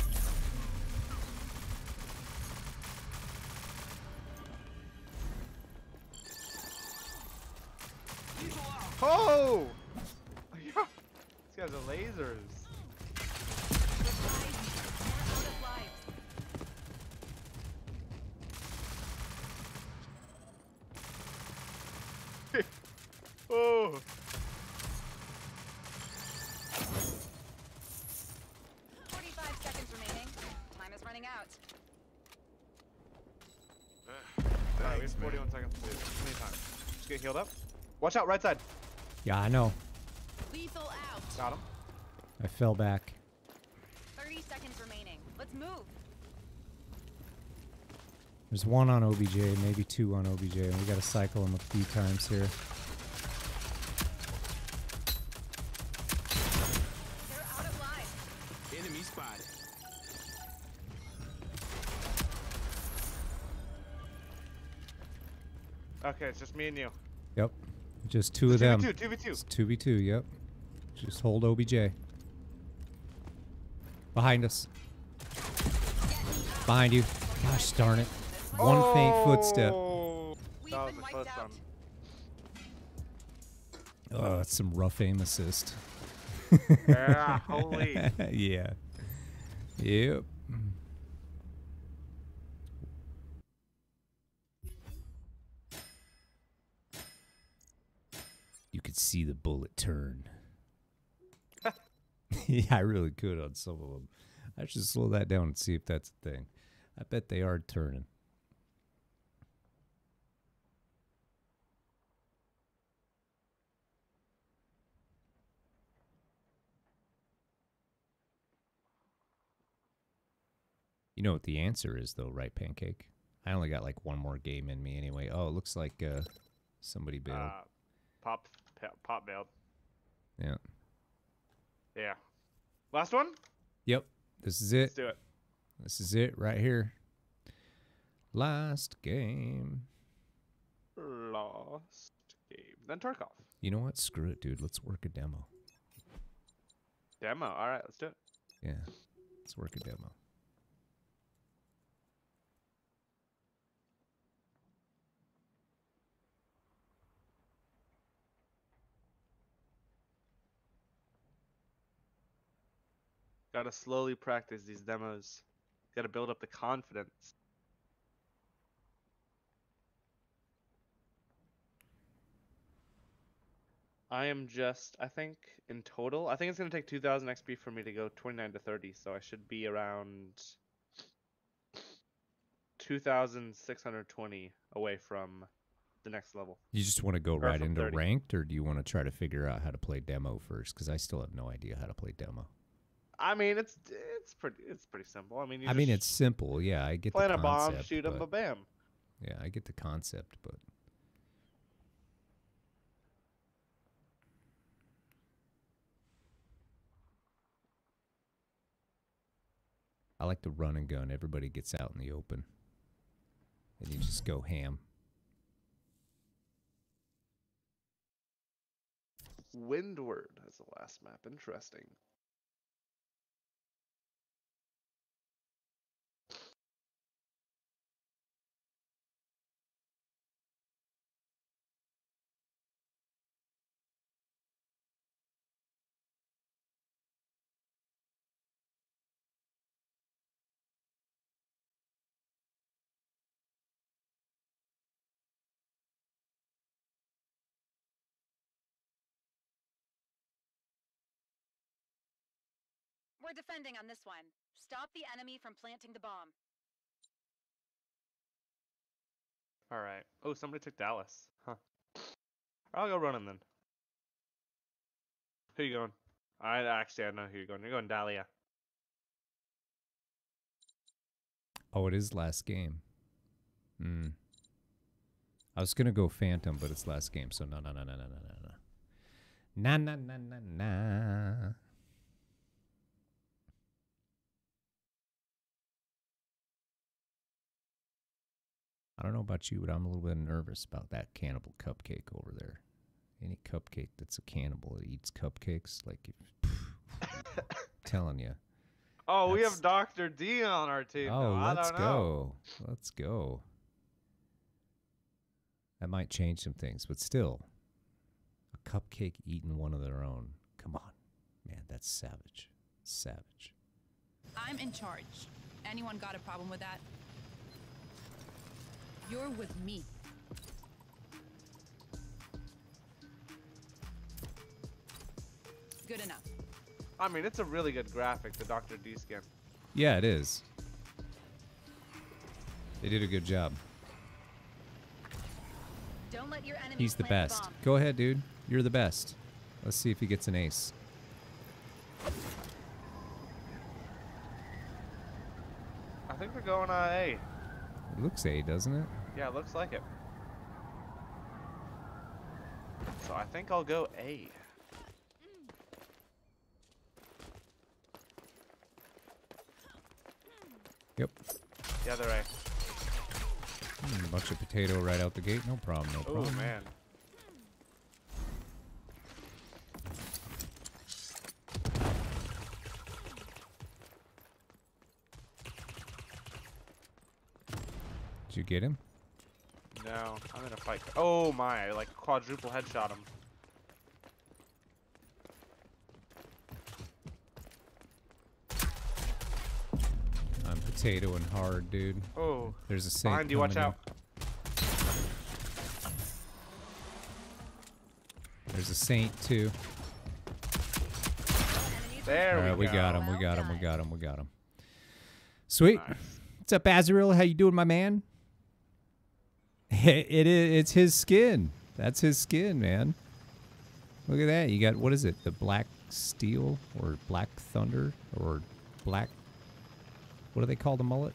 Oh! These guys are lasers. Oh! Forty-five seconds remaining. Time is running out. Alright, we have 41 seconds to do this. How many times? Just get healed up. Watch out, right side. Yeah, I know. Lethal out. Got him. I fell back. Thirty seconds remaining. Let's move. There's one on OBJ, maybe two on OBJ, and we got to cycle him a few times here. Okay, it's just me and you. Yep. Just two of them. 2v2, 2v2. It's 2v2, yep. Just hold OBJ. Behind us. Behind you. Gosh darn it. One faint oh. footstep. Oh, That was been a close one. Oh, that's some rough aim assist. Yeah, holy. yeah. Yep. You could see the bullet turn. yeah, I really could on some of them. I should slow that down and see if that's a thing. I bet they are turning. You know what the answer is, though, right, Pancake? I only got like one more game in me anyway. Oh, it looks like uh, somebody bailed. Uh, pop, pop, pop bailed. yeah. Yeah. Last one? Yep. This is it. Let's do it. This is it right here. Last game. Lost game. Then Tarkov. You know what? Screw it, dude. Let's work a demo. Demo. All right, let's do it. Yeah. Let's work a demo. Got to slowly practice these demos. Got to build up the confidence. I am just, I think, in total, I think it's going to take 2,000 XP for me to go 29 to 30, so I should be around 2,620 away from the next level. You just want to go Or right into 30. ranked, or do you want to try to figure out how to play demo first? Because I still have no idea how to play demo. I mean, it's it's pretty it's pretty simple. I mean, I mean, it's simple. Yeah, I get plant the a bomb, concept. shoot 'em, but- bam. Yeah, I get the concept, but I like to run and gun. Everybody gets out in the open, and you just go ham. Windward as the last map. Interesting. We're defending on this one. Stop the enemy from planting the bomb. All right. Oh, somebody took Dallas. Huh. I'll go running then. Who you going? I actually I know who you're going. You're going Dahlia. Oh, it is last game. Hmm. I was gonna go Phantom, but it's last game, so no, no, no, no, no, no, no, no. Na na na na na. I don't know about you, but I'm a little bit nervous about that cannibal cupcake over there. Any cupcake that's a cannibal that eats cupcakes, like if, telling you, Oh, we have Dr. D on our team. Oh, now. Let's don't know. go. Let's go. That might change some things, but still, a cupcake eating one of their own. Come on, man, that's savage. Savage. I'm in charge. Anyone got a problem with that? You're with me. Good enough. I mean, it's a really good graphic, the Dr. D skin. Yeah, it is. They did a good job. Don't let your enemies He's the best. bomb. Go ahead, dude. You're the best. Let's see if he gets an ace. I think we're going uh, A. It looks A, doesn't it? Yeah, it looks like it. So I think I'll go A. Yep. Yeah, they're A. Hmm, bunch of potato right out the gate. No problem. No problem. Oh man. Did you get him? No, I'm in a fight. Oh my! I, Like quadruple headshot him. I'm potatoing hard, dude. Oh, There's a saint behind you! Watch in. out! There's a saint too. There All we right, we go. got him. We got him. We got him. We got him. Sweet. Nice. What's up, Azrael? How you doing, my man? It is. It's his skin. That's his skin, man. Look at that. You got what is it? The black steel or black thunder or black? What do they call the mullet?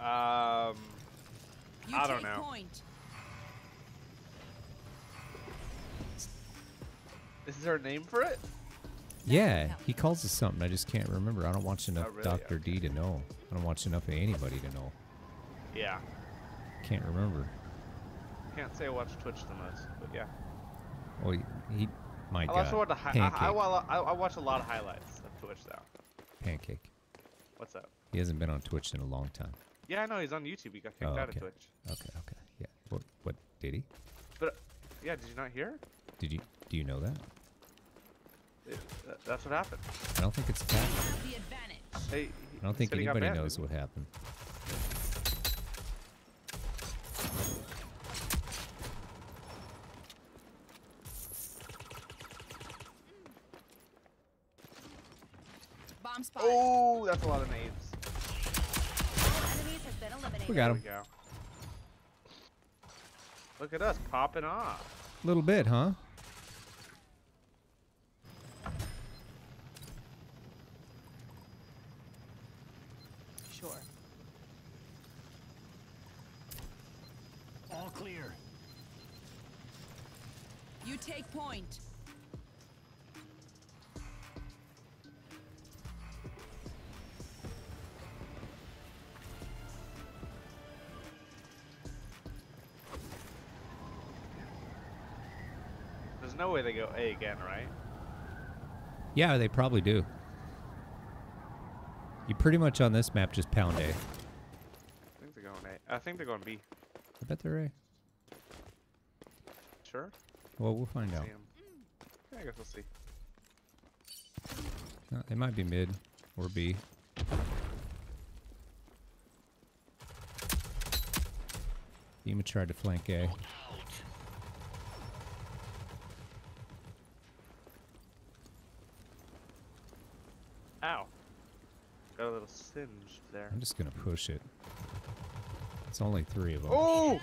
Um, You I don't know. point. is there a name for it? Yeah, he calls it something. I just can't remember. I don't watch enough really? Doctor D to know. I don't watch enough of anybody to know. Yeah. Can't remember. Can't say I watch Twitch the most, but yeah. Well, he, he my I God, also watch a hi- pancake, I, I, I, I watch a lot of highlights of Twitch though. pancake. What's up? He hasn't been on Twitch in a long time. Yeah, I know he's on YouTube. He got kicked Oh, out of Twitch. Okay, okay, yeah. What? What did he? But uh, yeah, did you not hear? Did you? Do you know that? It, that- that's what happened. I don't think it's happened. Have the advantage. Hey, I don't think said he got anybody knows what happened. Bomb he? spotted. Oh, that's a lot of nades. All enemies have been eliminated. We got him. we go. Look at us popping off. A little bit, huh? Sure. All clear. You take point. There's way they go A again, right? Yeah, they probably do. You pretty much on this map just pound A. I think they're going A. I think they're going B. I bet they're A. Sure. Well, we'll find out. Yeah, I guess we'll see. No, they might be mid or B. Ema tried to flank A. Ow. Got a little singed there. I'm just gonna push it. It's only three of them. Oh!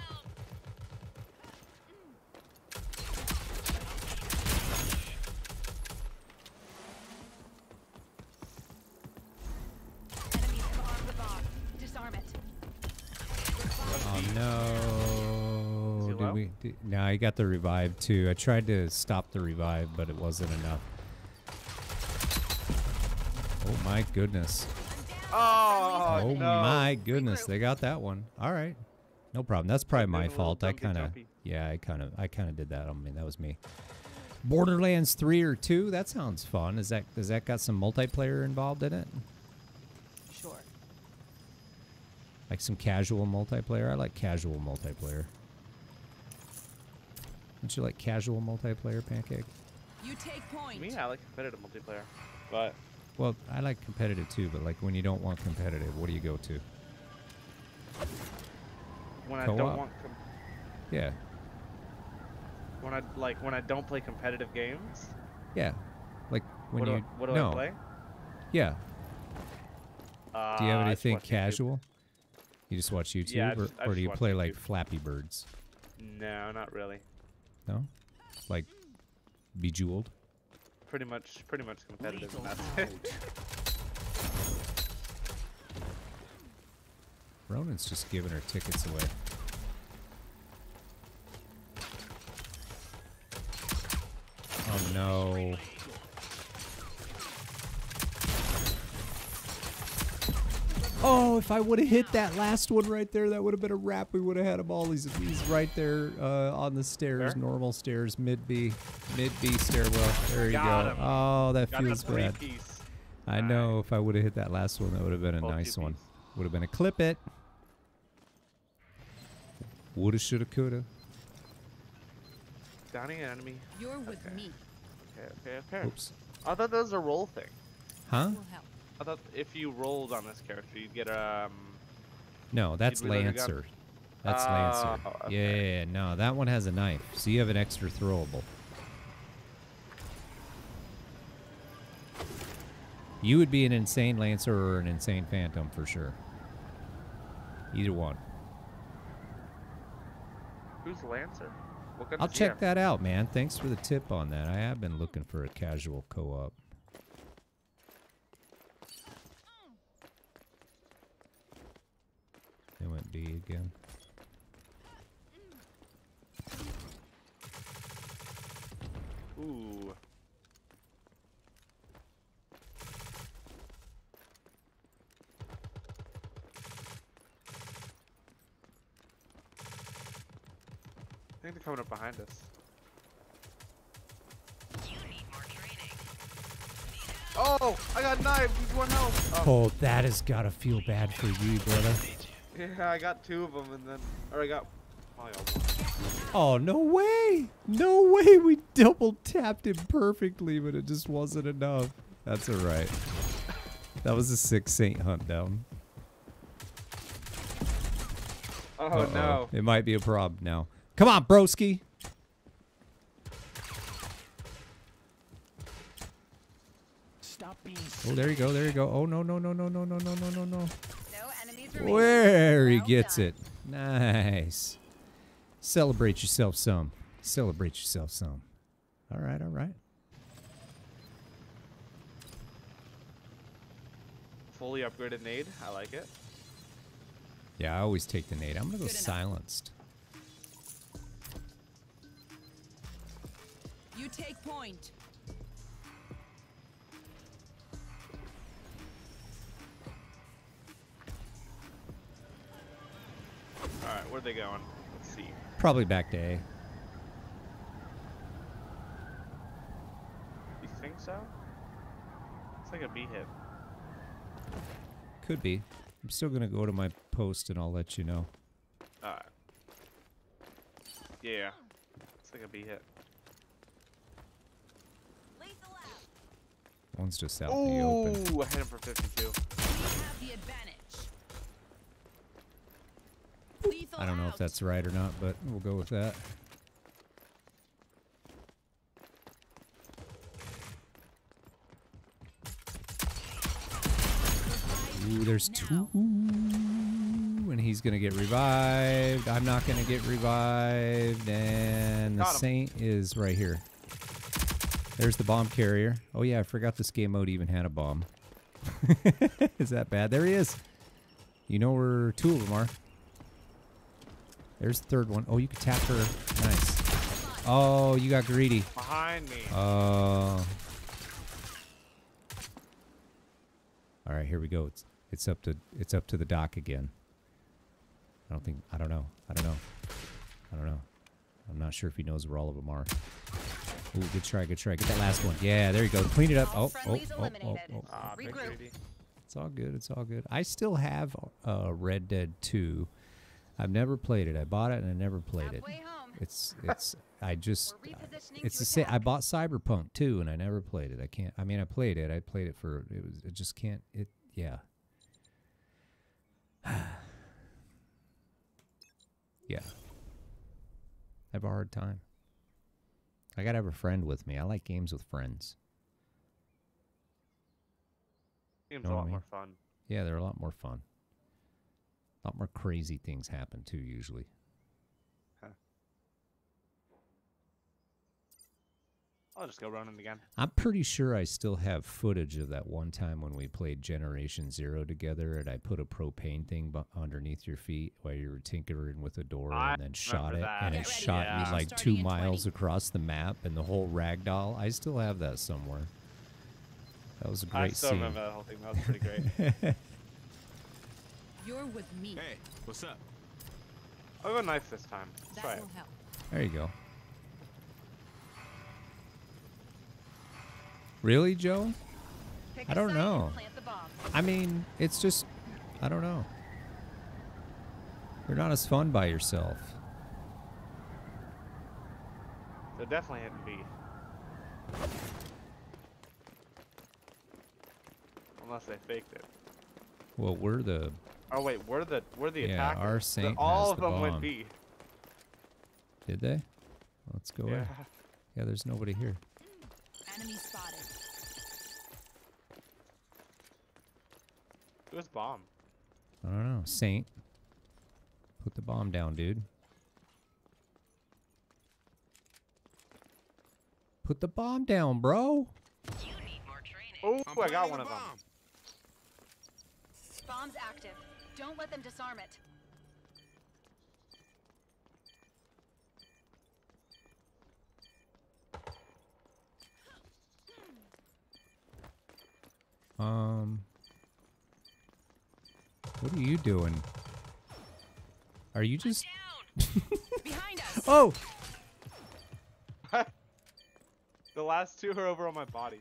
Enemies have armed the bomb. Disarm it. Oh no! Is he Did we? Did, no, I got the revive too. I tried to stop the revive, but it wasn't enough. Oh my goodness! Oh, oh no. my goodness! They got that one. All right, no problem. That's probably my fault. I kind of, yeah, I kind of, I kind of did that. I mean, that was me. Borderlands 3 or 2? That sounds fun. Is that does that got some multiplayer involved in it? Sure. Like some casual multiplayer? I like casual multiplayer. Don't you like casual multiplayer, Pancake? You take point. Me, I like competitive multiplayer. But Well, I like competitive too, but like when you don't want competitive, what do you go to? when I don't want Yeah. when I like when I don't play competitive games, Yeah. Like when what do, you I, what do no. I play? Yeah. Uh, Do you have anything watch YouTube. casual? You just watch YouTube Yeah, or, just- or do you play like Flappy Birds? No, not really. No? Like Bejeweled? Pretty much, pretty much competitive. and Lethal. Ronin's just giving her tickets away. Oh no. Oh, if I would have hit that last one right there, that would have been a wrap. We would have had him all. He's, he's right there uh, on the stairs, Where? normal stairs, mid B, mid B stairwell. There you Got go. him. Oh, that Got feels three bad. piece. I know. If I would have hit that last one, that would have been a Both nice one. Would have been a clip it. Woulda, shoulda, coulda. Downing an enemy. You're with me. Okay, okay, okay. Oops. I thought that was a roll thing. Huh? I thought if you rolled on this character, you'd get um. No, that's reload your gun? Lancer. That's Oh, Lancer. okay. Yeah, yeah, yeah, no, that one has a knife, so you have an extra throwable. You would be an insane Lancer or an insane Phantom for sure. Either one. Who's Lancer? What I'll check that out, man. Thanks for the tip on that. I have been looking for a casual co-op. They went B again. Ooh. I think they're coming up behind us. Oh, I got knifed. He's one health. Oh, Oh, that has got to feel bad for you, brother. Yeah, I got two of them, and then, or I got. Oh, I got. Oh, no way. No way. We double tapped him perfectly, but it just wasn't enough. That's all right. That was a six Saint hunt down. Oh Uh-oh. no. It might be a problem now. Come on, broski. Stop being Oh, there you go. There you go. Oh, no, no, no, no, no, no, no, no, no, no. No enemies remaining. Where he gets it. Nice. Celebrate yourself some. Celebrate yourself some. All right, all right. Fully upgraded nade. I like it. Yeah, I always take the nade. I'm going to go Good enough. silenced. You take point. All right, where are they going? Let's see. Probably back to A. You think so? It's like a B hit. Could be. I'm still going to go to my post and I'll let you know. All right. Yeah. It's like a B hit. One's just out in the open. Ooh, I hit him for 52. We have the advantage. Lethal I don't know if that's right or not, but we'll go with that. Ooh, there's two. And he's going to get revived. I'm not going to get revived. And the Saint is right here. There's the bomb carrier. Oh, yeah, I forgot this game mode even had a bomb. is that bad? There he is. You know where two of them are. There's the third one. Oh, you can tap her. Nice. Oh, you got greedy. Behind me. Oh. All right, here we go. It's it's up to it's up to the dock again. I don't think I don't know. I don't know. I don't know. I'm not sure if he knows where all of them are. Ooh, good try, good try. Get that last one. Yeah, there you go. Clean it up. All Oh, oh, oh, oh, oh. Ah, big It's all good. It's all good. I still have uh, Red Dead 2. I've never played it. I bought it and I never played it. It's it's I just it's to the same. I bought Cyberpunk too, and I never played it. I can't. I mean, I played it. I played it for it was. It just can't. It yeah. yeah. I have a hard time. I gotta have a friend with me. I like games with friends. Seems Know a what I lot mean? more fun. Yeah, they're a lot more fun. A lot more crazy things happen too. Usually. I'll just go running again. I'm pretty sure I still have footage of that one time when we played Generation Zero together, and I put a propane thing bu- underneath your feet while you were tinkering with a door, I and then shot it, that. and Get it ready. shot Yeah. you like Starting two miles 20. across the map, and the whole ragdoll. I still have that somewhere. That was a great I still scene. remember that whole thing. That was pretty great. You're with me. Hey, what's up? I'll go knife this time. Let's that try it. will help. There you go. Really, Joe? Pick I a don't know. Plant the bomb. I mean, it's just, I don't know. You're not as fun by yourself. They're definitely hitting B. Unless they faked it. Well, we're the Oh wait, we're the we're the Yeah, attackers. our The- saint all has of the them bomb. went B. Did they? Let's go Yeah. in. Yeah, there's nobody here. Enemy spotted. It was bomb. I don't know. Saint. Put the bomb down, dude. Put the bomb down, bro. You need more training. Oh, I'm I got one a of them. Bomb's active. Don't let them disarm it. Um. What are you doing? Are you just? Behind us. Oh, The last two are over on my body.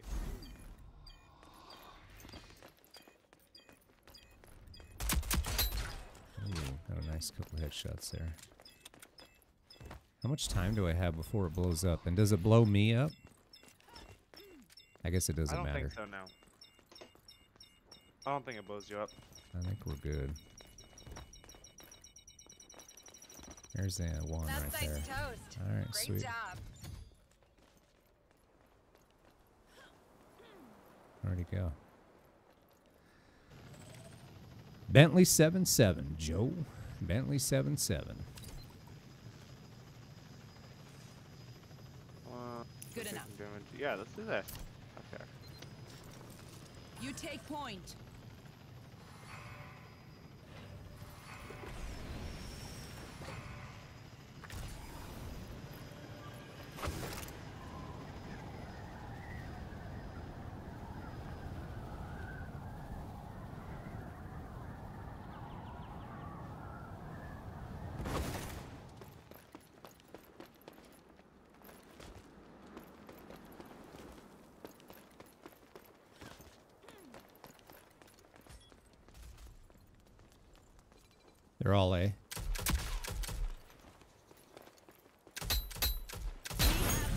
Ooh, got a nice couple headshots there. How much time do I have before it blows up? And does it blow me up? I guess it doesn't matter. I don't matter. think so now. I don't think it blows you up. I think we're good. There's that one That right site's there. toast. All right, Great sweet. job. Where'd he go? Bentley 77, Joe. Bentley 77. Uh, Good enough. Yeah, let's do that. Okay. You take point. They're all A.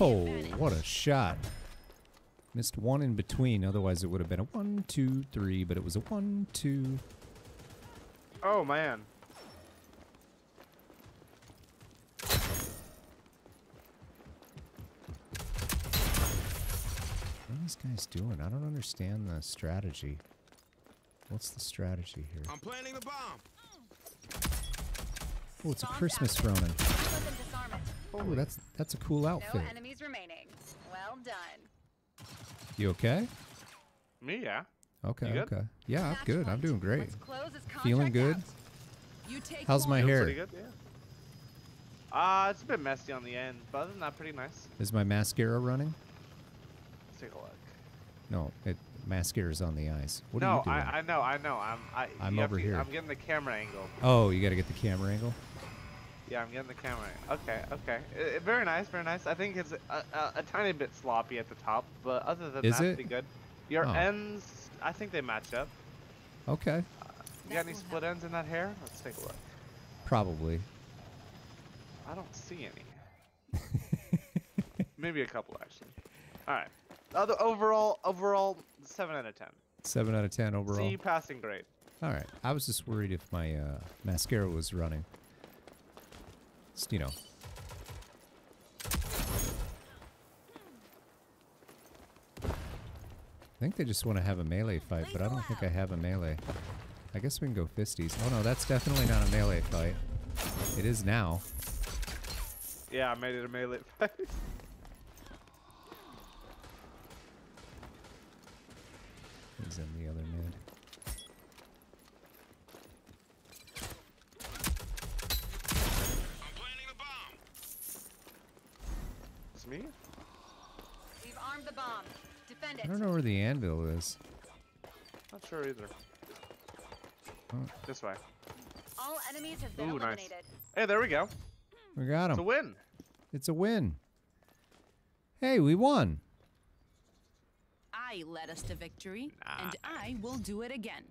Oh, what a shot. Missed one in between, otherwise it would have been a one, two, three, but it was a one, two. Oh man. What are these guys doing? I don't understand the strategy. What's the strategy here? I'm planting the bomb. Oh, it's a Christmas active. Ronin. Don't let them disarm it. Oh, that's that's a cool No outfit. enemies remaining. Well done. You okay? Me, yeah. Okay, You good? okay. Yeah, I'm good. I'm doing great. Let's close this Feeling good? You take How's my hair? Pretty good, yeah. Uh, it's a bit messy on the end, but other than that, pretty nice. Is my mascara running? Let's take a look. No, it mascara's on the eyes. What are no, you doing? I, I know, I know. I'm, I, I'm over to- here. I'm getting the camera angle. oh, you got to get the camera angle. Yeah, I'm getting the camera. right. Okay, okay. Uh, very nice, very nice. I think it's a, a, a tiny bit sloppy at the top, but other than Is that, it? pretty good. Your Oh. ends, I think they match up. Okay. You got any split ends in that hair? Let's take a look. Probably. I don't see any. Maybe a couple actually. All right. Other overall, overall, seven out of ten. Seven out of ten overall. C passing grade. All right. I was just worried if my uh, mascara was running. You know. I think they just want to have a melee fight, but I don't think I have a melee. I guess we can go fisties. Oh no, that's definitely not a melee fight. It is now. Yeah, I made it a melee fight. He's in the other mid. Me. We've armed the bomb. Defend I don't know where the anvil is. Not sure either. Oh. This way. All enemies have been Ooh, nice. Hey, there we go. We got him. It's a win. It's a win. Hey, we won. I led us to victory, and I will do it again.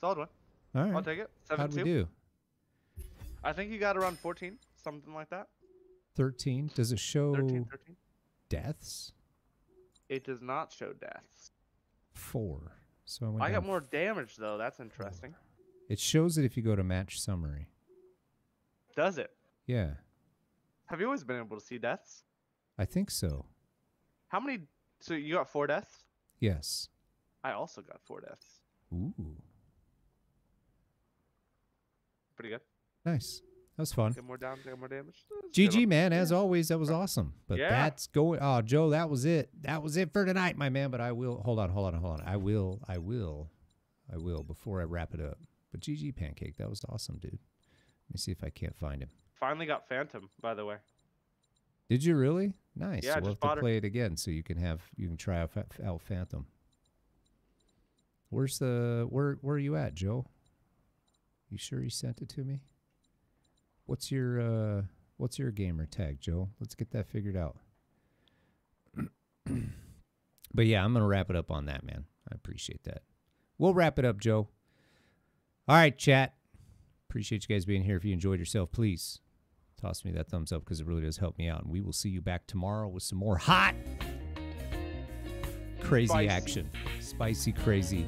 Solid one. All right. I'll take it. Seven How'd we do? I think you got around 14, something like that. 13. Does it show 13, 13. deaths? It does not show deaths. Four. So I I got more damage though. That's interesting. It shows it if you go to match summary. Does it? Yeah, Have you always been able to see deaths? I think so. How many? So you got four deaths. Yes. I also got four deaths. Ooh, Pretty good. nice. That was fun. Get more down. Get more damage. Eh, that's GG, man. As always, that was awesome. But Yeah. that's going. Oh, Joe, that was it. That was it for tonight, my man. But I will. Hold on, hold on, hold on. I will. I will. I will before I wrap it up. But GG, pancake. That was awesome, dude. Let me see if I can't find him. Finally got Phantom, by the way. Did you really? Nice. Yeah, I we'll just have to her. play it again so you can have you can try out, out Phantom. Where's the where where are you at, Joe? You sure you sent it to me? What's your uh what's your gamer tag, Joe? Let's get that figured out. but yeah, I'm gonna wrap it up on that, man. I appreciate that. We'll wrap it up, Joe. All right, chat. Appreciate you guys being here. If you enjoyed yourself, please toss me that thumbs up because it really does help me out. And we will see you back tomorrow with some more hot, crazy Spicy. action. Spicy, crazy.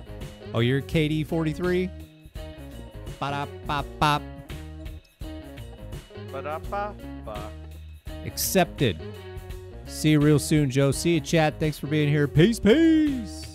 Oh, you're KD43? Ba-da-ba-bop. Ba-da-ba-ba. Accepted. See you real soon, Joe. See you, chat. Thanks for being here. Peace, peace.